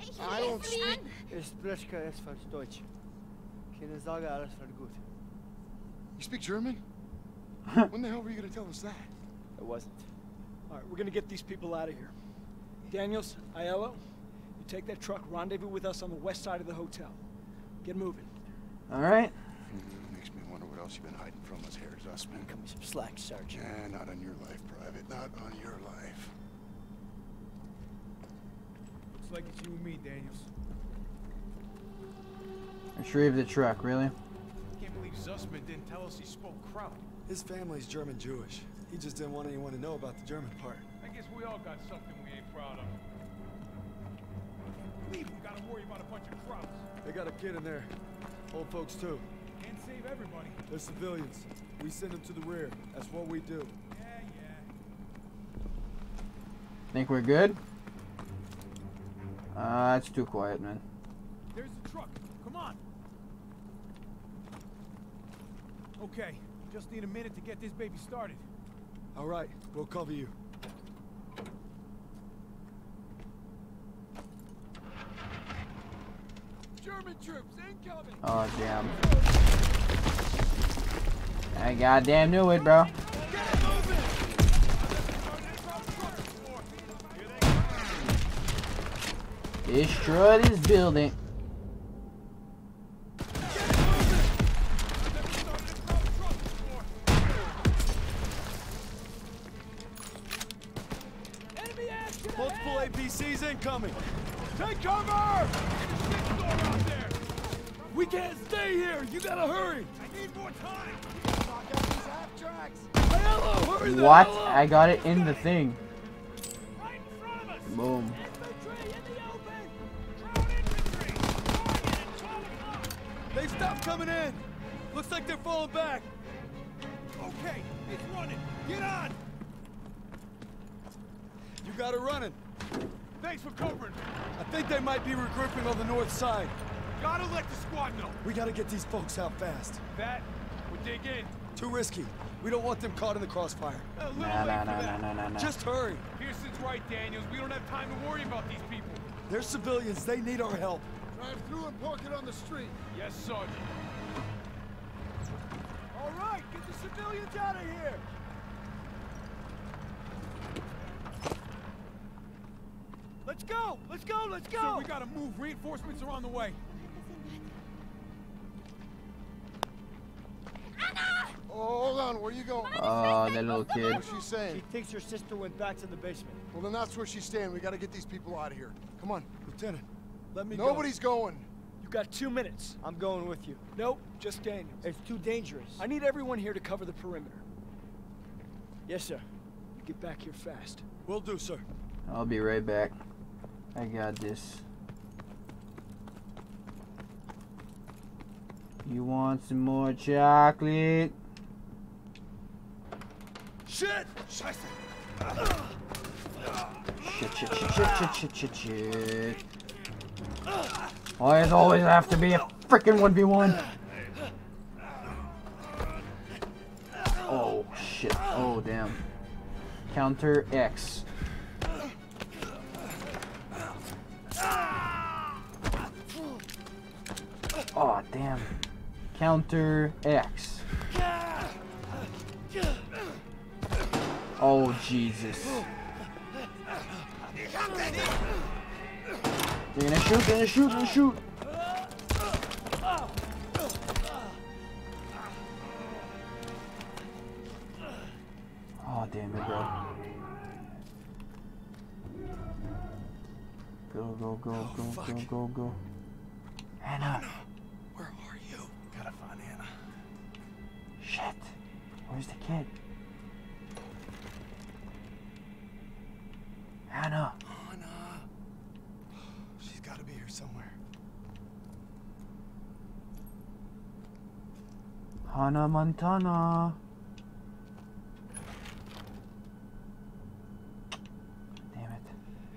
Ich I don't es an. Ich spreche kein falsch Deutsch. Keine Sorge, alles wird gut. You speak German? when the hell were you gonna tell us that? It wasn't. All right, we're gonna get these people out of here. Daniels, Aiello, you take that truck, rendezvous with us on the west side of the hotel. Get moving. Alright. Mm, makes me wonder what else you've been hiding from us, Harry Zussman. Cut me some slack, Sergeant. Yeah, not on your life, Private. Not on your life. Looks like it's you and me, Daniels. Retrieve the truck, really? Can't believe Zussman didn't tell us he spoke Kraut. His family's German Jewish. He just didn't want anyone to know about the German part. I guess we all got something we ain't proud of. Leave, we gotta worry about a bunch of Krauts. They got a kid in there. Old folks too. Can't save everybody. They're civilians. We send them to the rear. That's what we do. Yeah, yeah. Think we're good? Uh, it's too quiet, man. There's the truck. Come on. Okay, just need a minute to get this baby started. All right, we'll cover you. German troops incoming. Oh, damn. I goddamn knew it, bro. Destroy this building. Multiple APCs incoming. Take cover! We can't stay here. You gotta hurry. I need more time. Aiello, hurry What? hell. I got it in the thing. Boom. They stopped coming in. Looks like they're falling back. Okay, it's running. Get on. You got it running. Thanks for covering. I think they might be regrouping on the north side. Gotta let the squad know. We gotta get these folks out fast. That would dig in. Too risky. We don't want them caught in the crossfire. A little Nah, late nah, for nah, that. nah, nah, nah, nah. Just hurry. Pierson's right, Daniels. We don't have time to worry about these people. They're civilians. They need our help. Drive through and park it on the street. Yes, Sergeant. All right, get the civilians out of here. Let's go! Let's go! Let's go! Sir, we gotta move. Reinforcements are on the way. Oh, hold on. Where are you going? Oh, that ah, little kid. What's she saying? She thinks your sister went back to the basement. Well, then that's where she's staying. We got to get these people out of here. Come on. Lieutenant, let me Nobody's going. You got two minutes. I'm going with you. Nope, just Daniels. It's too dangerous. I need everyone here to cover the perimeter. Yes, sir. Get back here fast. Will do, sir. I'll be right back. I got this. You want some more chocolate? Shit! Shit, shit, shit, shit, shit, shit, shit, shit. Why always have to be a freaking 1v1? Oh, shit. Oh, damn. Counter X. Oh, damn. Counter X. Oh, Jesus. They're gonna shoot, they're gonna shoot, they're gonna shoot. Oh, damn it, bro. Go, go, go, oh, go, go, go, go. Anna! Where are you? Gotta find Anna. Shit. Where's the kid? Anna! Anna. Gotta be here somewhere. Hannah Montana. Damn it.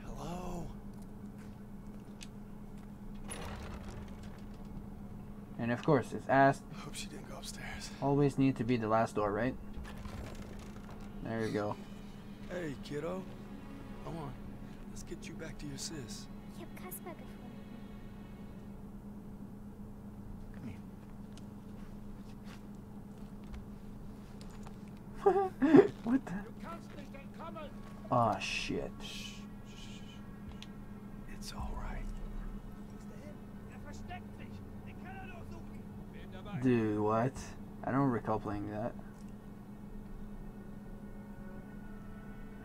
Hello? And of course, it's asked. I hope she didn't go upstairs. Always need to be the last door, right? There you go. Hey, kiddo. Come on. Let's get you back to your sis. what the? Oh shit. It's alright. Dude, what? I don't recall playing that.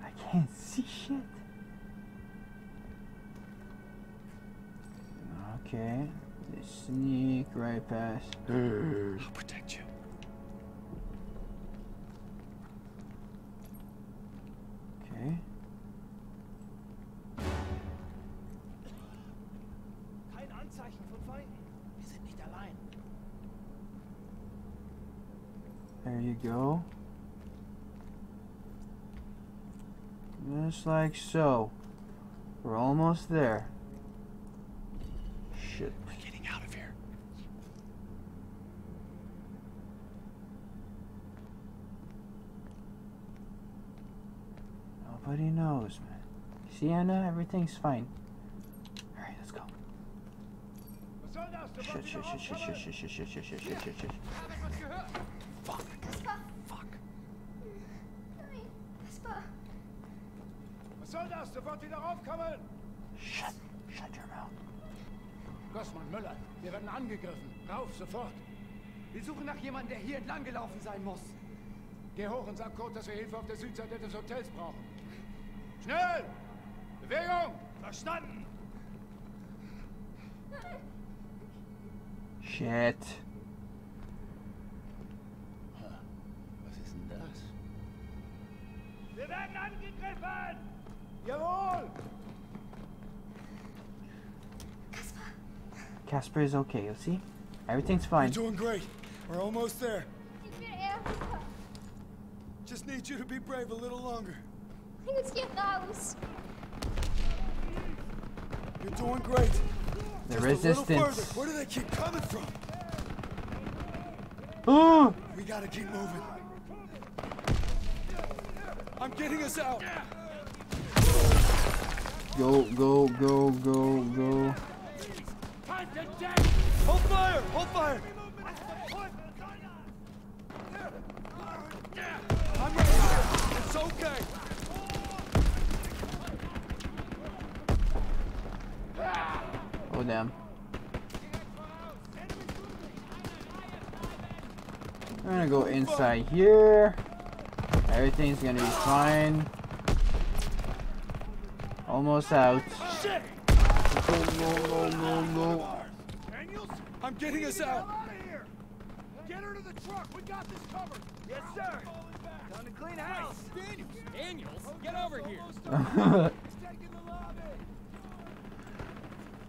I can't see shit. Okay. Sneak right past. I'll protect you. Okay. Kein Anzeichen von Feinden. Wir sind nicht allein. There you go. Just like so. We're almost there. Nobody knows, man. See, Anna, everything's fine. Alright, let's go. Shit, shit, shit, shit, shit, shit, shit, shit, shit, shit, shit, shit, shit. Fuck. Fuck. Was soll das? Sofort wieder raufkommen! Shut, shut your mouth. Gossmann, Müller, wir werden angegriffen. Rauf, sofort. Wir suchen nach jemandem, der hier entlang gelaufen sein muss. Geh hoch und sag Kurt, dass wir Hilfe auf der Südseite des Hotels brauchen. Schnell! Bewegung! Verstanden! Shit. Was ist denn das? Wir werden angegriffen! Jawohl! Kaspar is okay, you see? Everything's fine. You're doing great. We're almost there. Ich will Erika. Just need you to be brave a little longer. You're doing great. The Just a little resistance. further. Where do they keep coming from? Ooh! We gotta keep moving. I'm getting us out. Go, go, go, go, go. Hold fire! Hold fire! I'm right here. It's okay. Oh damn. I'm gonna go inside here. Everything's gonna be fine. Almost out. Shit! No, no, no, no. I'm getting us out. Get her to the truck. We got this covered. Yes, sir. Time to clean house. Daniels. Daniels, get over here.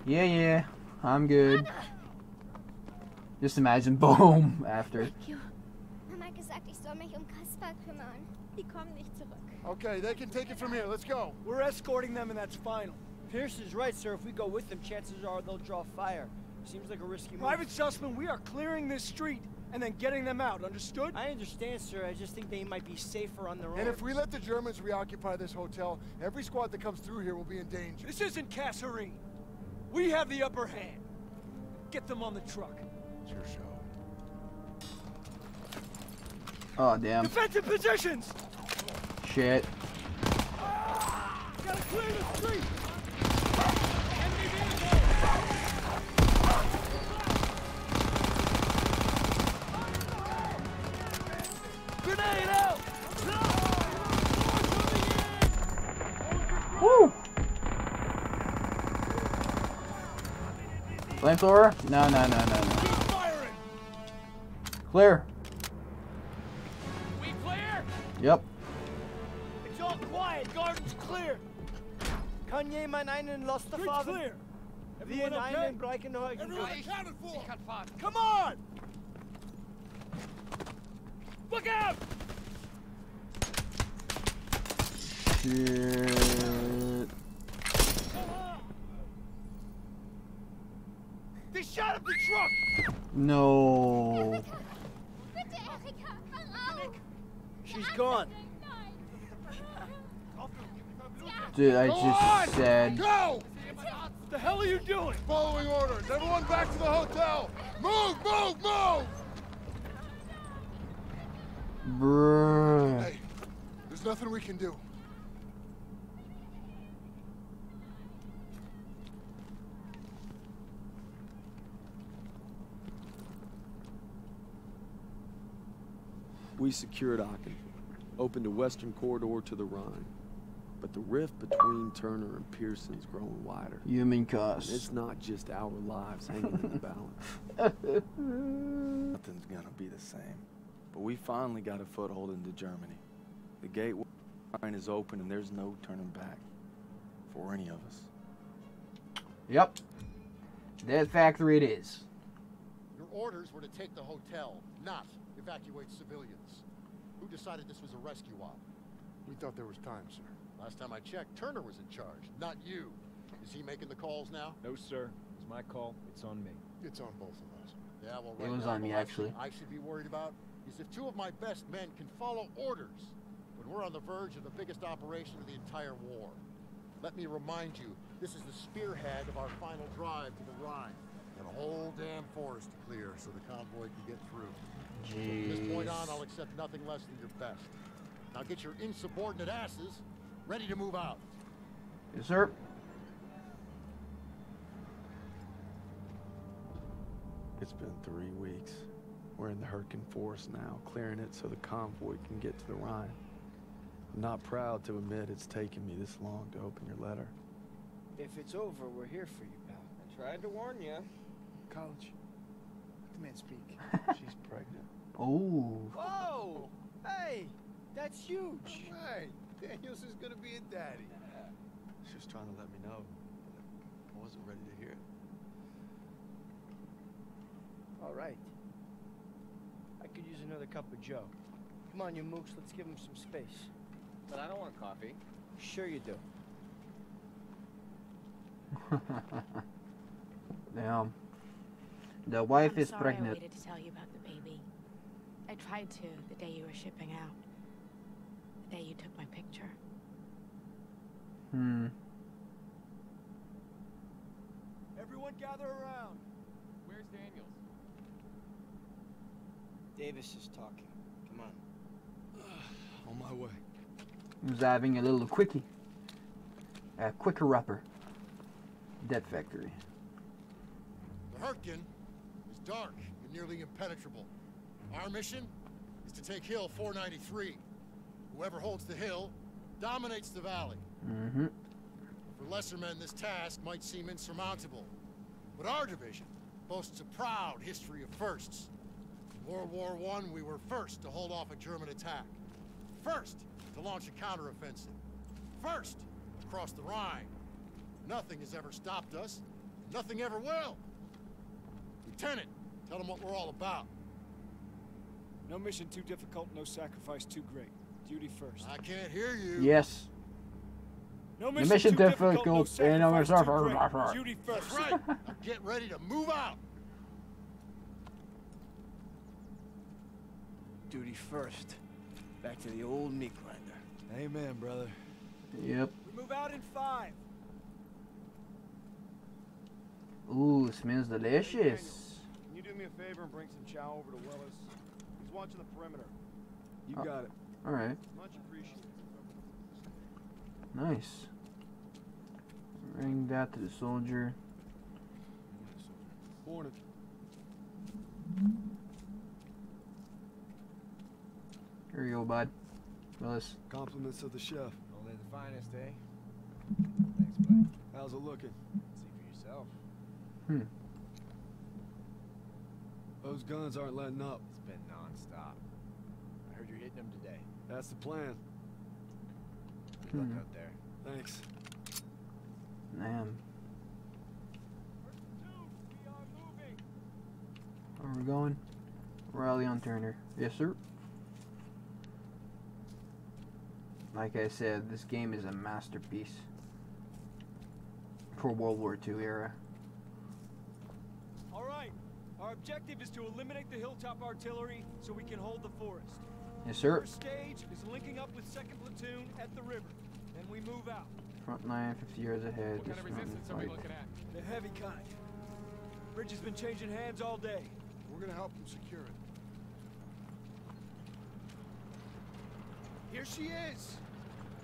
yeah, yeah. I'm good. Just imagine boom after. Mama gesagt, ich soll mich um Kaspar kümmern. Die kommen nicht zurück. Okay, they can take it from here. Let's go. We're escorting them, and that's final. Pierce is right, sir. If we go with them, chances are they'll draw fire. Seems like a risky move. Private Zussman, we are clearing this street and then getting them out. Understood? I understand, sir. I just think they might be safer on their own. And if we let the Germans reoccupy this hotel, every squad that comes through here will be in danger. This isn't Kasserine. We have the upper hand. Get them on the truck. It's your show. Oh damn. Defensive positions! Shit. Gotta clear the street! Grenade out! Flamethrower? No, no, no, no, no. Clear. We clear? Yep. It's all quiet. Garden's clear. Kann jemand einen Loster Street's fahren? clear. Wie in Everyone okay? einen Breckenhäuser. Everyone accounted for. Come on! Look out! Shit. They shot up the truck! No. Bitte, Erika, heraus! She's gone. Dude, I Go just on! said. Go! What the hell are you doing? Following orders. Everyone back to the hotel. Move, move, move! Bruh. Hey, there's nothing we can do. We secured Aachen, opened a western corridor to the Rhine. But the rift between Turner and Pierson's growing wider. Human And cost. it's not just our lives hanging in the balance. Nothing's gonna be the same. But we finally got a foothold into Germany. The gateway is open and there's no turning back. For any of us. Yep. That factory it is. Your orders were to take the hotel, not evacuate civilians. Who decided this was a rescue op? We thought there was time, sir. Last time I checked, Turner was in charge, not you. Is he making the calls now? No, sir. It's my call. It's on me. It's on both of us. Yeah, well, It was now, on me, actually. I should be worried about is if two of my best men can follow orders when we're on the verge of the biggest operation of the entire war. Let me remind you, this is the spearhead of our final drive to the Rhine. And a whole damn forest to clear so the convoy can get through. From this point on, I'll accept nothing less than your best. Now get your insubordinate asses ready to move out. Yes, sir. It's been three weeks. We're in the Hurtgen Forest now, clearing it so the convoy can get to the Rhine. I'm not proud to admit it's taken me this long to open your letter. If it's over, we're here for you, pal. I tried to warn you. College. Let the man speak. She's pregnant. Oh. Whoa! Hey, that's huge. Hey, Daniels is gonna be a daddy. She was trying to let me know. but I wasn't ready to hear it. All right. I could use another cup of Joe. Come on, you mooks, let's give him some space. But I don't want coffee. Sure you do. Damn. The wife I'm is sorry pregnant. I waited to tell you about the baby. I tried to the day you were shipping out. The day you took my picture. Hmm. Everyone gather around. Where's Daniels? Davis is talking. Come on. On my way. He was having a little quickie. A quicker upper. Death factory. The Hurtgen is dark and nearly impenetrable. Our mission is to take Hill 493. Whoever holds the hill dominates the valley. Mm-hmm. For lesser men, this task might seem insurmountable. But our division boasts a proud history of firsts. In World War I, we were first to hold off a German attack. First to launch a counteroffensive. First across the Rhine. Nothing has ever stopped us. Nothing ever will. Lieutenant, tell them what we're all about. No mission too difficult, no sacrifice too great. Duty first. I can't hear you. Yes. No The mission, mission too difficult, no difficult, and no sacrifice too surfer- great. Duty first. That's right. Now get ready to move out. Duty first. Back to the old meat grinder. Amen, brother. Yep. We move out in five. Ooh, smells delicious. Can you do me a favor and bring some chow over to Willis? He's watching the perimeter. You Oh. got it. Alright. Much appreciated. Nice. Bring that to the soldier. Morning. Here you go, bud. Willis. Compliments of the chef. Only the finest, eh? Thanks, buddy. How's it looking? See for yourself. Hmm. Those guns aren't letting up. It's been non-stop. I heard you're hitting them today. That's the plan. Good luck Hmm. out there. Thanks. Damn. Where are we going? Rally on Turner. Yes, sir. Like I said, this game is a masterpiece for World War II era. All right. Our objective is to eliminate the hilltop artillery so we can hold the forest. Yes, sir. First stage is linking up with second platoon at the river. Then we move out. Front line, 50 yards ahead. What kind of resistance are we fight. looking at? The heavy kind. Bridge has been changing hands all day. We're gonna help them secure it. Here she is.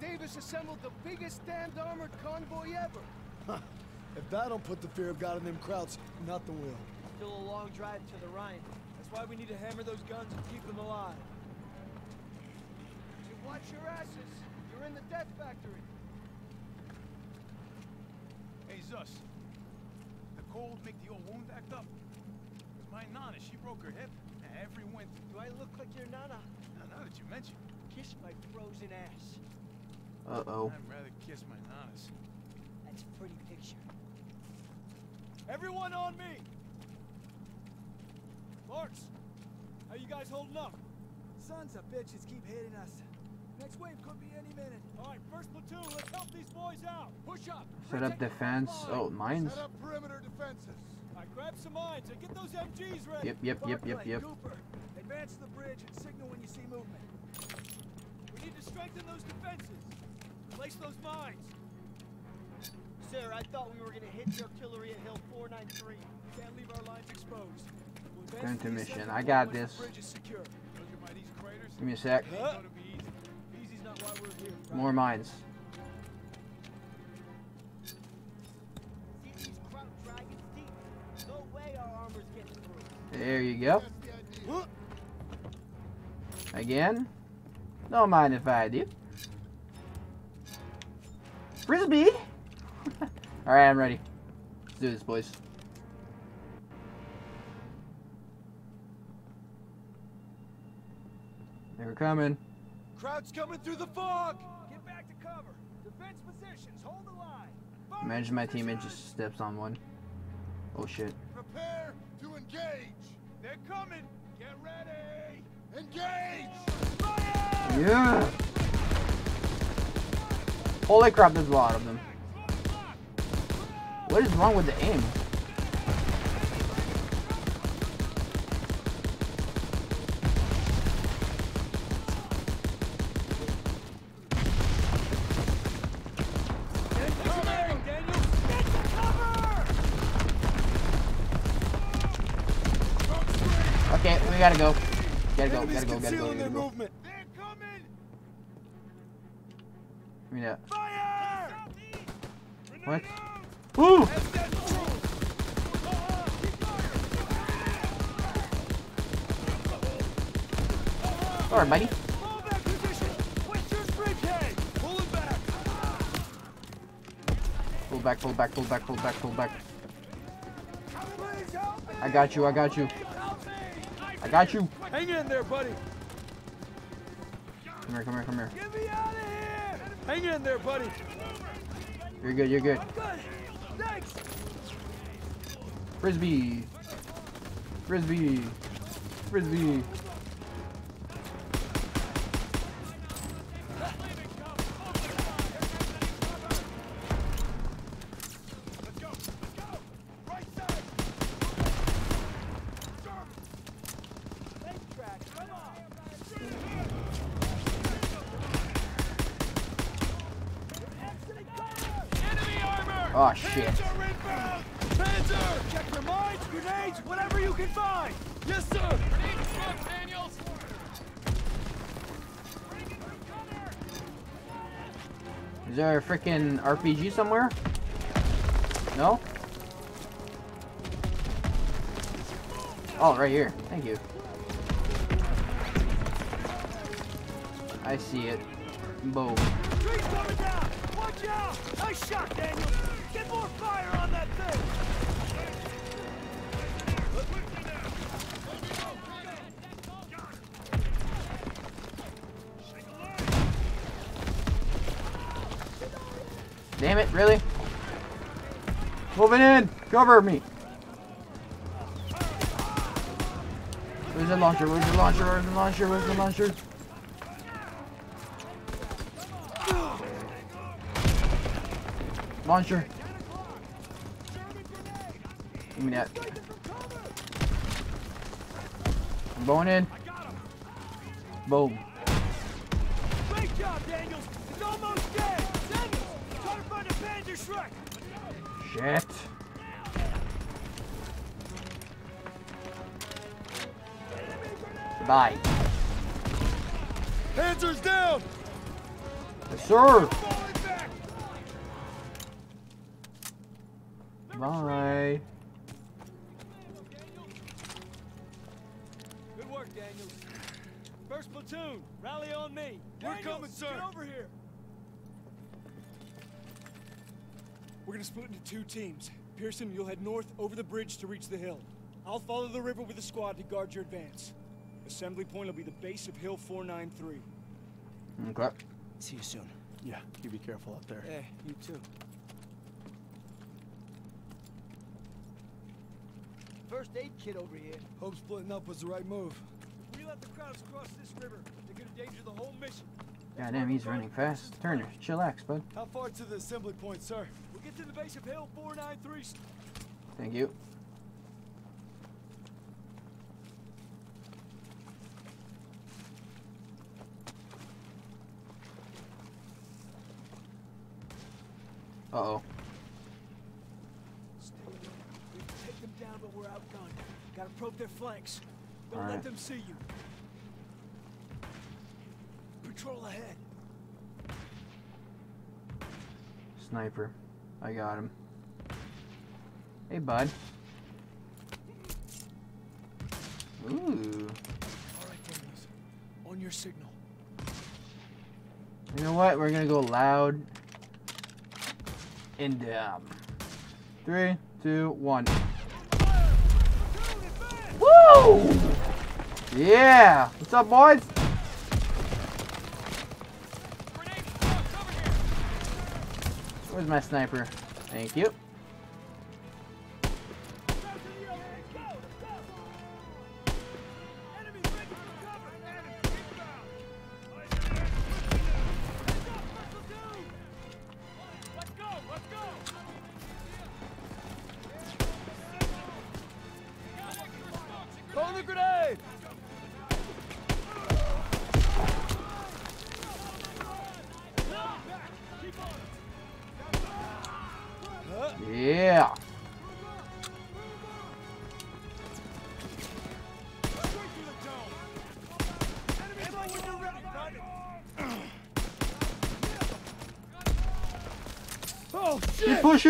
Davis assembled the biggest damned armored convoy ever. If that don't put the fear of God in them Krauts, nothing will. Still a long drive to the Rhine. That's why we need to hammer those guns and keep them alive. You watch your asses. You're in the death factory. Hey, Zus. The cold make the old wound act up? 'Cause my Nana, she broke her hip every winter. Do I look like your nana? Now, now that you mention Kiss my frozen ass. Uh-oh. I'd rather kiss my Nana's. That's a pretty picture. Everyone on me! Marks, how you guys holding up? Sons of bitches keep hitting us. Next wave could be any minute. All right, first platoon, let's help these boys out. Push up. Set up defense. Oh, mines. Set up perimeter defenses. All right, grab some mines and get those MGs ready. Yep, yep, yep, yep, yep. Cooper, advance to the bridge and signal when you see movement. We need to strengthen those defenses. Place those mines. Sir, I thought we were gonna hit the artillery at Hill 493. Can't leave our lines exposed. We'll advance Going to to mission. I got this. Give me a sec. More mines. There you go. Again. Don't mind if I do. Frisbee! Alright, I'm ready. Let's do this, boys. They're coming. Krauts coming through the fog. Get back to cover. Defense positions. Hold the line. Fire Imagine my positions. teammate just steps on one. Oh shit. Prepare to engage. They're coming. Get ready. Engage! Yeah! Holy crap, there's a lot of them. What is wrong with the aim? Get to cover, Daniel. Get to cover! Okay, we gotta go. Gotta go, Enemies gotta go, gotta go, gotta their go. movement. Give me that. What? Woo! Alright, buddy. Pull back, pull back, pull back, pull back, pull back. I got you, I got you. Got you. Hang in there, buddy. Come here, come here, come here. Get me out of here. Hang in there, buddy. You're good, you're good. Thanks. Frisbee. Frisbee. Frisbee. Freaking RPG somewhere? No? Oh, right here. Thank you. I see it. Boom. Watch out! Nice shot, Daniels! Cover me! Where's the launcher? Where's the launcher? Where's the launcher? Where's the launcher? Launcher. Give me that. I'm going in. Boom. Great job, Daniels! It's almost dead! Daniels! Try to find a Panzerschreck! Shit. Bye. Panzer's down! Yes, sir. Bye. Good work, Daniels. First platoon, rally on me. We're Daniels, coming, sir. Get over here. We're gonna split into two teams. Pierson, you'll head north over the bridge to reach the hill. I'll follow the river with a squad to guard your advance. Assembly point will be the base of Hill 493. Okay. See you soon. Yeah, you be careful out there. Hey, you too. First aid kit over here. Hope splitting up was the right move. If we let the Krauts cross this river, they could endanger the whole mission. Goddamn, he's running fast. Turner, chillax, bud. How far to the assembly point, sir? We'll get to the base of Hill 493. Thank you. Uh-oh. We can take them down, but we're outgunned. Gotta probe their flanks. Don't All let them see you. Patrol ahead. Sniper. I got him. Hey, bud. Ooh. All right, Daniels. On your signal. You know what? We're gonna go loud and um. Three, two, one. Woo! Yeah! What's up, boys? Where's my sniper? Thank you.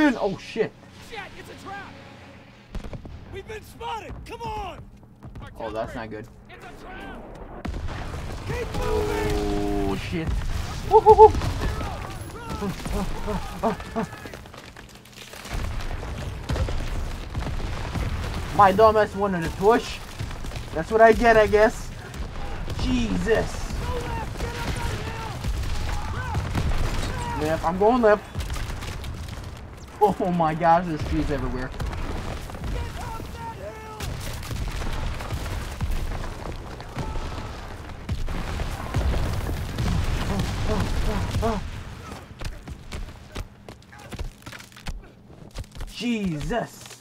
Pushing! Oh shit! Shit! It's a trap! We've been spotted! Come on! Oh, that's not good. It's a trap! Keep moving! Oh shit! Woo-hoo-hoo. My dumbass wanted to push. That's what I get, I guess. Jesus. Left. I'm going left. Oh my gosh, there's trees everywhere. Jesus.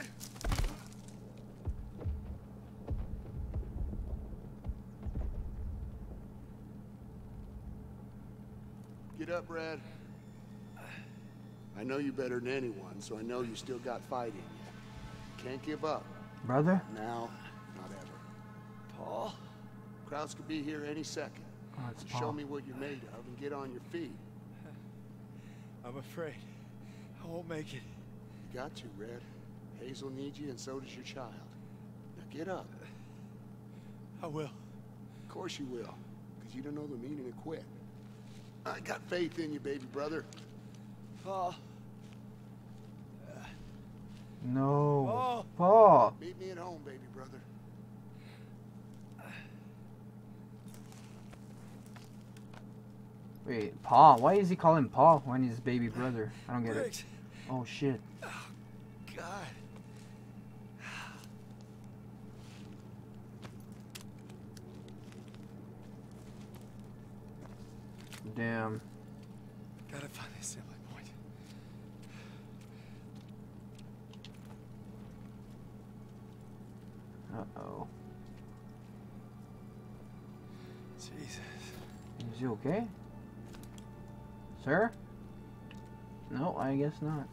Get up, Brad. I know you better than anyone, so I know you still got fight in you. Can't give up. Brother? Now, not ever. Paul? Krauts could be here any second. Oh, so show me what you're made of and get on your feet. I'm afraid I won't make it. You got to, Red. Hazel needs you, and so does your child. Now get up. I will. Of course you will, because you don't know the meaning of quit. I got faith in you, baby brother. Paul. No. Paul. Paul. Meet me at home, baby brother. Wait, Paul. Why is he calling Paul when he's baby brother? I don't get it. Oh shit. Oh, God. Damn. Gotta find the assembly point. Uh-oh. Jesus. Is he okay? Sir? No, I guess not.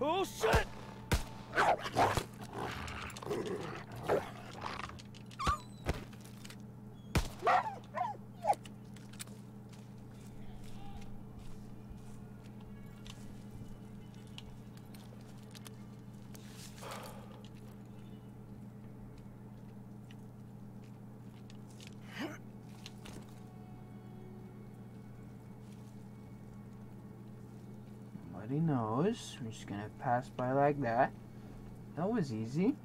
Oh shit! Nobody We're just gonna pass by like that. That was easy.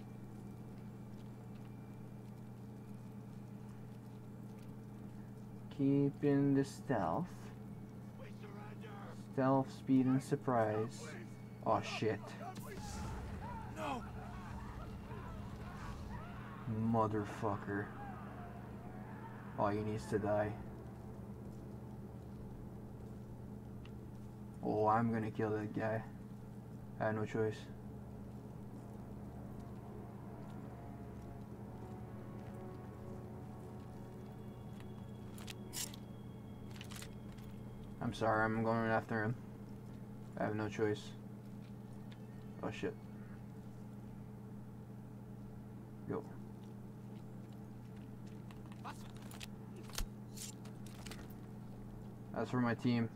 Keeping the stealth. Stealth, speed, and surprise. Oh shit. Motherfucker. Oh, he needs to die. Oh, I'm gonna kill that guy. I have no choice. I'm sorry, I'm going after him. I have no choice. Oh shit. Go. That's for my team.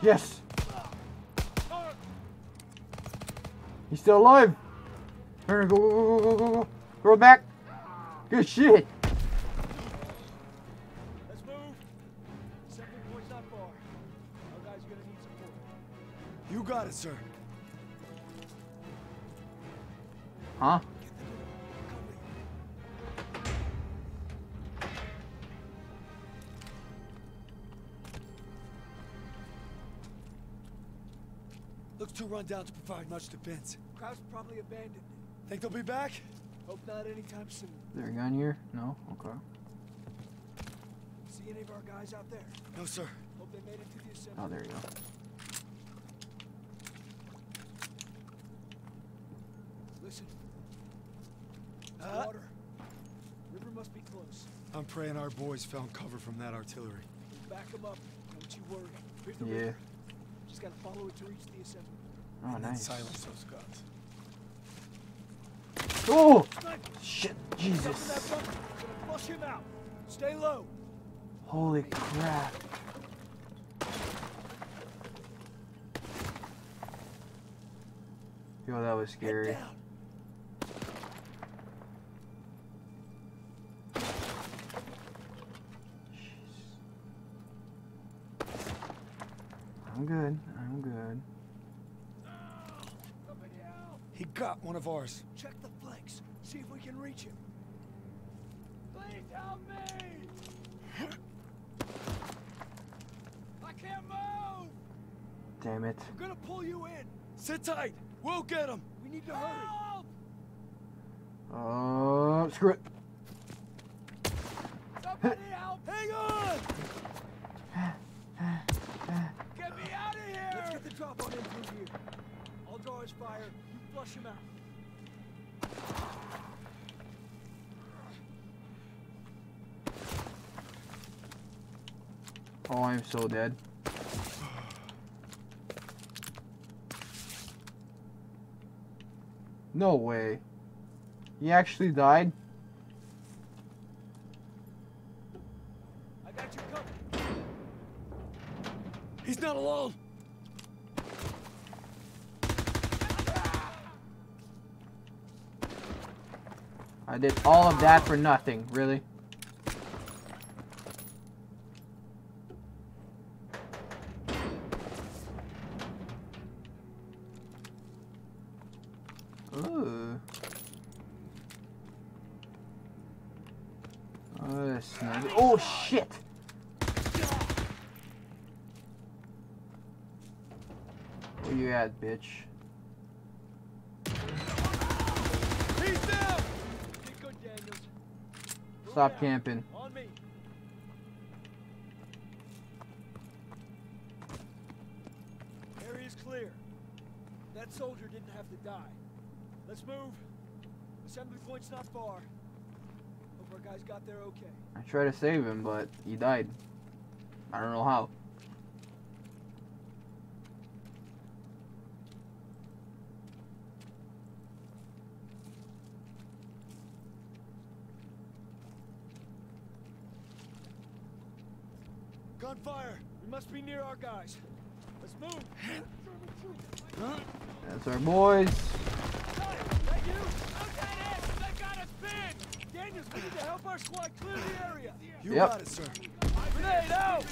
Yes! He's still alive! Turner, go, go, go, go, go, go! Throw it back! Good shit! Let's move. Assembly point's not far. Our guys gonna need support. You got it, sir. Huh? Run down to provide much defense. Krauts probably abandoned. Think they'll be back? Hope not anytime soon. Is there a gun here? No? Okay. See any of our guys out there? No, sir. Hope they made it to the assembly. Oh, there you go. Listen. Uh? Water. River must be close. I'm praying our boys found cover from that artillery. We'll back them up. Don't you worry. Here's the Yeah. river. Just gotta follow it to reach the assembly. Oh, and nice. silence those guns. Oh! Shit, Jesus. flush him out. Stay low. Holy crap. Yo, that was scary. I'm good. He got one of ours. Check the flanks. See if we can reach him. Please help me! I can't move! Damn it. We're gonna pull you in. Sit tight. We'll get him. We need to hurry. Oh, screw it. Somebody help! Hang on! Get me out of here! Let's get the drop on him through here. I'll draw his fire. You flush him out. Oh, I'm so dead. No way. He actually died? I got you covered. He's not alone. I did all of that for nothing, really? Ooh. Oh, that's not good. Oh, shit! Where you at, bitch? He's down. Good, Daniels. Stop camping. On me. Area's clear. That soldier didn't have to die. Let's move. Assembly point's not far. Hope our guys got there okay. I tried to save him, but he died. I don't know how. Gunfire! We must be near our guys. Let's move! That's our boys. That you? Lieutenant! They got us pinned! Daniels, we need to help our squad clear the area. You Yep. got it, sir. Grenade out!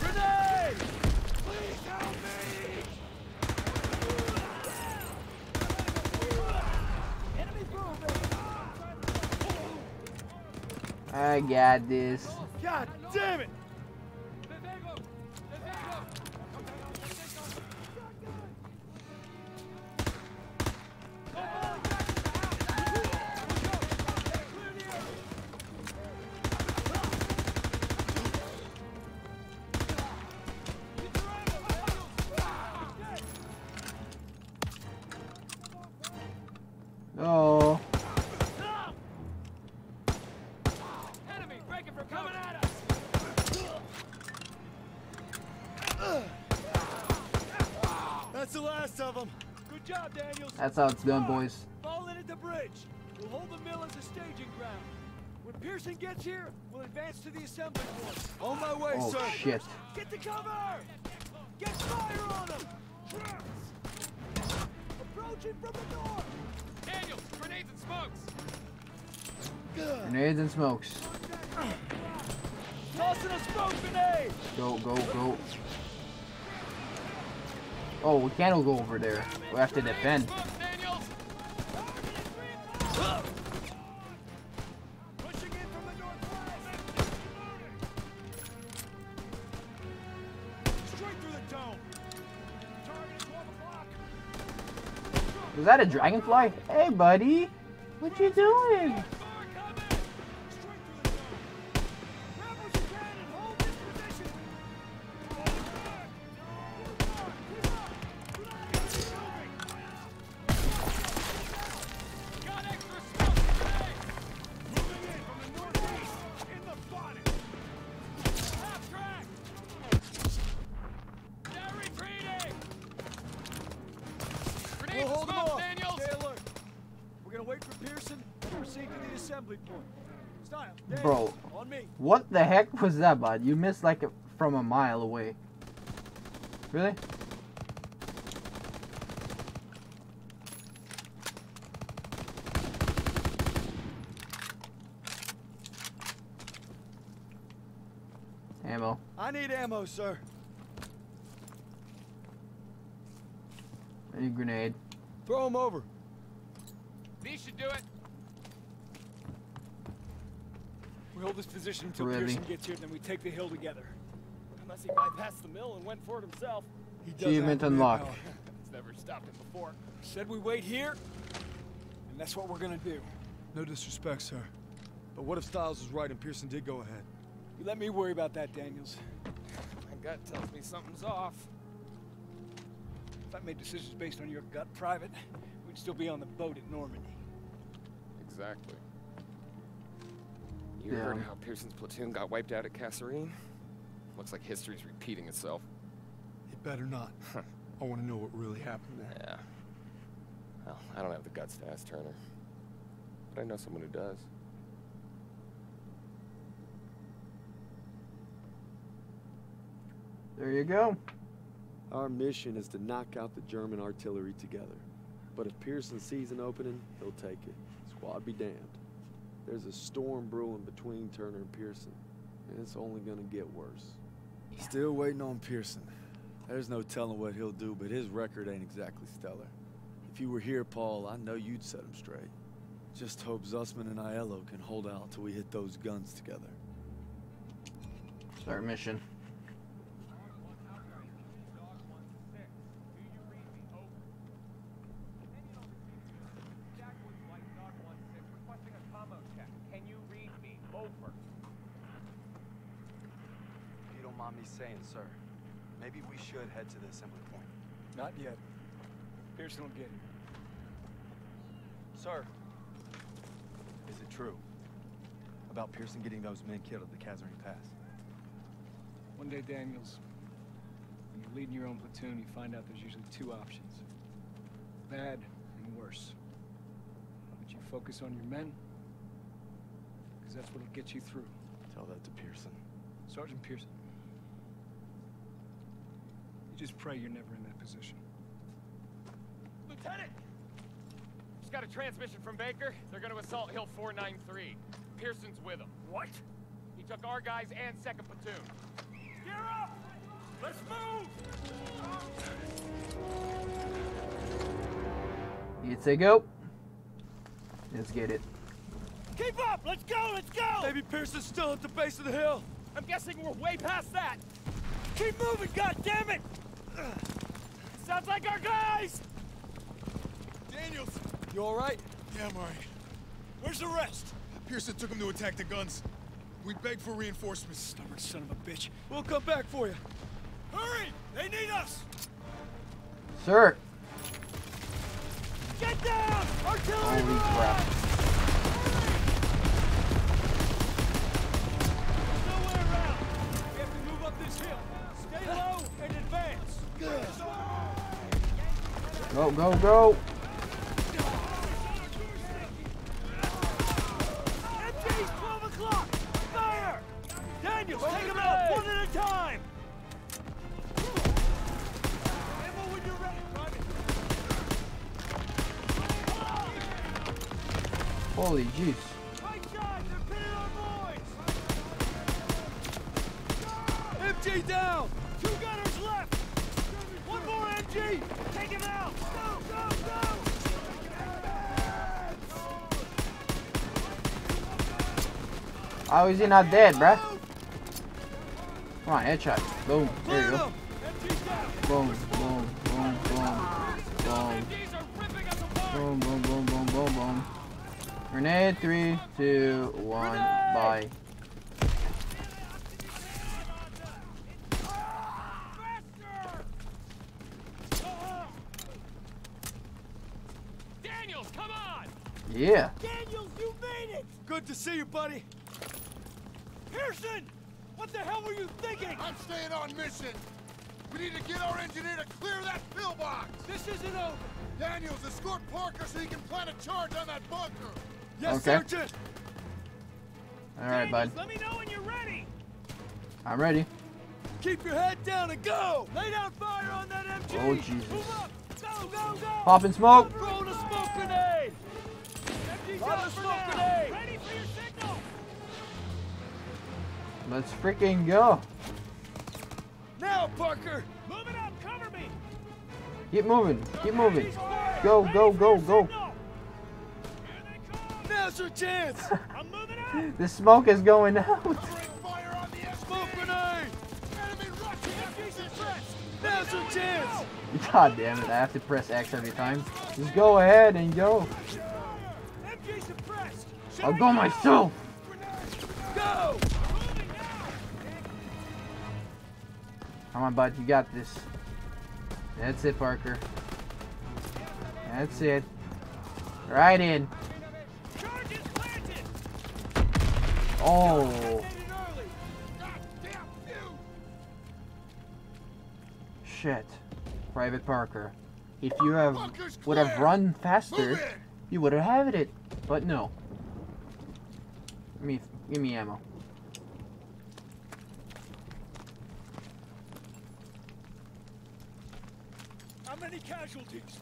Grenade! Please help me! Moving! I got this. God damn it! That's how it's done, boys. Fall in at the bridge. We'll hold the mill as a staging ground. When Pierson gets here, we'll advance to the assembly point. On my way, Oh, sir. shit. Get to cover! Get fire on them! Approaching from the north! Daniels, grenades and smokes. Grenades and smokes. Tossing a smoke grenade! Go, go, go. Oh, we can't go over there. We have to defend. Was that a dragonfly? Hey, buddy. What you doing? Was that, bud? You missed like from a mile away. Really? Ammo. I need ammo, sir. I need grenade. Throw him over. These should do it. We hold this position until Really? Pierson gets here, then we take the hill together. Unless he bypassed the mill and went for it himself. He Achievement unlocked. It's never stopped him before. Said we wait here, and that's what we're gonna do. No disrespect, sir. But what if Stiles was right and Pierson did go ahead? You let me worry about that, Daniels. My gut tells me something's off. If I made decisions based on your gut private, we'd still be on the boat at Normandy. Exactly. You Yeah. heard how Pierson's platoon got wiped out at Kasserine? Looks like history's repeating itself. It better not. I want to know what really happened there. Yeah. Well, I don't have the guts to ask Turner. But I know someone who does. There you go. Our mission is to knock out the German artillery together. But if Pierson sees an opening, he'll take it. Squad be damned. There's a storm brewing between Turner and Pierson, and it's only gonna get worse. Still waiting on Pierson. There's no telling what he'll do, but his record ain't exactly stellar. If you were here, Paul, I know you'd set him straight. Just hope Zussman and Aiello can hold out till we hit those guns together. Start mission. Can you read me? Over. If you don't mind me saying, sir, maybe we should head to the assembly point. Not yet. Pierson will get here. Sir, is it true about Pierson getting those men killed at the Kasserine Pass? One day, Daniels, when you're leading your own platoon, you find out there's usually two options. Bad and worse. But you focus on your men, because that's what'll get you through. Tell that to Pierson. Sergeant Pierson. You just pray you're never in that position. Lieutenant! Just got a transmission from Baker. They're gonna assault Hill 493. Pierson's with them. What? He took our guys and second platoon. Gear up! Let's move! It's a go. Let's get it. Keep up! Let's go! Let's go! Maybe Pierson's still at the base of the hill. I'm guessing we're way past that. Keep moving, God damn it! Sounds like our guys! Daniels! You all right? Yeah, I'm alright. Where's the rest? Pierson took him to attack the guns. We begged for reinforcements. Stubborn son of a bitch. We'll come back for you. Hurry! They need us! Sir. Get down! Artillery! Holy crap. You're ready, Private. Holy jeez. How is he not dead, bruh? Come on, headshot. Boom. There you go. Boom, boom, boom, boom, boom. Boom, boom, boom, boom, boom, boom. Grenade, three, two, one, bye. Daniels, come on! Yeah. Daniels, you made it! Good to see you, buddy. Pierson! What the hell were you thinking? I'm staying on mission. We need to get our engineer to clear that pillbox. This isn't over. Daniels, escort Parker so he can plant a charge on that bunker. Yes, Okay. Sergeant. All right, bud. Let me know when you're ready. I'm ready. Keep your head down and go. Lay down fire on that MG. Oh, Jesus. Move up. Go, go, go. Popping smoke. Throw the smoke grenade. MG's Pop the smoke grenade. Ready for your signal. Let's freaking go. Now, Parker. Move it up. Cover me. Keep moving. Keep moving. Go, go, go, go. Now's your chance. I'm moving up. The smoke is going out. Smoke grenade. Enemy rushing. Now's your chance. God damn it, I have to press X every time. Just go ahead and go. I'll go myself. Go. Come on, bud, you got this. That's it, Parker. That's it. Right in. Oh. Shit. Private Parker. If you have would have run faster, you would have had it. But no. Give me give me ammo. How many casualties?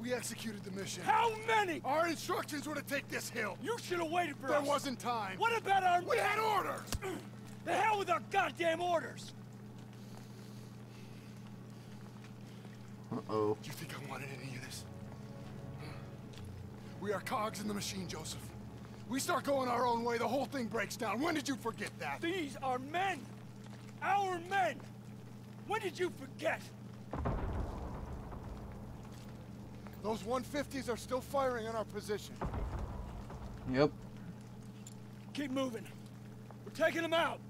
We executed the mission. How many? Our instructions were to take this hill. You should have waited for There us. There wasn't time. What about our... We had orders! the hell with our goddamn orders! Uh-oh. Do you think I wanted any of this? We are cogs in the machine, Joseph. We start going our own way, the whole thing breaks down. When did you forget that? These are men! Our men! When did you forget? Those 150s are still firing on our position. Yep. Keep moving. We're taking them out.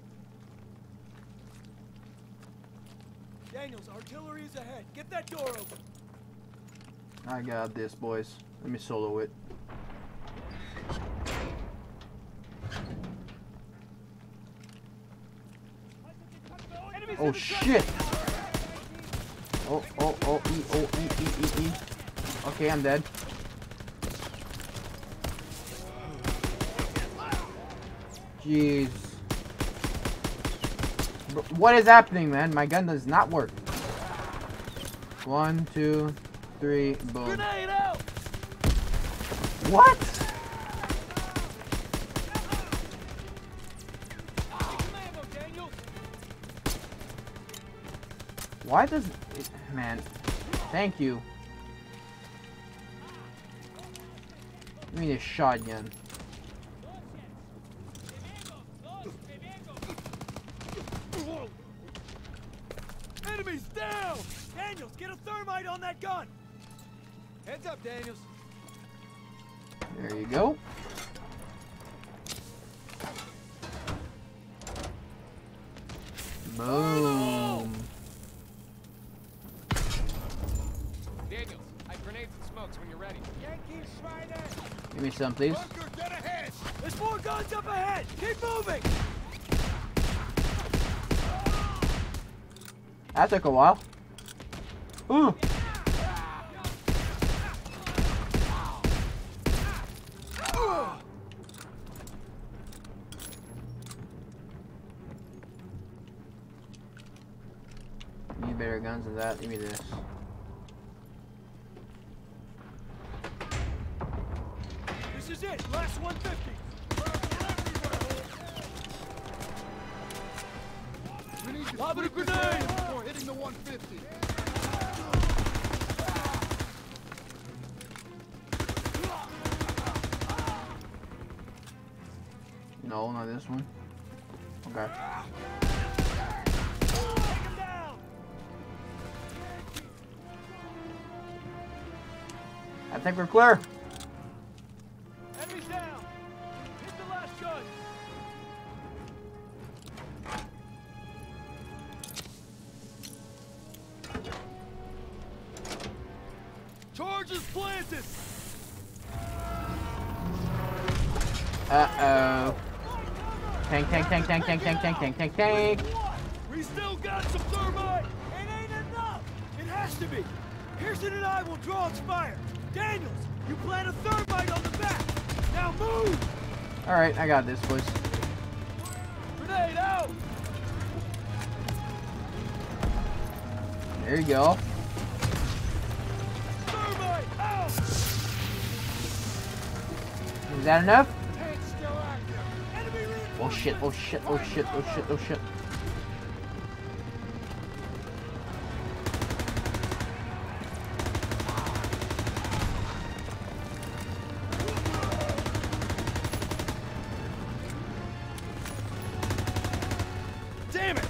Daniels, artillery is ahead. Get that door open. I got this, boys. Let me solo it. Oh shit! Oh, oh, oh, E, oh, E, E, E, E. Okay, I'm dead. Jeez. What is happening, man? My gun does not work. One, two, three, boom. Grenade out! What? Why does it, man? Thank you. Give me this shotgun. Enemies down! Daniels, get a thermite on that gun! Heads up, Daniels. There you go. Boom. Daniels, I grenades and smokes when you're ready. Yankee Schreiner! Give me some, please. Get ahead! There's more guns up ahead! Keep moving! That took a while. Ooh. Need better guns than that. Give me this. This is it! Last 150! We need to Lob it a grenade! area before hitting the 150. No, not this one. Okay. I think we're clear. Tank. We still got some thermite! It ain't enough! It has to be! Pierson and I will draw its fire! Daniels, you plant a thermite on the back! Now move! Alright, I got this, boys. Grenade out! There you go. Thermite out! Is that enough? Shit, oh shit, oh shit, oh shit, oh shit. Damn it!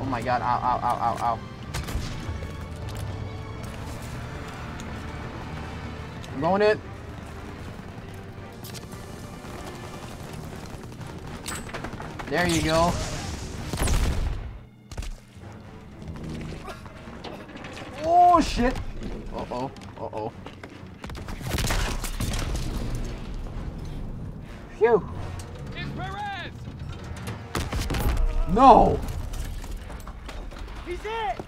Oh my god, ow, ow, ow, ow, ow. I'm going in. There you go. Oh shit. Uh oh. Uh oh. Phew. It's Perez! No. He's it!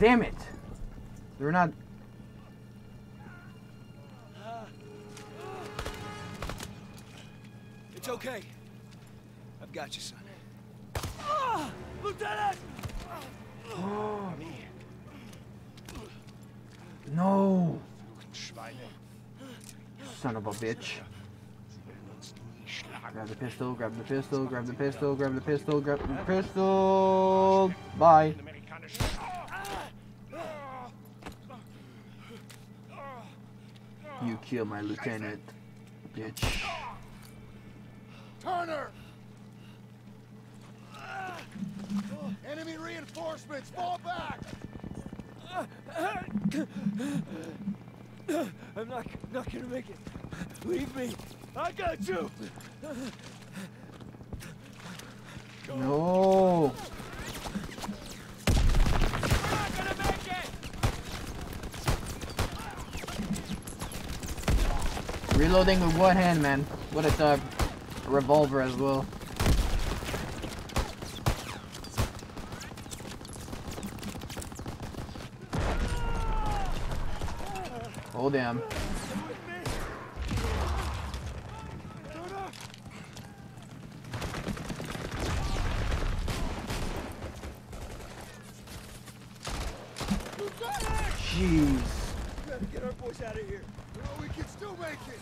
Damn it. They're not. It's okay. Got you, son. Ah! Lieutenant! No. Son of a bitch. Grab the pistol, grab the pistol, grab the pistol, grab the pistol, grab the pistol. Bye. You kill my lieutenant, bitch. Turner! Enemy reinforcements, fall back! I'm not not gonna make it. Leave me. I got you. No. Reloading with one hand, man. What a uh, revolver as well. Oh damn. Jeez. Gotta get our boys out of here. No, we can still make it!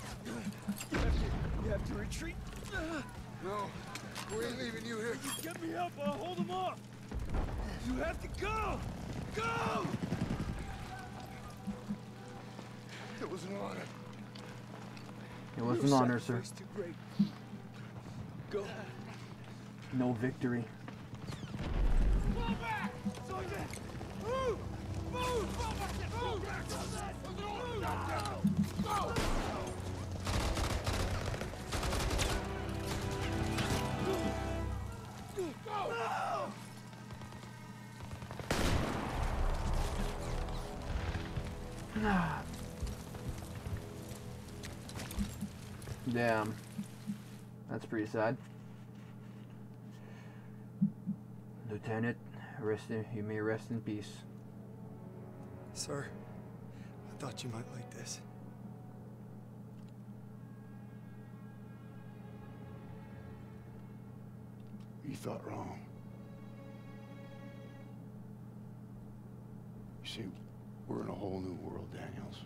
You have to, you have to retreat. No, we ain't leaving you here. You get me up, I'll hold them off. You have to go! Go! It was an honor. It was No an honor, sir. sacrifice Too great. Go. No victory. Damn. That's pretty sad. Lieutenant, rest in, you may rest in peace. Sir, I thought you might like this. You thought wrong. You see, we're in a whole new world, Daniels.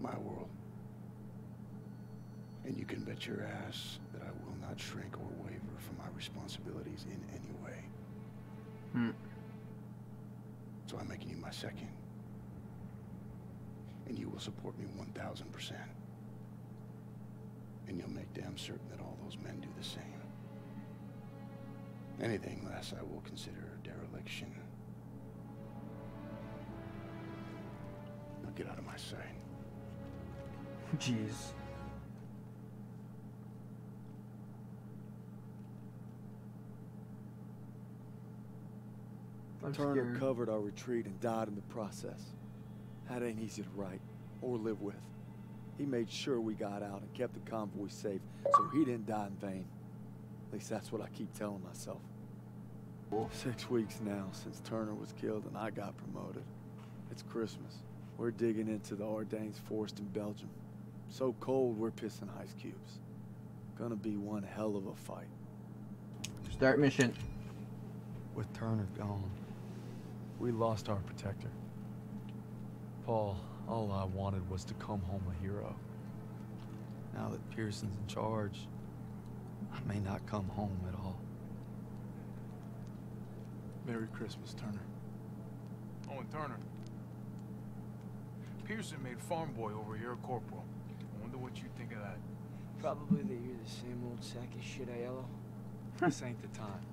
My world. And you can bet your ass that I will not shrink or waver from my responsibilities in any way. Hmm. So I'm making you my second. And you will support me 1,000%. And you'll make damn certain that all those men do the same. Anything less I will consider dereliction. Now get out of my sight. Jeez. I'm Turner covered our retreat and died in the process. That ain't easy to write or live with. He made sure we got out and kept the convoy safe so he didn't die in vain. At least that's what I keep telling myself. Six weeks now since Turner was killed and I got promoted. It's Christmas. We're digging into the Ardennes forest in Belgium. So cold, we're pissing ice cubes. Gonna be one hell of a fight. Start mission. With Turner gone, we lost our protector. Paul, all I wanted was to come home a hero. Now that Pierson's in charge, I may not come home at all. Merry Christmas, Turner. Oh, and Turner. Pierson made farm boy over here a corporal. I wonder what you think of that. Probably that you're the same old sack of shit, Aiello. this ain't the time.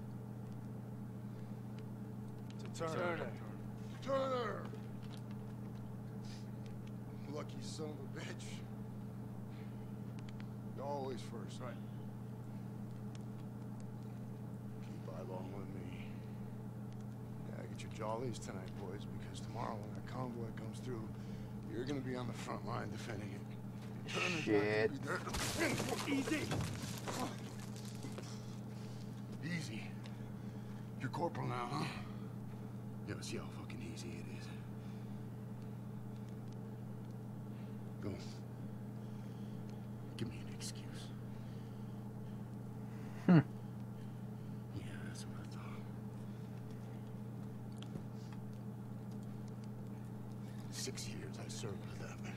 To Turner. Turner. Turner! Lucky son of a bitch. You're always first, right? Keep right along with me. Yeah, get your jollies tonight, boys, because tomorrow when that convoy comes through, you're gonna be on the front line defending it. Turner's Shit. not gonna be. Easy! Easy. You're corporal now, huh? Yeah, see how fucking easy it is. Go. Give me an excuse. Hmm. Yeah, that's what I thought. Six years I served with them.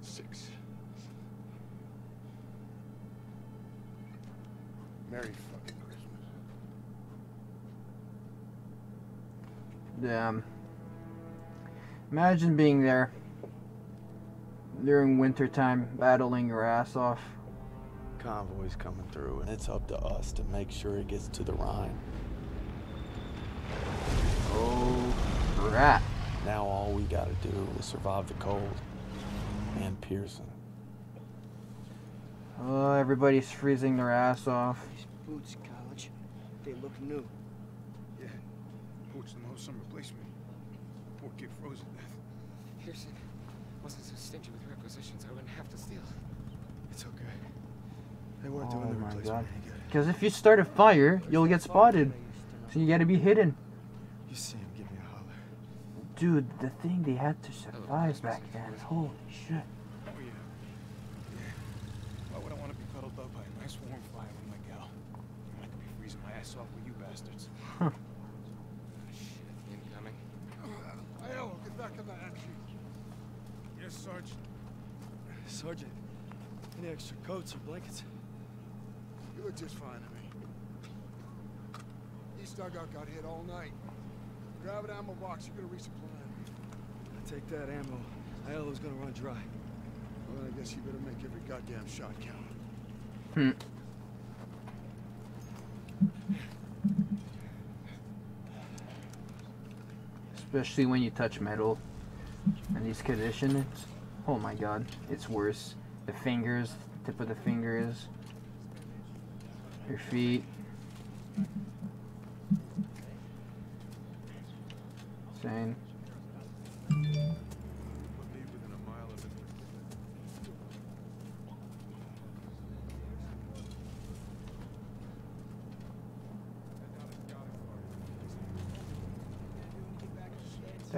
Six. Merry fucking Christmas. Damn. Um, imagine being there during wintertime, battling your ass off. Convoy's coming through, and it's up to us to make sure it gets to the Rhine. Oh, crap. Now all we gotta do is survive the cold. And Pierson. Oh, everybody's freezing their ass off. These boots, college. They look new. Yeah. Poached them all summer replacement. Poor kid froze to death. Pierson wasn't so stingy with requisitions, I wouldn't have to steal. It's okay. They weren't Oh doing the my replacement god. any good. Because if you start a fire, you'll get spotted. So you gotta be hidden. You see him, give me a holler. Dude, the thing they had to survive oh, back then. Holy shit. Oh, yeah. Yeah. Why would I want to be cuddled up by a nice warm fire with my gal? I could be freezing my ass off with you bastards. Shit, incoming. Aiello, get back in the action. Yes, Sergeant. Sergeant, any extra coats or blankets? You look just fine to me. East dugout got hit all night. Grab an ammo box, you're gonna resupply. I take that ammo. Aiello's gonna run dry. Well, I guess you better make every goddamn shot count. Hmm. Especially when you touch metal in these conditions. Oh my god, it's worse. The fingers, tip of the fingers, your feet. Insane.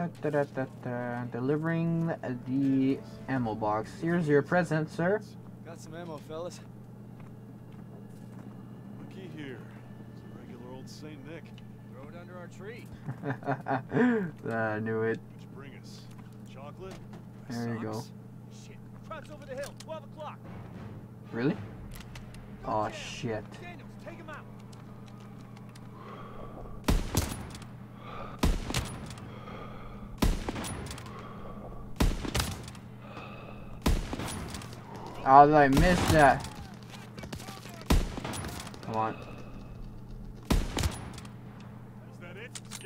Da, da, da, da, da. Delivering the ammo box. Here's your present, sir. Got some ammo, fellas. Looky here. It's a regular old Saint Nick. Throw it under our tree. I knew it. What'd bring us? Chocolate? There you go. Shit. Kraut's over the hill. 12 o'clock. Really? Oh shit. Daniels, take him out. How did I miss that? Come on.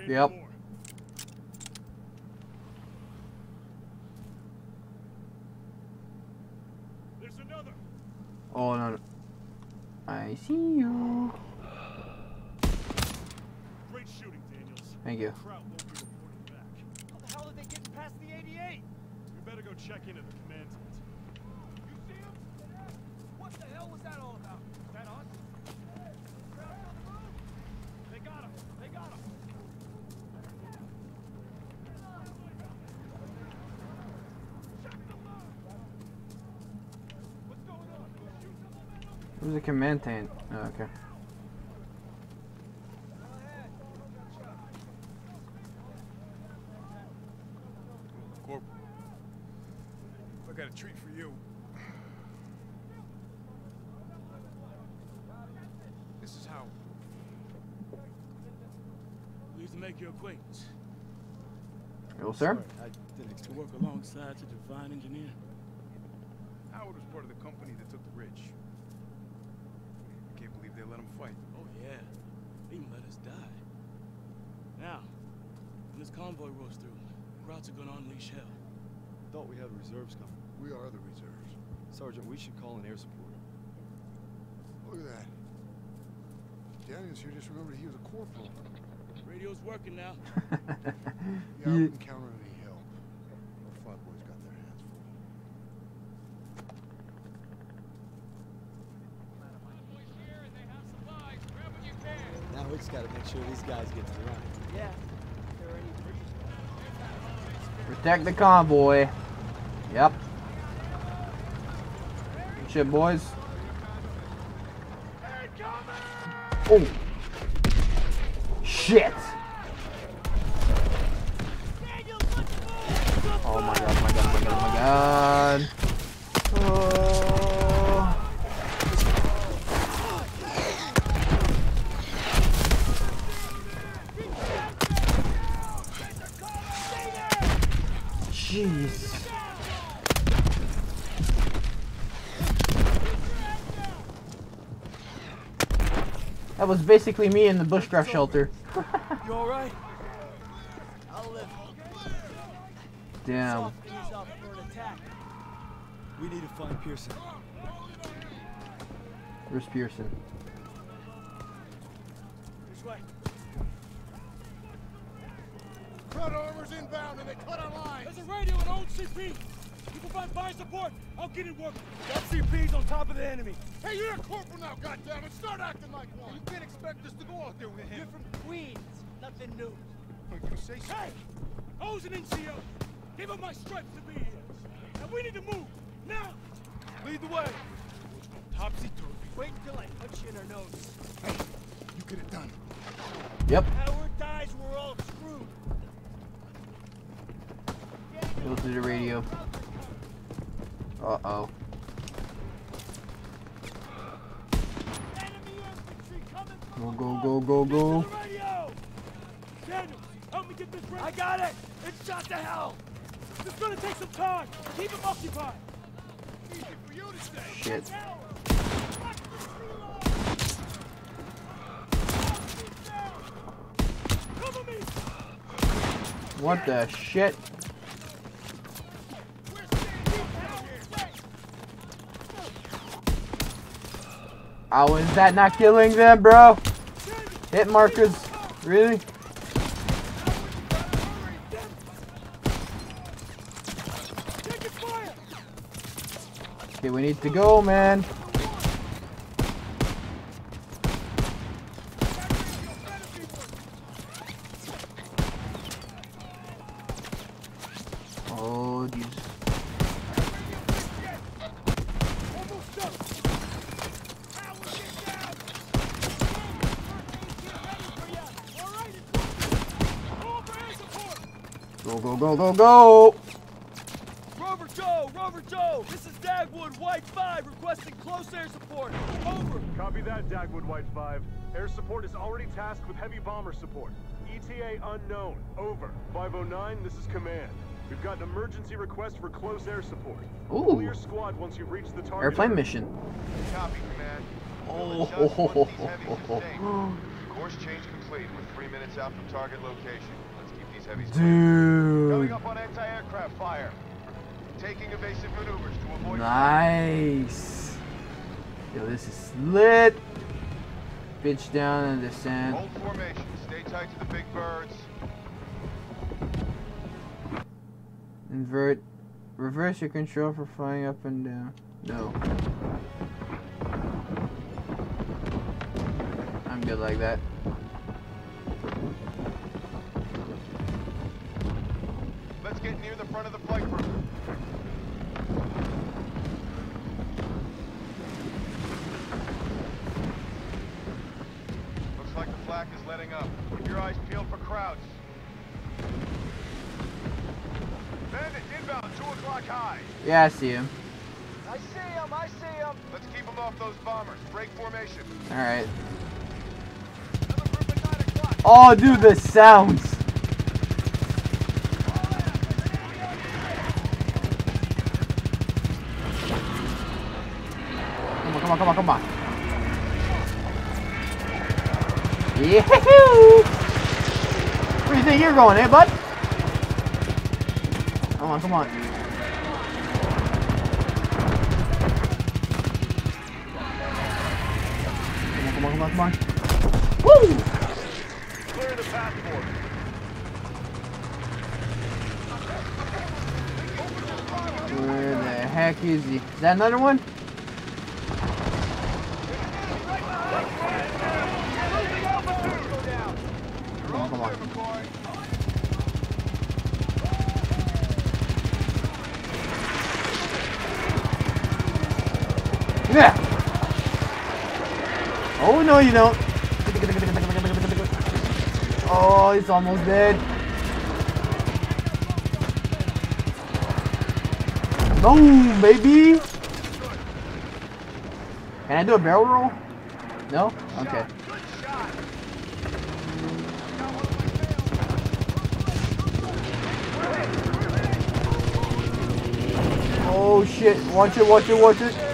Yep. There's another. Oh no. no. I see you. Great shooting, Daniels. Thank you. Kraut won't be reporting back. How the hell did they get past the 88? We better go check into the hell was that all about? Is that us? Hey, they got him! They got him! A command tank. Oh, okay. Howard was part of the company that took the ridge. I can't believe they let him fight. Oh yeah, they even let us die. Now, when this convoy rolls through, Krauts are gonna unleash hell. Thought we had reserves coming. We are the reserves. Sergeant, we should call in air support. Look at that. Daniels here just remembered he was a corporal. Radio's working now. Yeah, I wouldn't count on any help. Our flatboys got their hands full. Now we just gotta make sure these guys get to the Rhine. Yeah. There are any bridges Protect the convoy. Yep. Good shit, boys. Oh. Shit. Oh my god, my god, my god, my god. Oh. Jeez. That was basically me in the bushcraft shelter. You alright? I'll live. Damn. Soften these up for an attack. We need to find Pierson. Where's Pierson? Kraut armor's inbound and they cut our line. There's a radio and old CP. You provide fire support. I'll get it working. Got CP's on top of the enemy. Hey, you're a corporal now, goddammit! Start acting like one! You can't expect us to go out there with him. You're from Queens. Nothing new. Oh, you say so? Hey! I was an NCO. Gave up my stripes to be here. And we need to move. Now! Lead the way. Topsy-turvy. Wait until I punch you in her nose. Hey, you get it done. Yep. Howard dies, we're all Go through the radio. Uh oh. Go, go, go, go, go. Help me get this ready. I got it. It's shot to hell. It's gonna take some time. Keep him occupied. Easy for you to say. Shit. What the shit? Oh, is that not killing them, bro? Hit markers. Really? Okay, we need to go, man. Oh, Jesus. Go, go, go, go, go! Rover Joe! Rover Joe! This is Dagwood, White 5, requesting close air support. Over! Copy that, Dagwood White 5. Air support is already tasked with heavy bomber support. ETA unknown. Over. 509, this is command. We've got an emergency request for close air support. Ooh. Pull your squad once you reach the target. Airplane mission. Copy, command. Oh, Just once these heavies sustained. Oh. Course change complete. We're three minutes out from target location. Let's keep these heavies clear. Dude. Coming up on anti-aircraft fire. Taking evasive maneuvers to avoid... Nice. Yo, this is lit. Pitch down and descend. Hold formation. Stay tight to the big birds. Invert. Reverse your control for flying up and down. No. I'm good like that. get near the front of the flight crew. Looks like the flak is letting up. Keep your eyes peeled for Krauts. Bandit inbound, 2 o'clock high. Yeah, I see him. I see him, I see him. Let's keep him off those bombers. Break formation. Alright. Oh, dude, the sounds. On, come on, come on. Yahoo! Where do you think you're going, eh, bud? Come on, come on. Come on, come on, come on, come on. Woo! Clear the path for. Where the heck is he? Is that another one? Come on, come on. Yeah. Oh no, you don't. Oh, he's almost dead. Boom, baby. Can I do a barrel roll? No? Okay. Oh shit, watch it, watch it, watch it.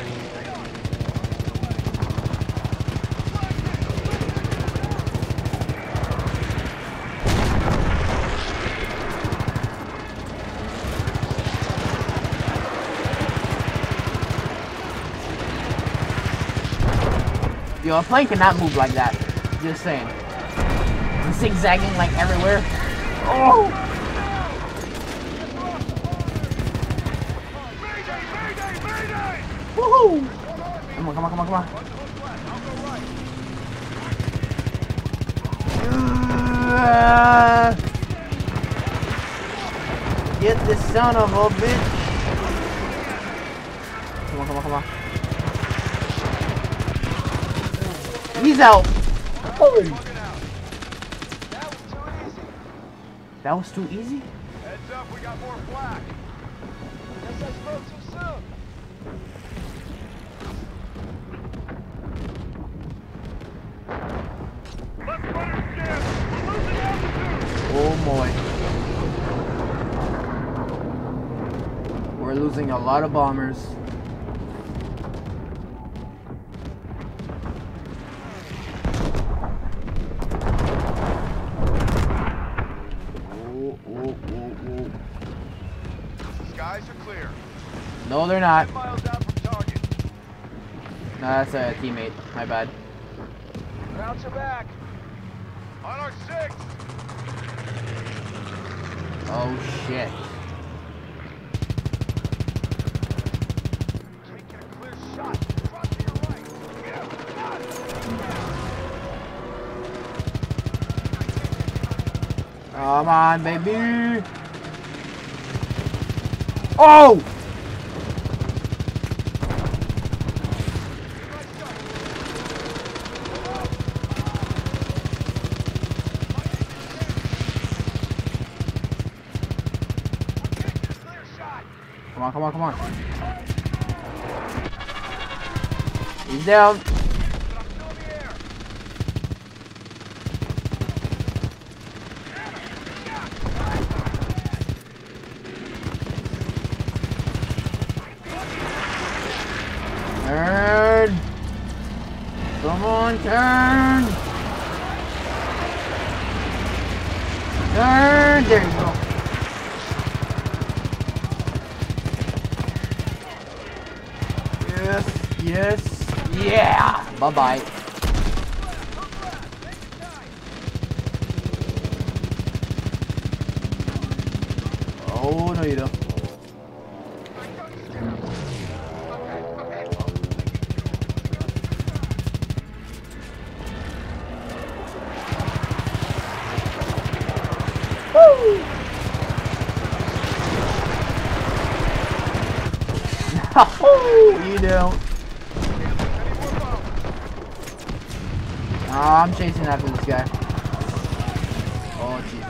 Yo, a plane cannot move like that. Just saying. Zigzagging like everywhere. Oh! Woohoo! Come on, come on, come on, come on. Uh, get this son of a bitch. Come on, come on, come on. He's out. Holy. That was too easy? Heads up, we got more flak. Guess I spoke too soon. Oh boy. We're losing a lot of bombers. Not. Ten miles out from target. No, that's a teammate. My bad. Krauts are back. On our six. Oh shit. Taking a clear shot. Drop to your right. Yeah, got it. Come on, baby. Oh! Come on, come on, come on. He's down. Turn. Come on, turn. Turn. There you go. Yes, yes, yeah. Bye bye. Oh, no, you don't. Woo! you don't. Ah, I'm chasing after this guy. Oh, Jesus.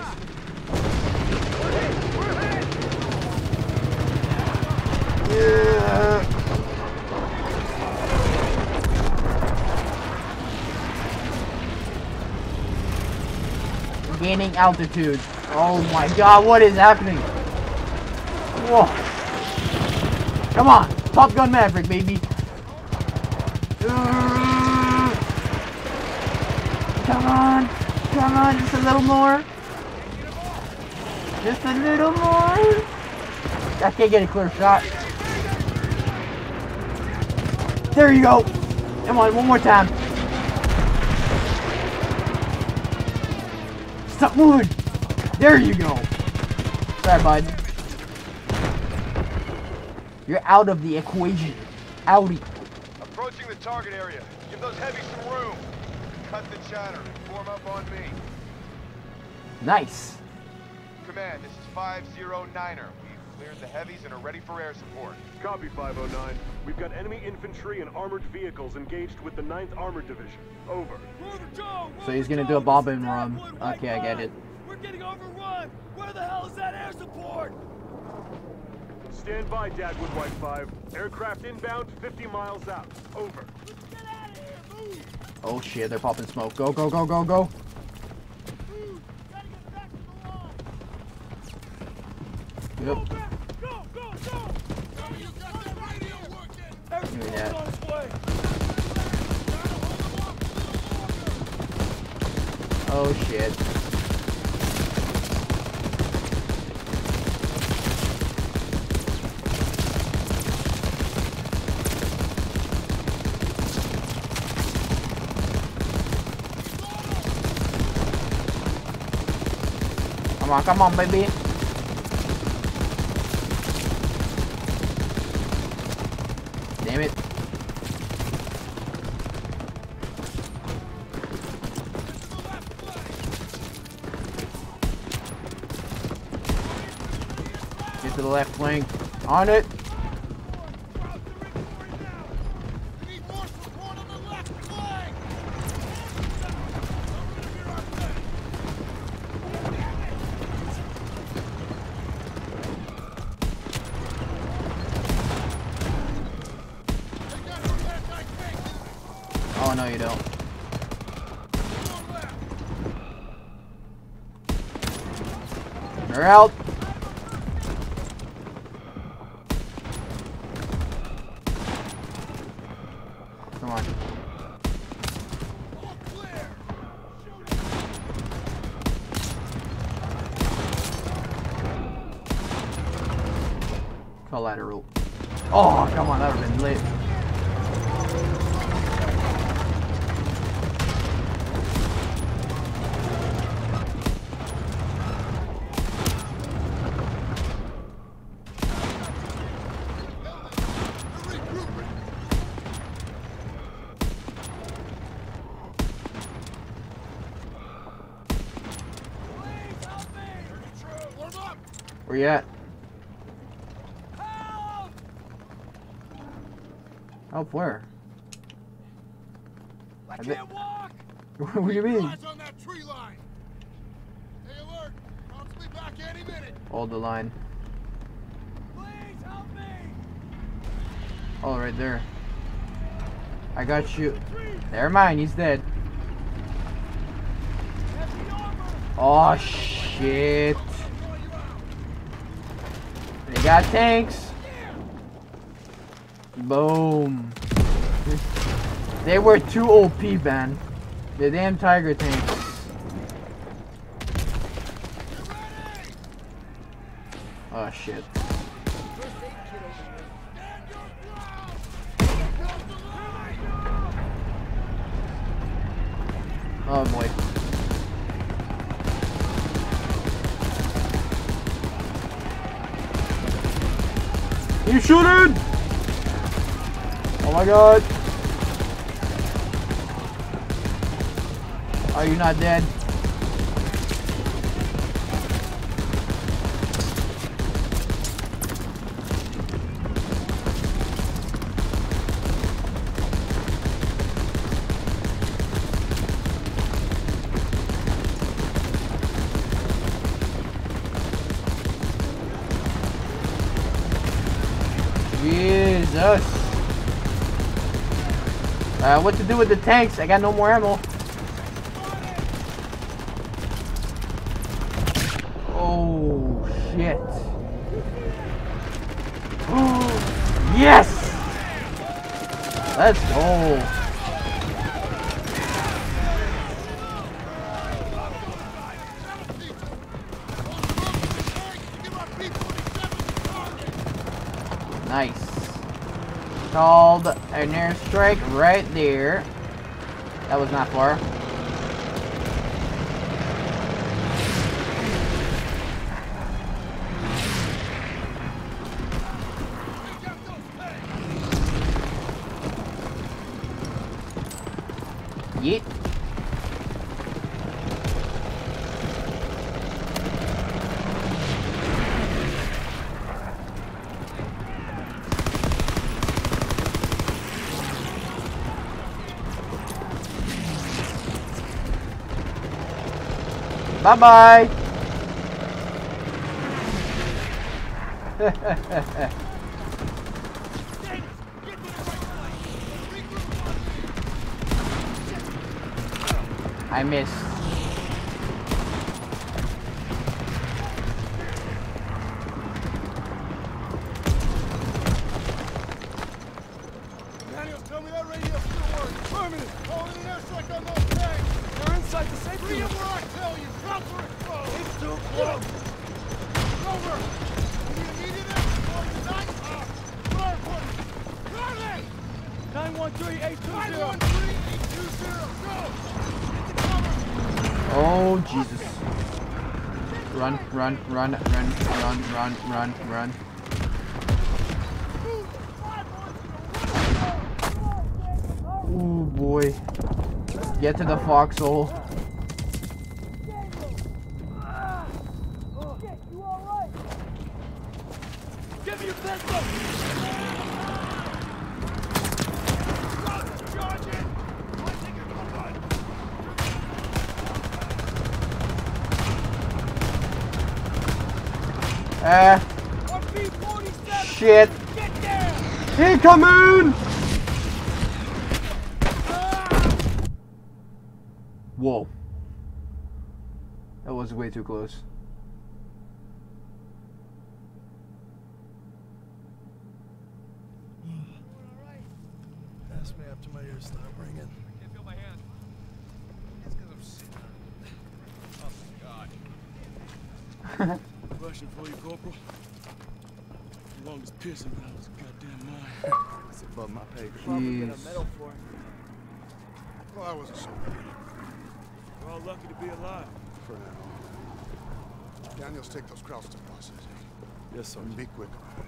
Yeah. Altitude. Oh my god, what is happening? Whoa. Come on, Top Gun Maverick, baby. Uh, Come on, come on, just a little more. Just a little more. I can't get a clear shot. There you go. Come on, one more time. Stop moving. There you go. Sorry, bud. You're out of the equation. Outie. Approaching the target area. Give those heavies some room. Cut the chatter. Form up on me. Nice. Command, this is 509er. We've cleared the heavies and are ready for air support. Copy 509. We've got enemy infantry and armored vehicles engaged with the 9th Armored Division. Over. So he's gonna do a bomb and run. Okay, I get it. We're getting overrun! Where the hell is that air support? Stand by, Dagwood White 5. Aircraft inbound 50 miles out. Over. Oh shit, they're popping smoke. Go, go, go, go, go. Yep. Give me that. Oh shit. Come on, baby. Damn it. Get to the left flank. On it. You don't. They're out. Come on. Collateral. Oh, come on, that would have been lit. Where you at? Help where? I can't walk! what do you mean? On that tree line! Stay alert! Back any minute! Hold the line. Please help me! Oh, right there. I got you. Never mind, he's dead. Oh, shit. They got tanks. Boom. They were too OP, man. The damn tiger tanks. Oh, shit. Oh boy. You shooting! My god. Are you not dead? Jesus. Uh, what to do with the tanks? I got no more ammo. Oh, shit. yes! Let's go. Nice. Called an airstrike right there. That was not far. Bye bye. I missed. Run, run, run. Ooh, boy. Get to the foxhole. Give me your pistol! Ah. Shit. Incoming! Whoa. That was way too close. Pass me after my ears start ringing. I can't feel my hand. It's because I'm sitting on it. Oh, my God. Question for you, Corporal. As long as Pierson got his goddamn mind. It's above my pay grade. Probably get a Jeez. medal for it. Well, I wasn't so We're all lucky to be alive. For now. Daniels, take those Krauts to processing. Yes, sir. And be quick about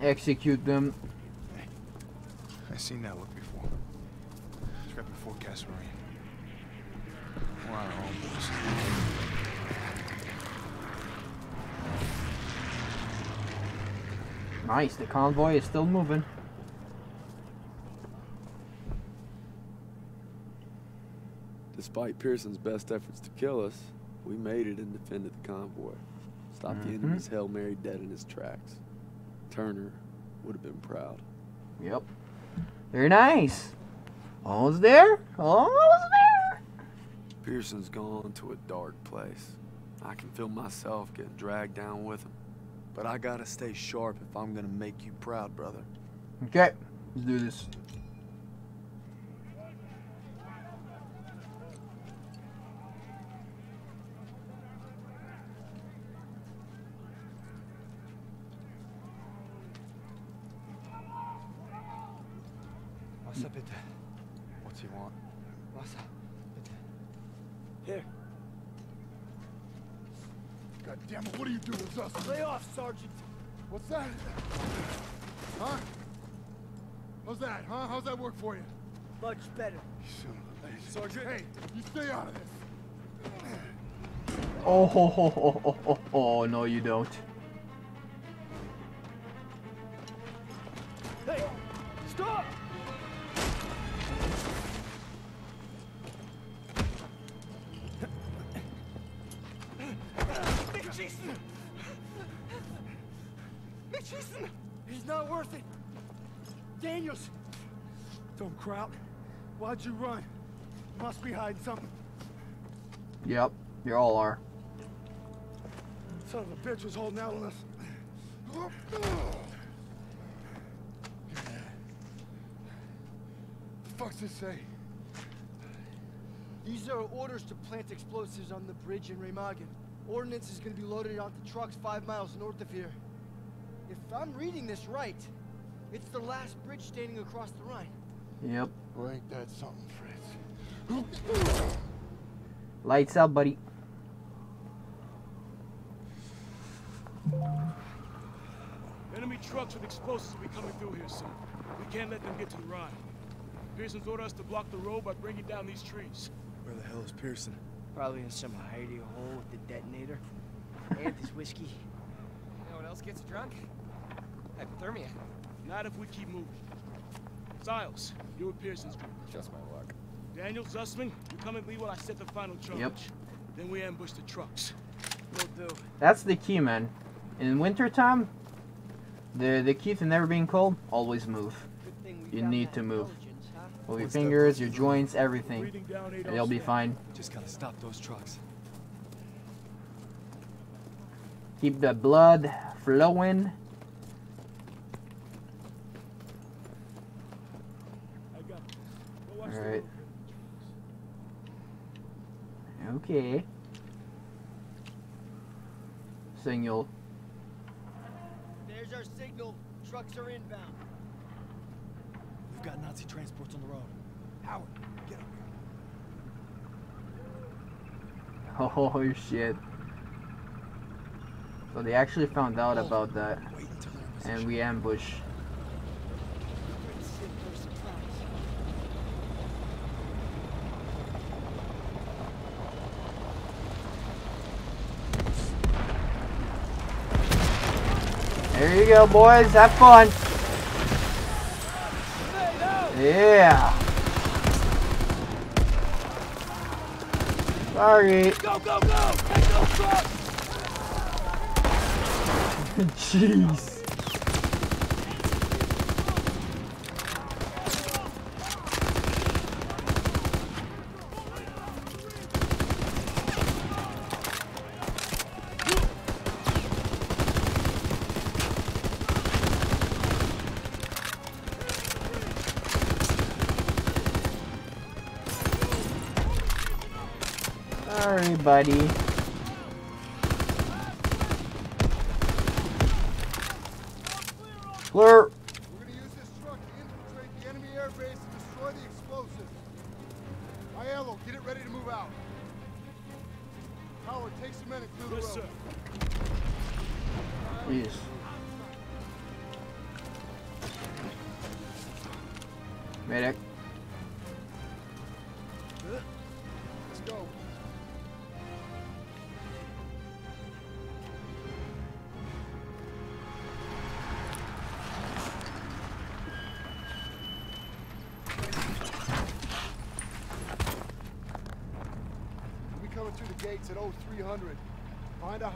it. Execute them. I've seen that look before. It's right before Casa Marine. We're on our own, boys. Nice, the convoy is still moving. Despite Pierson's best efforts to kill us, we made it and defended the convoy. Stopped the Mhm. enemy's Hail Mary dead in his tracks. Turner would have been proud. Yep. Very nice. Almost there. Almost there. Pierson's gone to a dark place. I can feel myself getting dragged down with him. But I gotta stay sharp if I'm gonna make you proud, brother. Okay, let's do this. Wasser bitte. What's he want? Wasser, bitte. Here. God damn it, what are you doing with us? Lay off, Sergeant. What's that? Huh? How's that, huh? How's that work for you? Much better. Son of a bitch. Sergeant. Hey, you stay out of this. Oh, ho, ho, ho, ho, ho, ho. no, you don't. Why'd you run? Must be hiding something. Yep, you all are. Son of a bitch was holding out on us. The fuck's this say? These are orders to plant explosives on the bridge in Remagen. Ordnance is gonna be loaded onto trucks five miles north of here. If I'm reading this right, it's the last bridge standing across the Rhine. Yep. Well, ain't that something, Fritz? Lights out, buddy. Enemy trucks with explosives will be coming through here soon. We can't let them get to the Rhine. Pierson's ordered us to block the road by bringing down these trees. Where the hell is Pierson? Probably in some hidey hole with the detonator. and his whiskey. You know what else gets you drunk? Hypothermia. Not if we keep moving. Stiles, you and Pierson's group. Just my luck. Daniel Zussman, you come with me while I set the final charge. Yep. Then we ambush the trucks. Will do. That's the key, man. In wintertime, the the key to never being cold, always move. You need to move. With your fingers, your joints, everything. And you'll be fine. Just gotta stop those trucks. Keep the blood flowing. Alright. Okay. Signal. There's our signal. Trucks are inbound. We've got Nazi transports on the road. Howard, get up Oh shit. So they actually found out about that. And we ambush. There you go, boys. Have fun. Yeah. Sorry. Go, go, go! Take those trucks! Jeez. Buddy.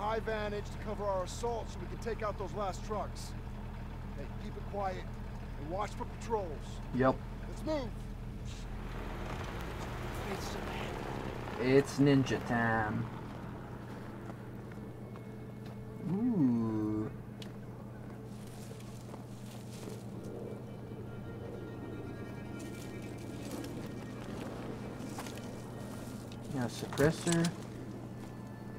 High vantage to cover our assault so we can take out those last trucks. Hey, keep it quiet and watch for patrols. Yep. Let's move. It's ninja time. Ooh. Yeah, suppressor.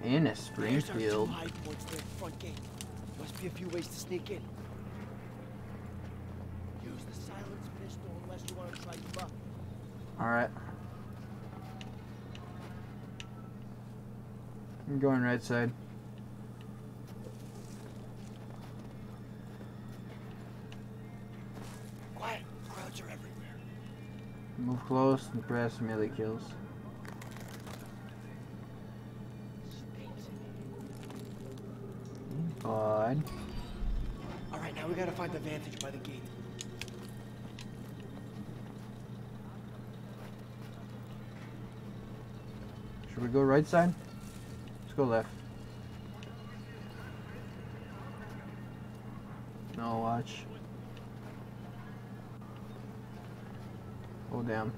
And a There's our two Springfield. high points near the front gate. Must be a few ways to sneak in. Use the silence pistol unless you want to try to buck. Alright. I'm going right side. Quiet. Crowds are everywhere. Move close and press melee kills. Should we go right side? Let's go left. No, watch. Oh, damn.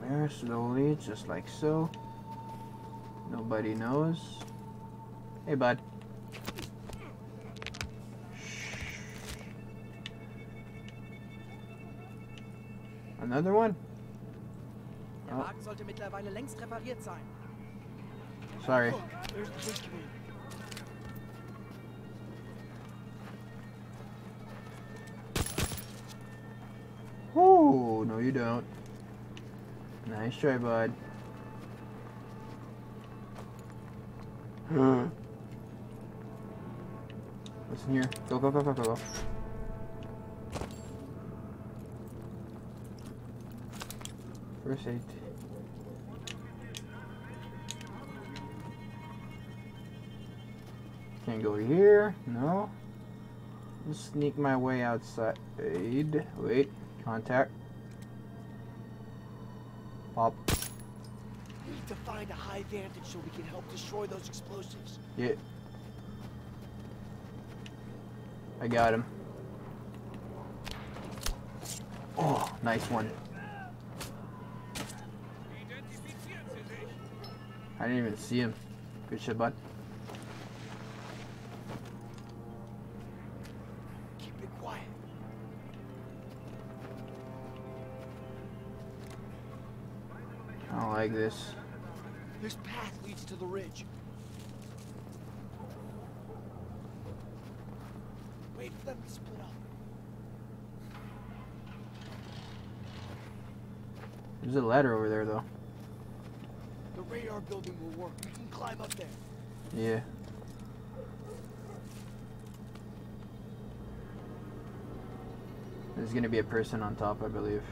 There, just like so. Nobody knows. Hey, bud. Another one? Der Oh, Wagen sollte mittlerweile längst repariert sein. sorry. Nice try, bud. Hmm. Listen here. Go, go, go, go, go, go. First aid. Can't go here. No. Just sneak my way outside. Wait. Contact. Find a high vantage so we can help destroy those explosives. Yeah. I got him. Oh, nice one. I didn't even see him. Good shit, bud. Keep it quiet. I don't like this. This path leads to the ridge. Wait for them to split up. There's a ladder over there, though. The radar building will work. We can climb up there. Yeah. There's gonna be a person on top, I believe.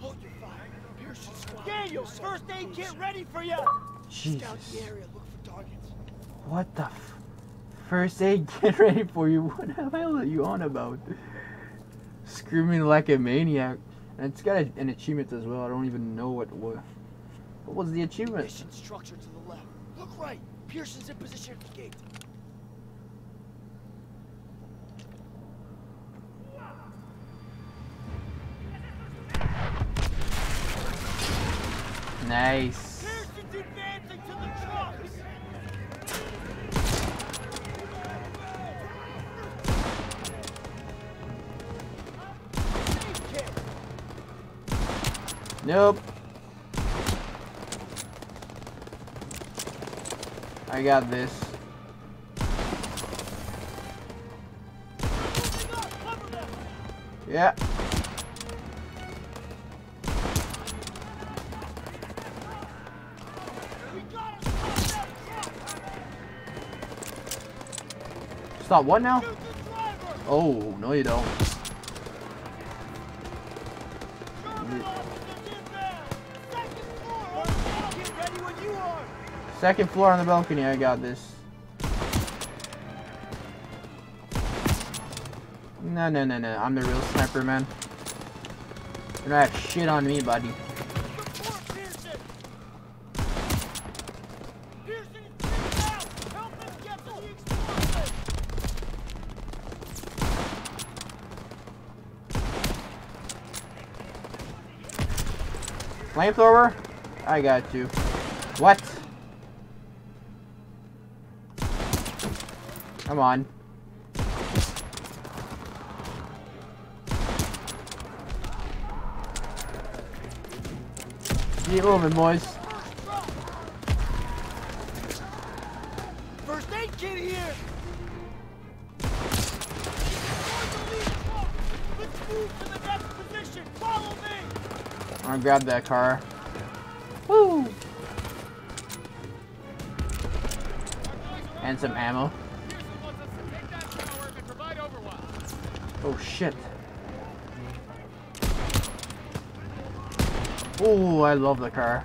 Hold your fire. Pierson squad. Daniel, first aid kit ready for you. Scout Jesus. the area. Look for targets. What the f- First aid, get ready for you. What the hell are you on about? Screaming like a maniac. And it's got a, an achievement as well. I don't even know what what. What was the achievement? Mission structure to the left. Look right. Pierson's in position at the gate. Nice. Nope. I got this. Yeah. Stop what now? Oh, no you don't. Second floor on the balcony, I got this. No, no, no, no. I'm the real sniper, man. You don't have shit on me, buddy. Flamethrower? I got you. What? Come on. Keep moving, boys. First aid kit here. Let's move to the next position. Follow me. I'm gonna grab that car. Woo! And some ammo. Oh shit. Oh, I love the car.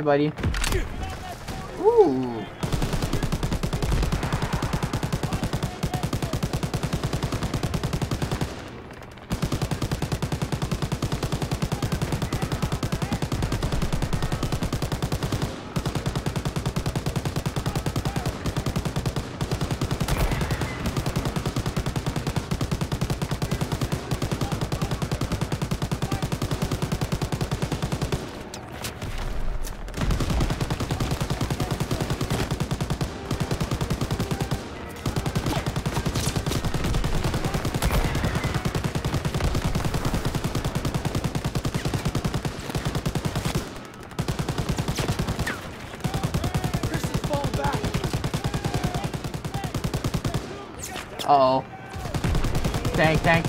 Hey, buddy.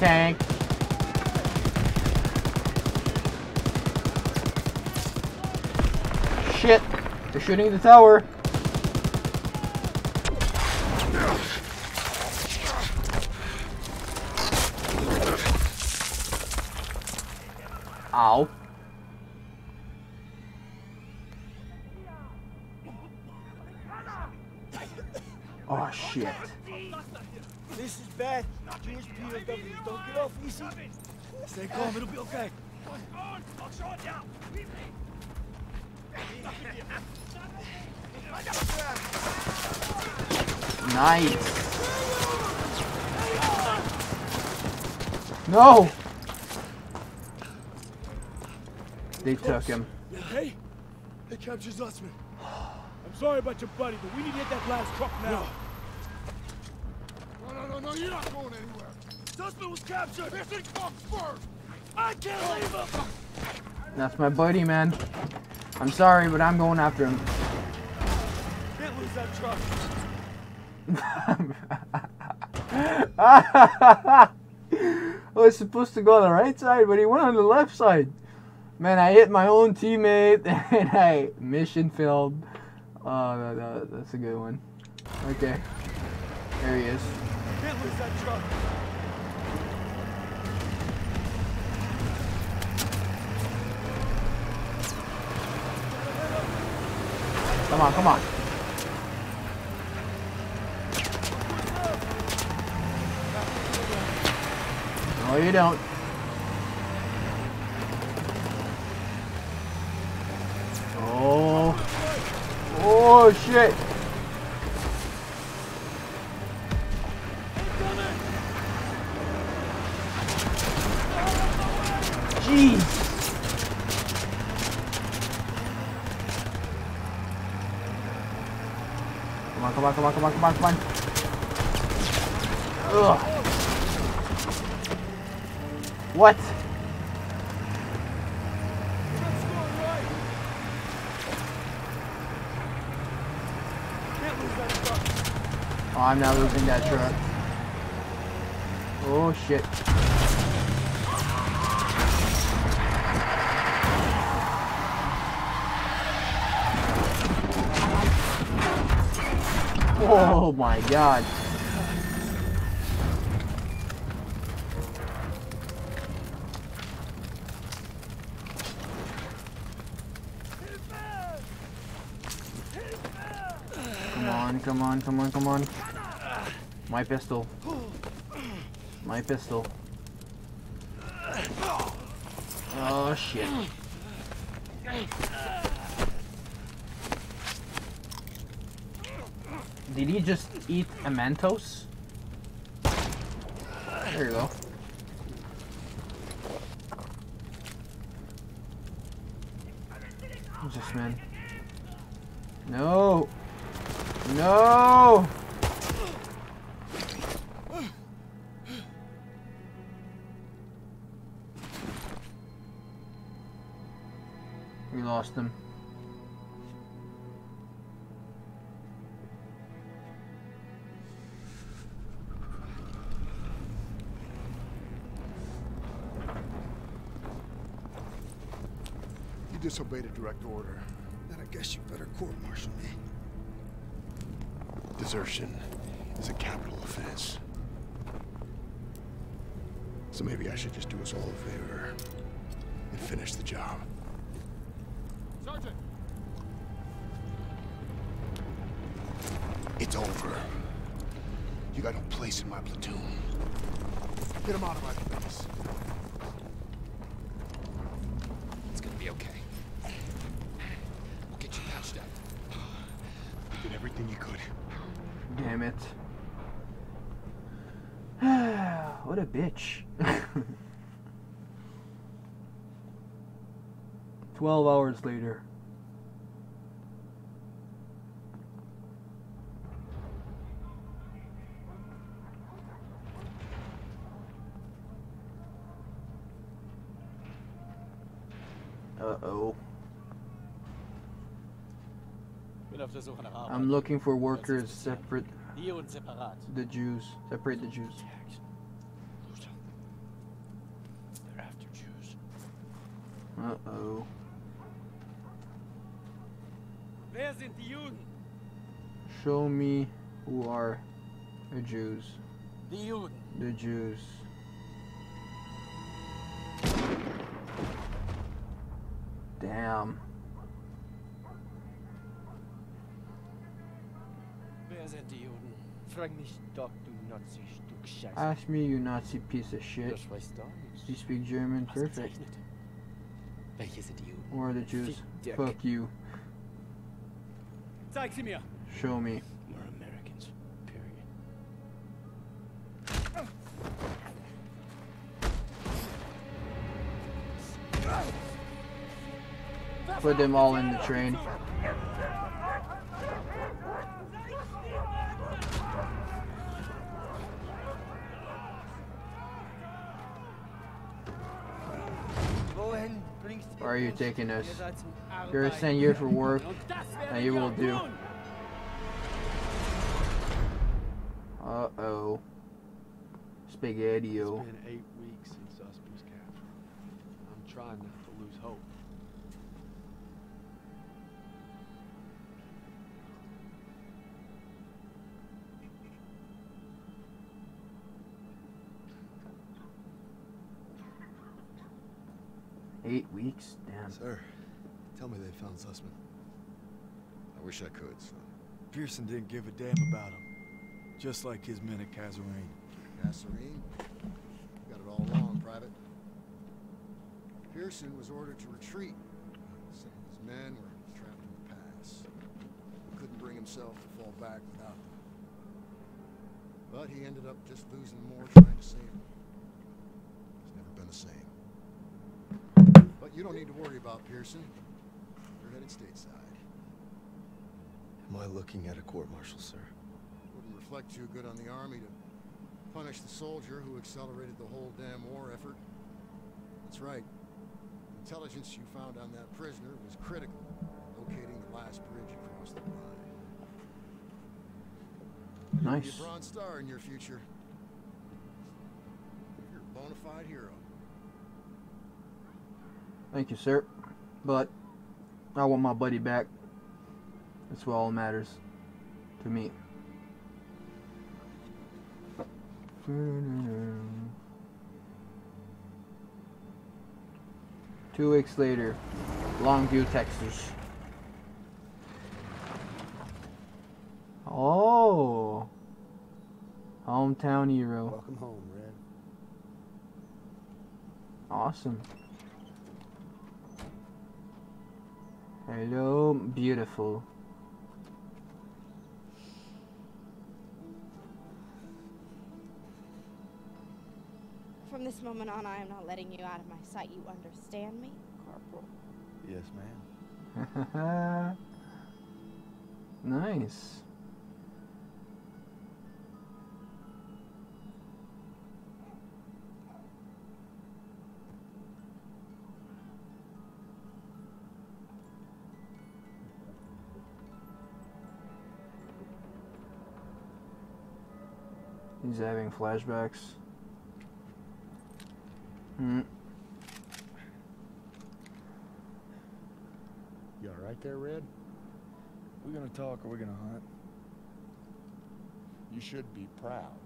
Tank. Shit! They're shooting the tower. Nice. No! They took him. Hey. They captured Zussman. I'm sorry about your buddy, but we need to get that last truck now. No, no, no, no, you're not going anywhere. Zussman was captured! This thing comes first! I can't leave him! That's my buddy, man. I'm sorry, but I'm going after him. Can't lose that truck. Oh, I was supposed to go on the right side, but he went on the left side. Man, I hit my own teammate and I mission failed. Oh, that, that, that's a good one. Okay. There he is. That truck. Come on, come on. No, you don't. Oh. Oh, shit. Jeez. Come on, come on, come on, come on, come on, come on. Ugh. What? Oh, I'm not losing that truck. Oh shit. Oh my god. Come on, come on, come on. My pistol. My pistol. Oh shit. Did he just eat a Mentos? There you go. This man? No! No! We lost him. You disobeyed a direct order. Then I guess you better court-martial me. Desertion is a capital offense. So maybe I should just do us all a favor and finish the job. Sergeant! It's over. You got no place in my platoon. Get him out of my face. It's gonna be okay. We'll get you patched up. You did everything you could. Damn it. what a bitch. 12 hours later. Uh-oh. Bin auf der Suche nach Arbeit. I'm looking for workers separate Hier und separat. the Jews. Separate the Jews. They're after Jews. Uh-oh. Wer sind die Juden? Show me who are the Jews. Die Juden. The Jews. Damn. Wer sind die Juden? Frag mich doch, du Nazi-Stück Scheiße. Ask me, you Nazi piece of shit. Du sprichst Deutsch. You speak German? Perfect. Ausgezeichnet. Welche sind die Juden? Who are the Jews? Fuck you. Zeig sie mir. Show me. We're Americans. Period. Put them all in the train. Wohin bringst du Where are you taking us? Ihr seid zum You're Arbeiten. sent here for work, Und das werden and you will do. Spaghetti-o. It's been eight weeks since Zuss was captured. I'm trying not to lose hope. Eight weeks? Damn. Sir, tell me they found Zussman. I wish I could, son. Pierson didn't give a damn about him. Just like his men at Kasserine. Kasserine? Got it all wrong, Private. Pierson was ordered to retreat. Of his men were trapped in the pass. He couldn't bring himself to fall back without them. But he ended up just losing more trying to save them. It's never been the same. But you don't need to worry about Pierson. We're headed stateside. Am I looking at a court-martial, sir? Wouldn't reflect too good on the army to punish the soldier who accelerated the whole damn war effort. That's right. The intelligence you found on that prisoner was critical in locating the last bridge across the Rhine. Be Nice. a Bronze Star in your future. You're a bona fide hero. Thank you, sir. But I want my buddy back. That's what all matters to me. Two weeks later, Longview, Texas. Oh, hometown hero. Welcome home, Red. Awesome. Hello, beautiful. This moment on, I am not letting you out of my sight. You understand me, Corporal? Yes, ma'am. nice. He's having flashbacks. Hmm. You all right there, Red? We're gonna talk or we're gonna hunt? You should be proud.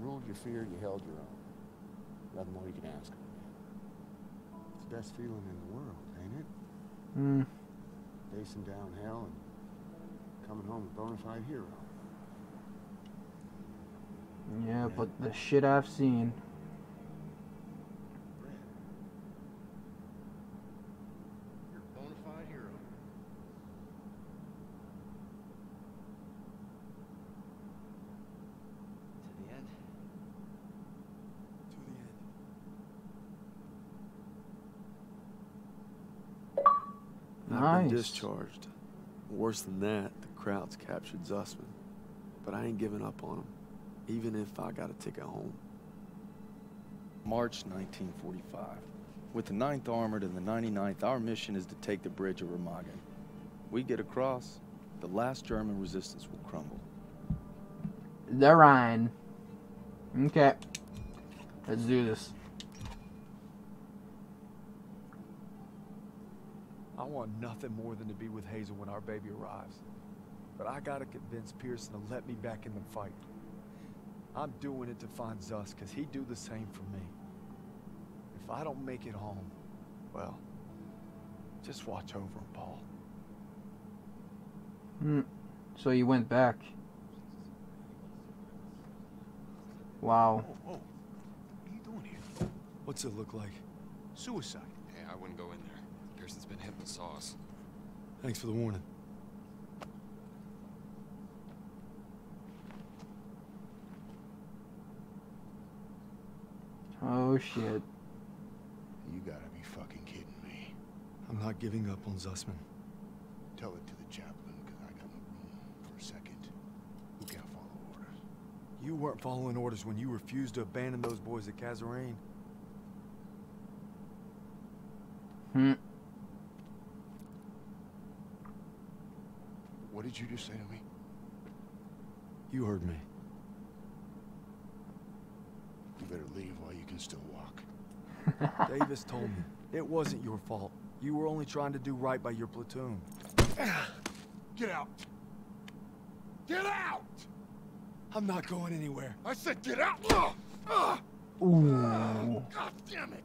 You ruled your fear, you held your own. Nothing more you can ask of. It's the best feeling in the world, ain't it? Hmm. Facing down hell and coming home a bona fide hero. Yeah, but the shit I've seen. You're a bona fide hero. To the end. To the end. I've Nice. been discharged. Worse than that, the Krauts captured Zussman. But I ain't giving up on him, even if I got a ticket home. March 1945. With the 9th Armored and the 99th, our mission is to take the bridge of Remagen. We get across, the last German resistance will crumble. The Rhine. Okay. Let's do this. Want nothing more than to be with Hazel when our baby arrives. But I gotta convince Pierson to let me back in the fight. I'm doing it to find Zuss, because he'd do the same for me. If I don't make it home, well, just watch over him, Paul. Hmm. So you went back. Wow. Whoa, what are you doing here? What's it look like? Suicide. Hey, I wouldn't go in there. Pierson's been hit in the sauce. Thanks for the warning. Oh shit. You gotta be fucking kidding me. I'm not giving up on Zussman. Tell it to the chaplain, because I got no room for a second. Who can't follow orders? You weren't following orders when you refused to abandon those boys at Kasserine. Hmm. Did you just say to me? You heard me. You better leave while you can still walk. Davis told me it wasn't your fault. You were only trying to do right by your platoon. Get out! Get out! I'm not going anywhere. I said get out! Ugh! Ugh! Ooh. God damn it!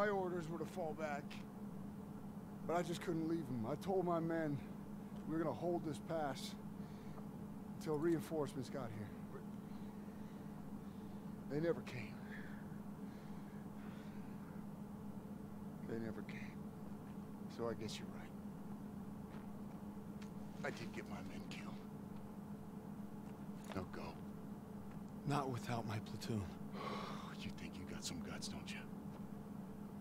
My orders were to fall back. But I just couldn't leave them. I told my men we were gonna hold this pass until reinforcements got here. They never came. They never came. So I guess you're right. I did get my men killed. Now go. Not without my platoon. You think you got some guts, don't you?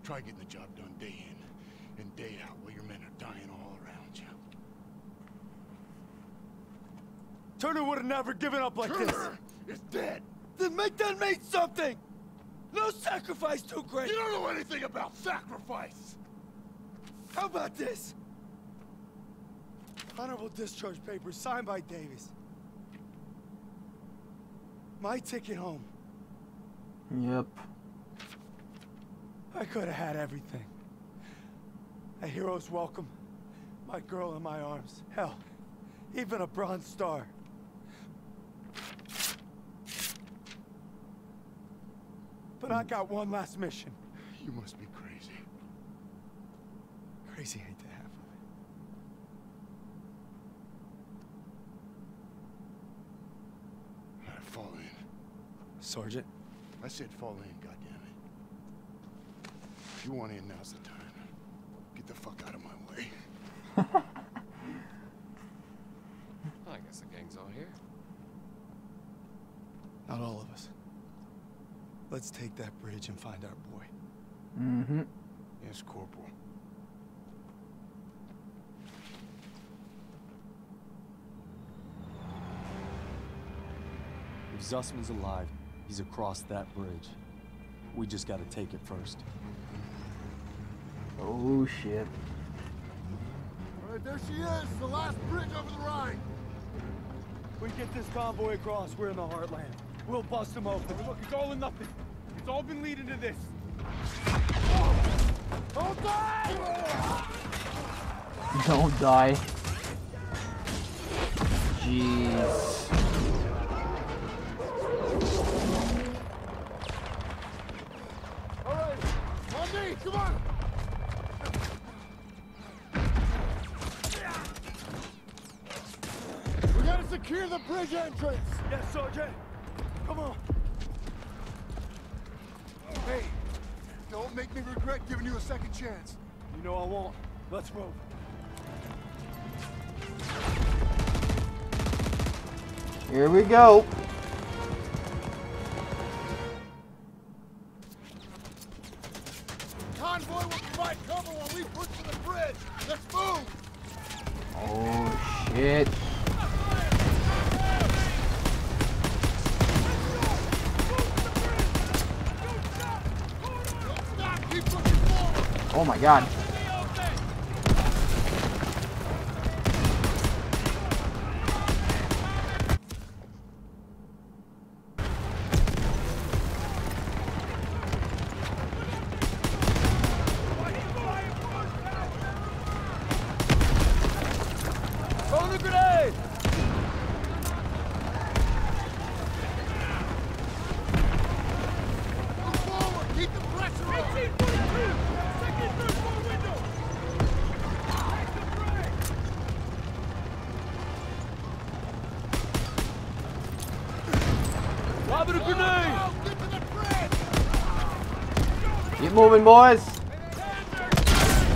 Try getting the job done day in and day out while your men are dying all around you. Turner would have never given up like this. Turner is dead. Then make that mean something! No sacrifice too great! You don't know anything about sacrifice! How about this? Honorable discharge papers signed by Davis. My ticket home. Yep. I could have had everything. A hero's welcome, my girl in my arms. Hell, even a Bronze Star. But I got one last mission. You must be crazy. Crazy ain't the half of All right, fall in. it. Sergeant, I said fall in, goddammit. If you want in, now's the time. Get the fuck out of my way. I guess the gang's all here. Not all of us. Let's take that bridge and find our boy. Mm-hmm. Yes, Corporal. If Zussman's alive, he's across that bridge. We just gotta take it first. Oh shit. All right, there she is, the last bridge over the Rhine. We get this convoy across, we're in the heartland. We'll bust them open. Look, it's all or nothing. It's all been leading to this. Don't die! Don't die. Jeez. All right, come on! The bridge entrance! Yes, Sergeant. Come on. Hey, don't make me regret giving you a second chance. You know I won't. Let's move. Here we go. God. Throw the grenade! Move forward! Keep the pressure on! Lob it a grenade! Get to the bridge! Keep moving, boys.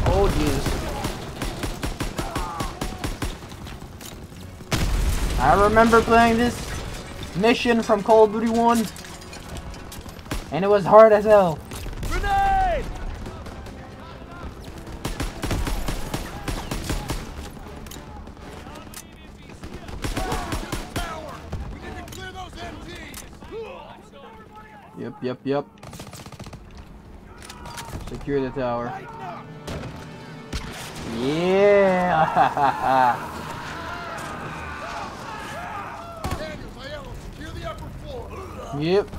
Oh jeez. I remember playing this mission from Call of Duty 1. And it was hard as hell. Secure the tower. Yeah! Daniels, Aiello, secure the upper yep.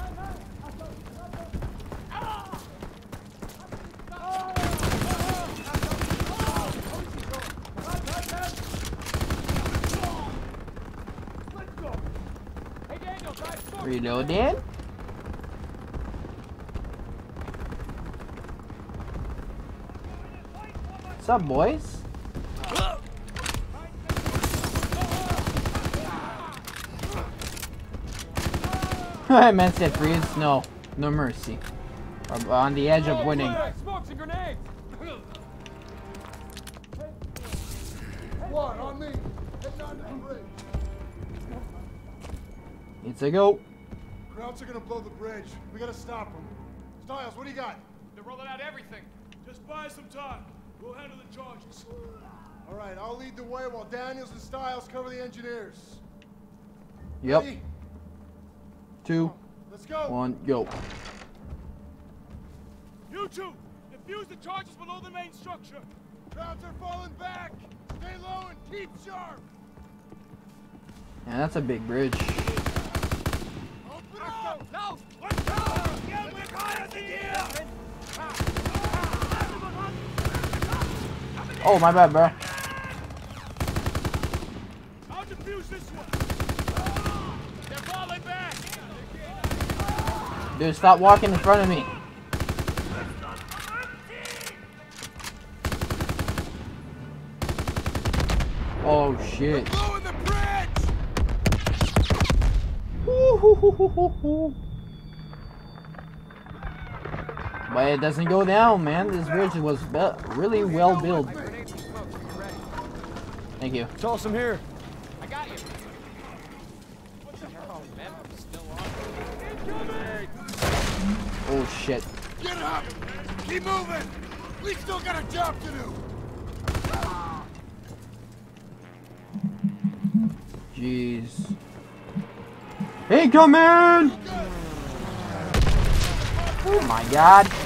Reloading. What's up, boys? Man said freeze. No, no mercy. We're on the edge of winning. Smokes! One on me! To! It's a go. Krauts are gonna blow the bridge. We gotta stop them. Stiles, what do you got? They're rolling out everything. Just buy some time. We'll handle the charges. All right, I'll lead the way while Daniels and Stiles cover the engineers. Yep. Ready? Two, Let's go. one, go. You two, defuse the charges below the main structure. Krauts are falling back. Stay low and keep sharp. Yeah, that's a big bridge. Open up. No! Let's go! Get with fire the gear! Oh, my bad, bro. I'll defuse this one. They're falling back. Dude, stop walking in front of me. Oh shit. But it doesn't go down, man. This bridge was really well built. Thank you. Toss him here. I got you. What the hell, oh, man? I'm still on. Oh shit. Get up! Keep moving! We still got a job to do! Jeez. Incoming! Oh my god.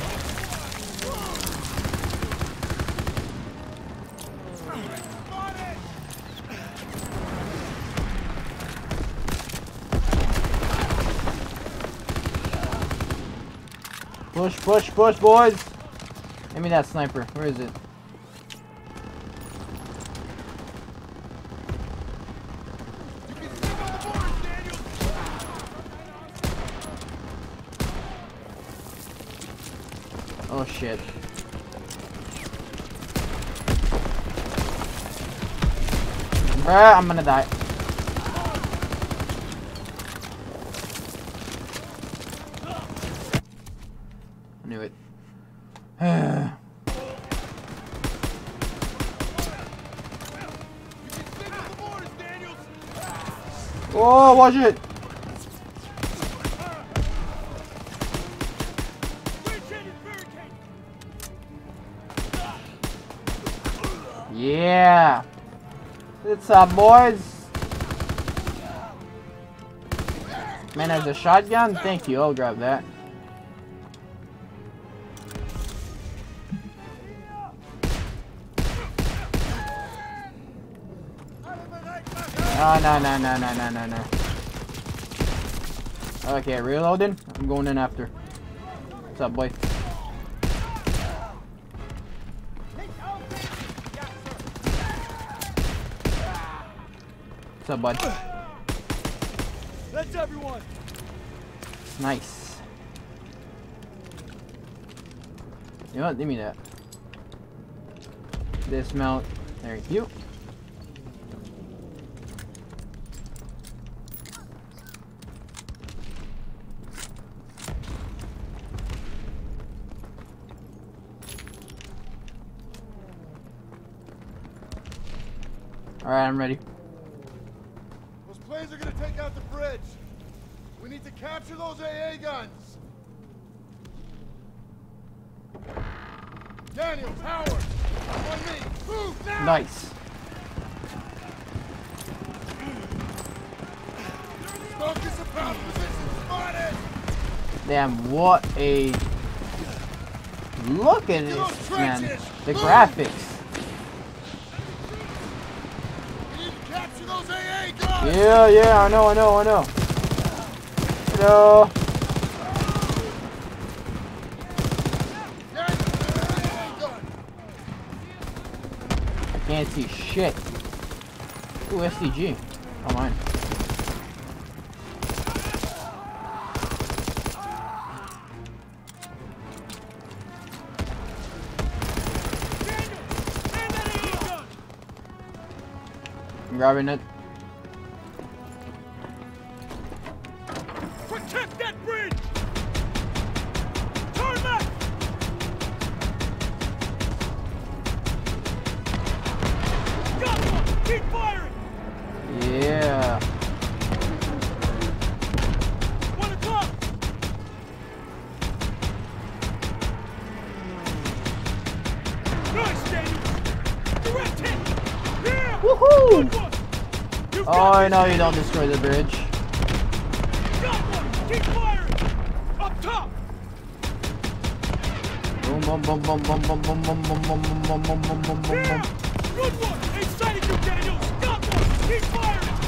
Push, push, push, boys! Give me that sniper. Where is it? Oh shit. Bruh, I'm gonna die. Watch it! Yeah! What's up, uh, boys? Man has a shotgun? Thank you, I'll grab that. Oh, no, no, no, no, no, no, no. Okay, reloading. I'm going in after. What's up, boy? What's up, bud? That's everyone. Nice. You know what? Give me that. Dismount. There you. Alright, I'm ready. Those planes are gonna take out the bridge. We need to capture those AA guns. Daniels, Howard, on me. Move now. Nice. Focus about position spotted. Damn, what a look at this, man. The graphics. We need to capture those AA guns. Yeah, yeah, I know, I know, I know. Hello. I can't see shit. Ooh, SCG. Come on. I'm grabbing it. You don't destroy the bridge. Got one! Keep firing! Up top! Boom, boom, boom, boom, boom, boom, boom, boom, boom, boom, boom, boom, boom, boom, boom, boom. Good one! Inside you, Daniels! Got one! Keep firing!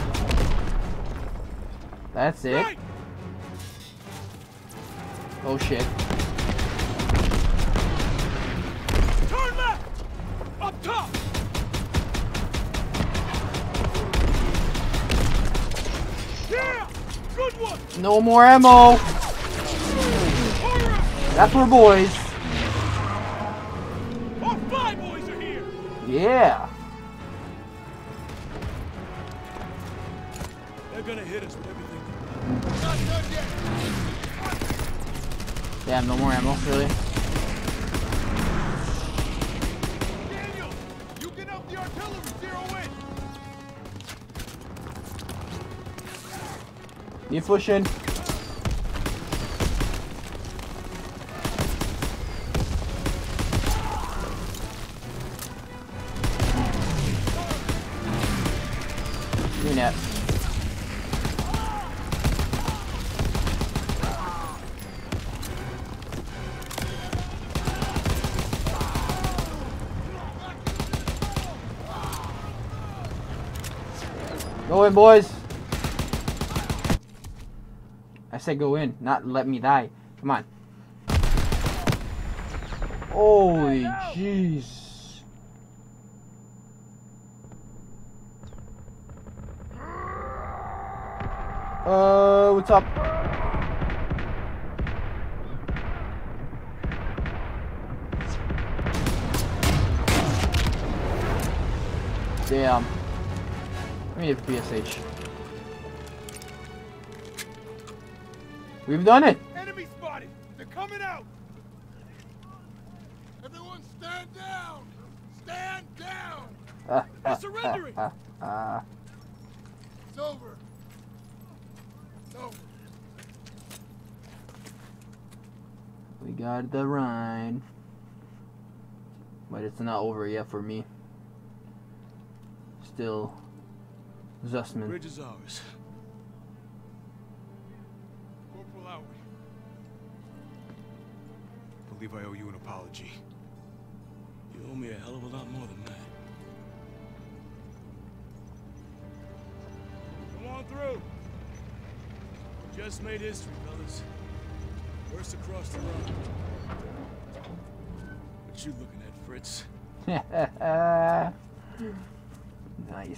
That's it. Right! Oh shit. No more ammo. That's for boys. Pushing. Green net. Go in, boys. I said go in, not let me die. Come on. Holy jeez. Uh, what's up? Damn. I need a PSH. We've done it. Enemy spotted! They're coming out! Everyone stand down! Stand down! Ah, They're ah, surrendering! Uh, It's over. It's over. we got the Rhine. But it's not over yet for me. Still, Zussman. Bridge is ours. Believe I owe you an apology. You owe me a hell of a lot more than that. Come on through. Just made history, fellas. First across the run. What you looking at, Fritz? nice.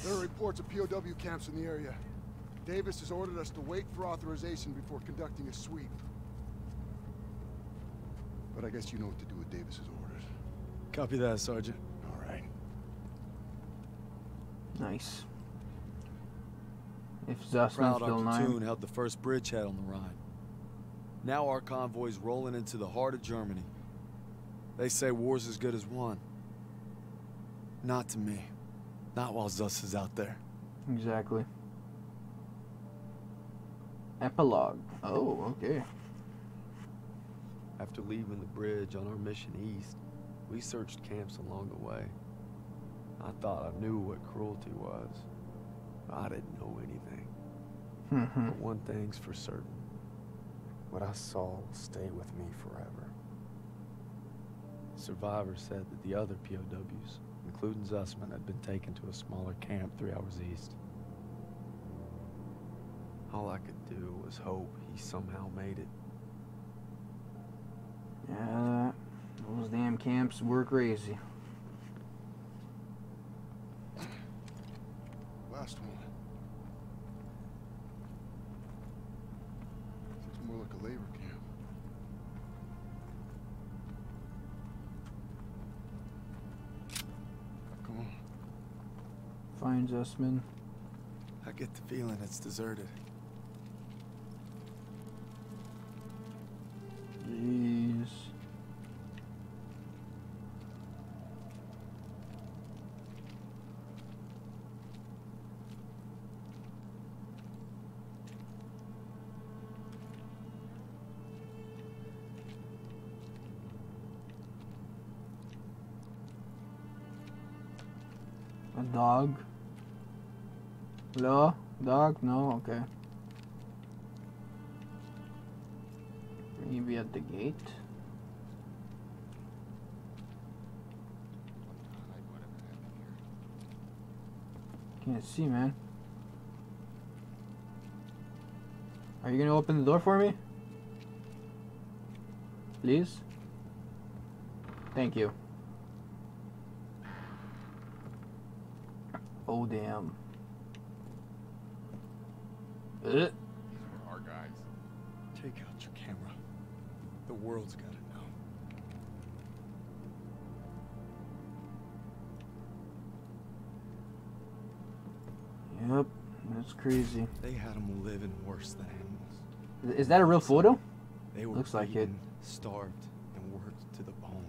There are reports of POW camps in the area. Davis has ordered us to wait for authorization before conducting a sweep. But I guess you know what to do with Davis's orders. Copy that, Sergeant. All right. Nice. If Zussman's still our nine. platoon held the first bridgehead on the Rhine. Now our convoy's rolling into the heart of Germany. They say war's as good as won. Not to me. Not while Zuss is out there. Exactly. Epilogue. Oh, okay. After leaving the bridge on our mission east, we searched camps along the way. I thought I knew what cruelty was. I didn't know anything. Mhm. but one thing's for certain. What I saw will stay with me forever. Survivors said that the other POWs, including Zussman, had been taken to a smaller camp three hours east. All I could do was hope he somehow made it. Yeah, those damn camps were crazy. Last one. Looks more like a labor camp. Come on. Fine, Zussman. I get the feeling it's deserted. Jeez. A dog? Hello? Dog? No? Okay. The gate? Can't see, man. Are you gonna open the door for me? Please? Thank you. Oh, damn. Ugh. World's gotta know. Yep, that's crazy. They had them living worse than animals. Is that a real photo? They were Looks like it. starved, and worked to the bone.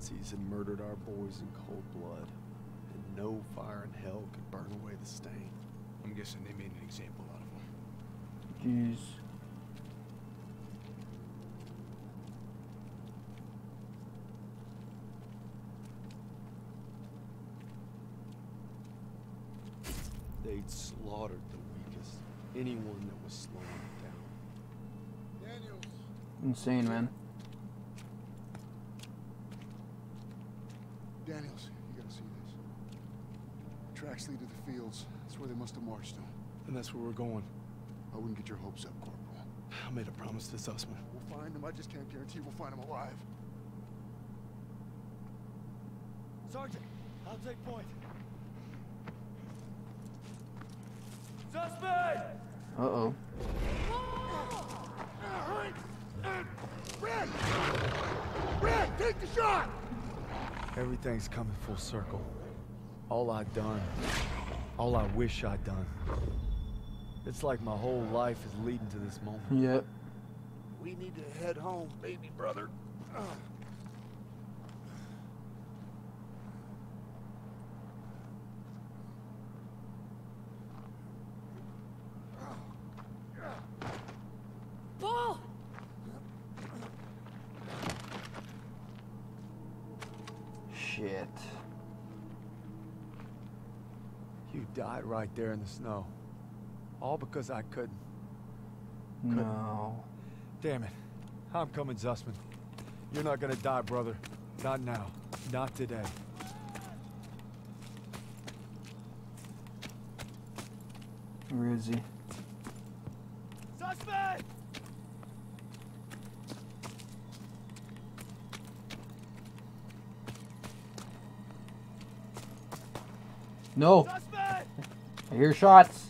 Nazis had murdered our boys in cold blood. And no fire in hell could burn away the stain. I'm guessing they made an example out of him. Jeez. They'd slaughtered the weakest. Anyone that was slowing down. Daniels. Insane, man. Daniels, you gotta see this. Tracks lead to the fields. That's where they must have marched to. And that's where we're going. I wouldn't get your hopes up, Corporal. I made a promise to Zussman. We'll find him. I just can't guarantee we'll find him alive. Sergeant, I'll take point. Suspect! Uh-oh. Red! Red, take the shot! Everything's coming full circle. All I've done, all I wish I'd done. It's like my whole life is leading to this moment. Yep. We need to head home, baby brother. Ugh. Shit. You died right there in the snow. All because I couldn't. No. Damn it. I'm coming, Zussman. You're not gonna die, brother. Not now. Not today. Where is he? Suspect! No. Suspect! I hear shots.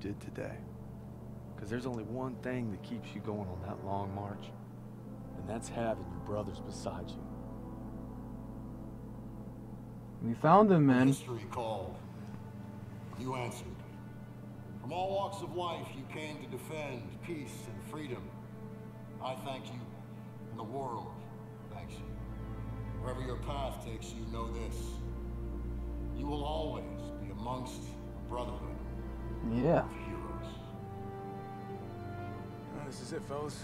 did today. Because there's only one thing that keeps you going on that long march, and that's having your brothers beside you. We found him, man. History called. You answered. From all walks of life, you came to defend peace and freedom. I thank you, and the world thanks you. Wherever your path takes you, know this. You will always be amongst a brotherhood Yeah. of. Well, this is it, fellas.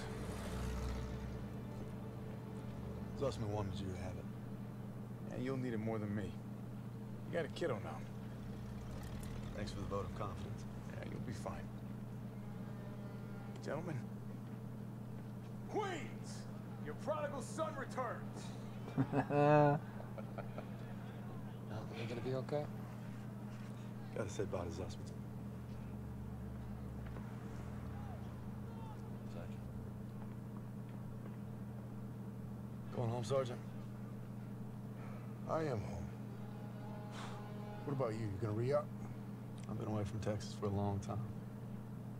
Zussman wanted you to have it. And you'll need it more than me. You got a kiddo now. Thanks for the vote of confidence. Yeah, you'll be fine. Gentlemen. Queens! Your prodigal son returns! Now, you gonna be okay? Gotta say bye to Zussman. Going home, Sergeant? I am home. What about you? You gonna re-up? I've been away from Texas for a long time.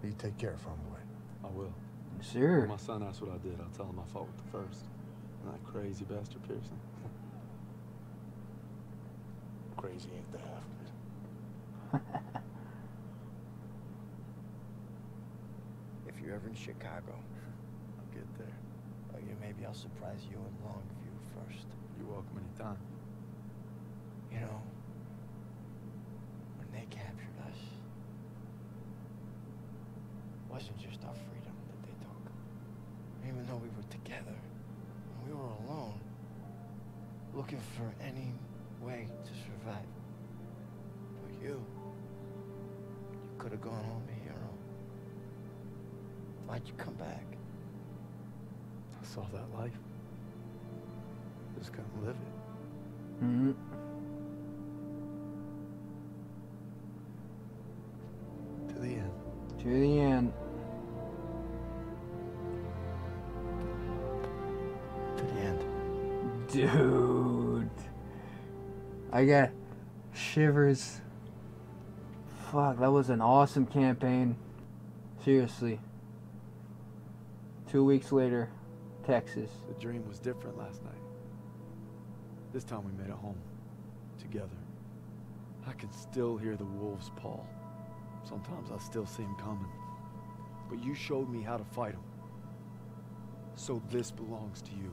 You take care if I'm away. I will. Sure. When my son asks what I did, I'll tell him I fought with the first. And that crazy bastard Pierson. Crazy ain't the half of it. If you're ever in Chicago, I'll get there. Maybe I'll surprise you in Longview first. You're welcome anytime. You know, when they captured us, it wasn't just our freedom that they took. Even though we were together, we were alone, looking for any way to survive. But you, you could have gone home a hero. Why'd you come back? Saw that life. Just couldn't live it. Mm-hmm. To the end. To the end. To the end. Dude. I got shivers. Fuck, that was an awesome campaign. Seriously. Two weeks later, Texas. The dream was different last night. This time we made it home. Together. I can still hear the wolves' paw. Sometimes I still see them coming. But you showed me how to fight them. So this belongs to you.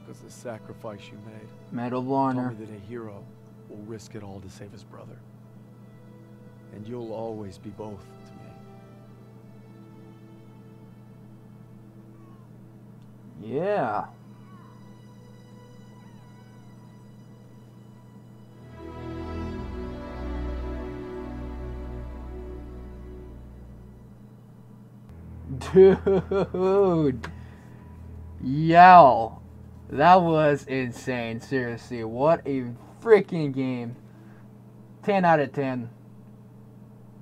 Because the sacrifice you made. Medal of Honor. told me that a hero will risk it all to save his brother. And you'll always be both Yeah. Dude. Yo. That was insane. Seriously. What a freaking game. 10 out of 10.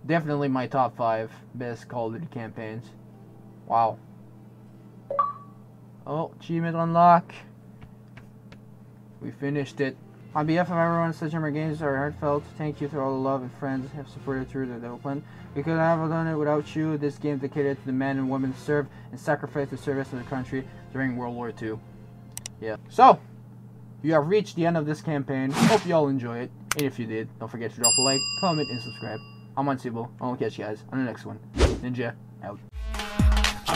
Definitely my top 5 best Call of Duty campaigns. Wow. Oh, achievement unlock. We finished it. On behalf of everyone at Sledgehammer Games, our heartfelt thank you to all the love and friends have supported through the development. We could not have done it without you. This game dedicated to the men and women who served and sacrificed the service of the country during World War II. Yeah. So, you have reached the end of this campaign. Hope you all enjoy it. And if you did, don't forget to drop a like, comment, and subscribe. I'm Unseeable. I'll catch you guys on the next one. Ninja, out.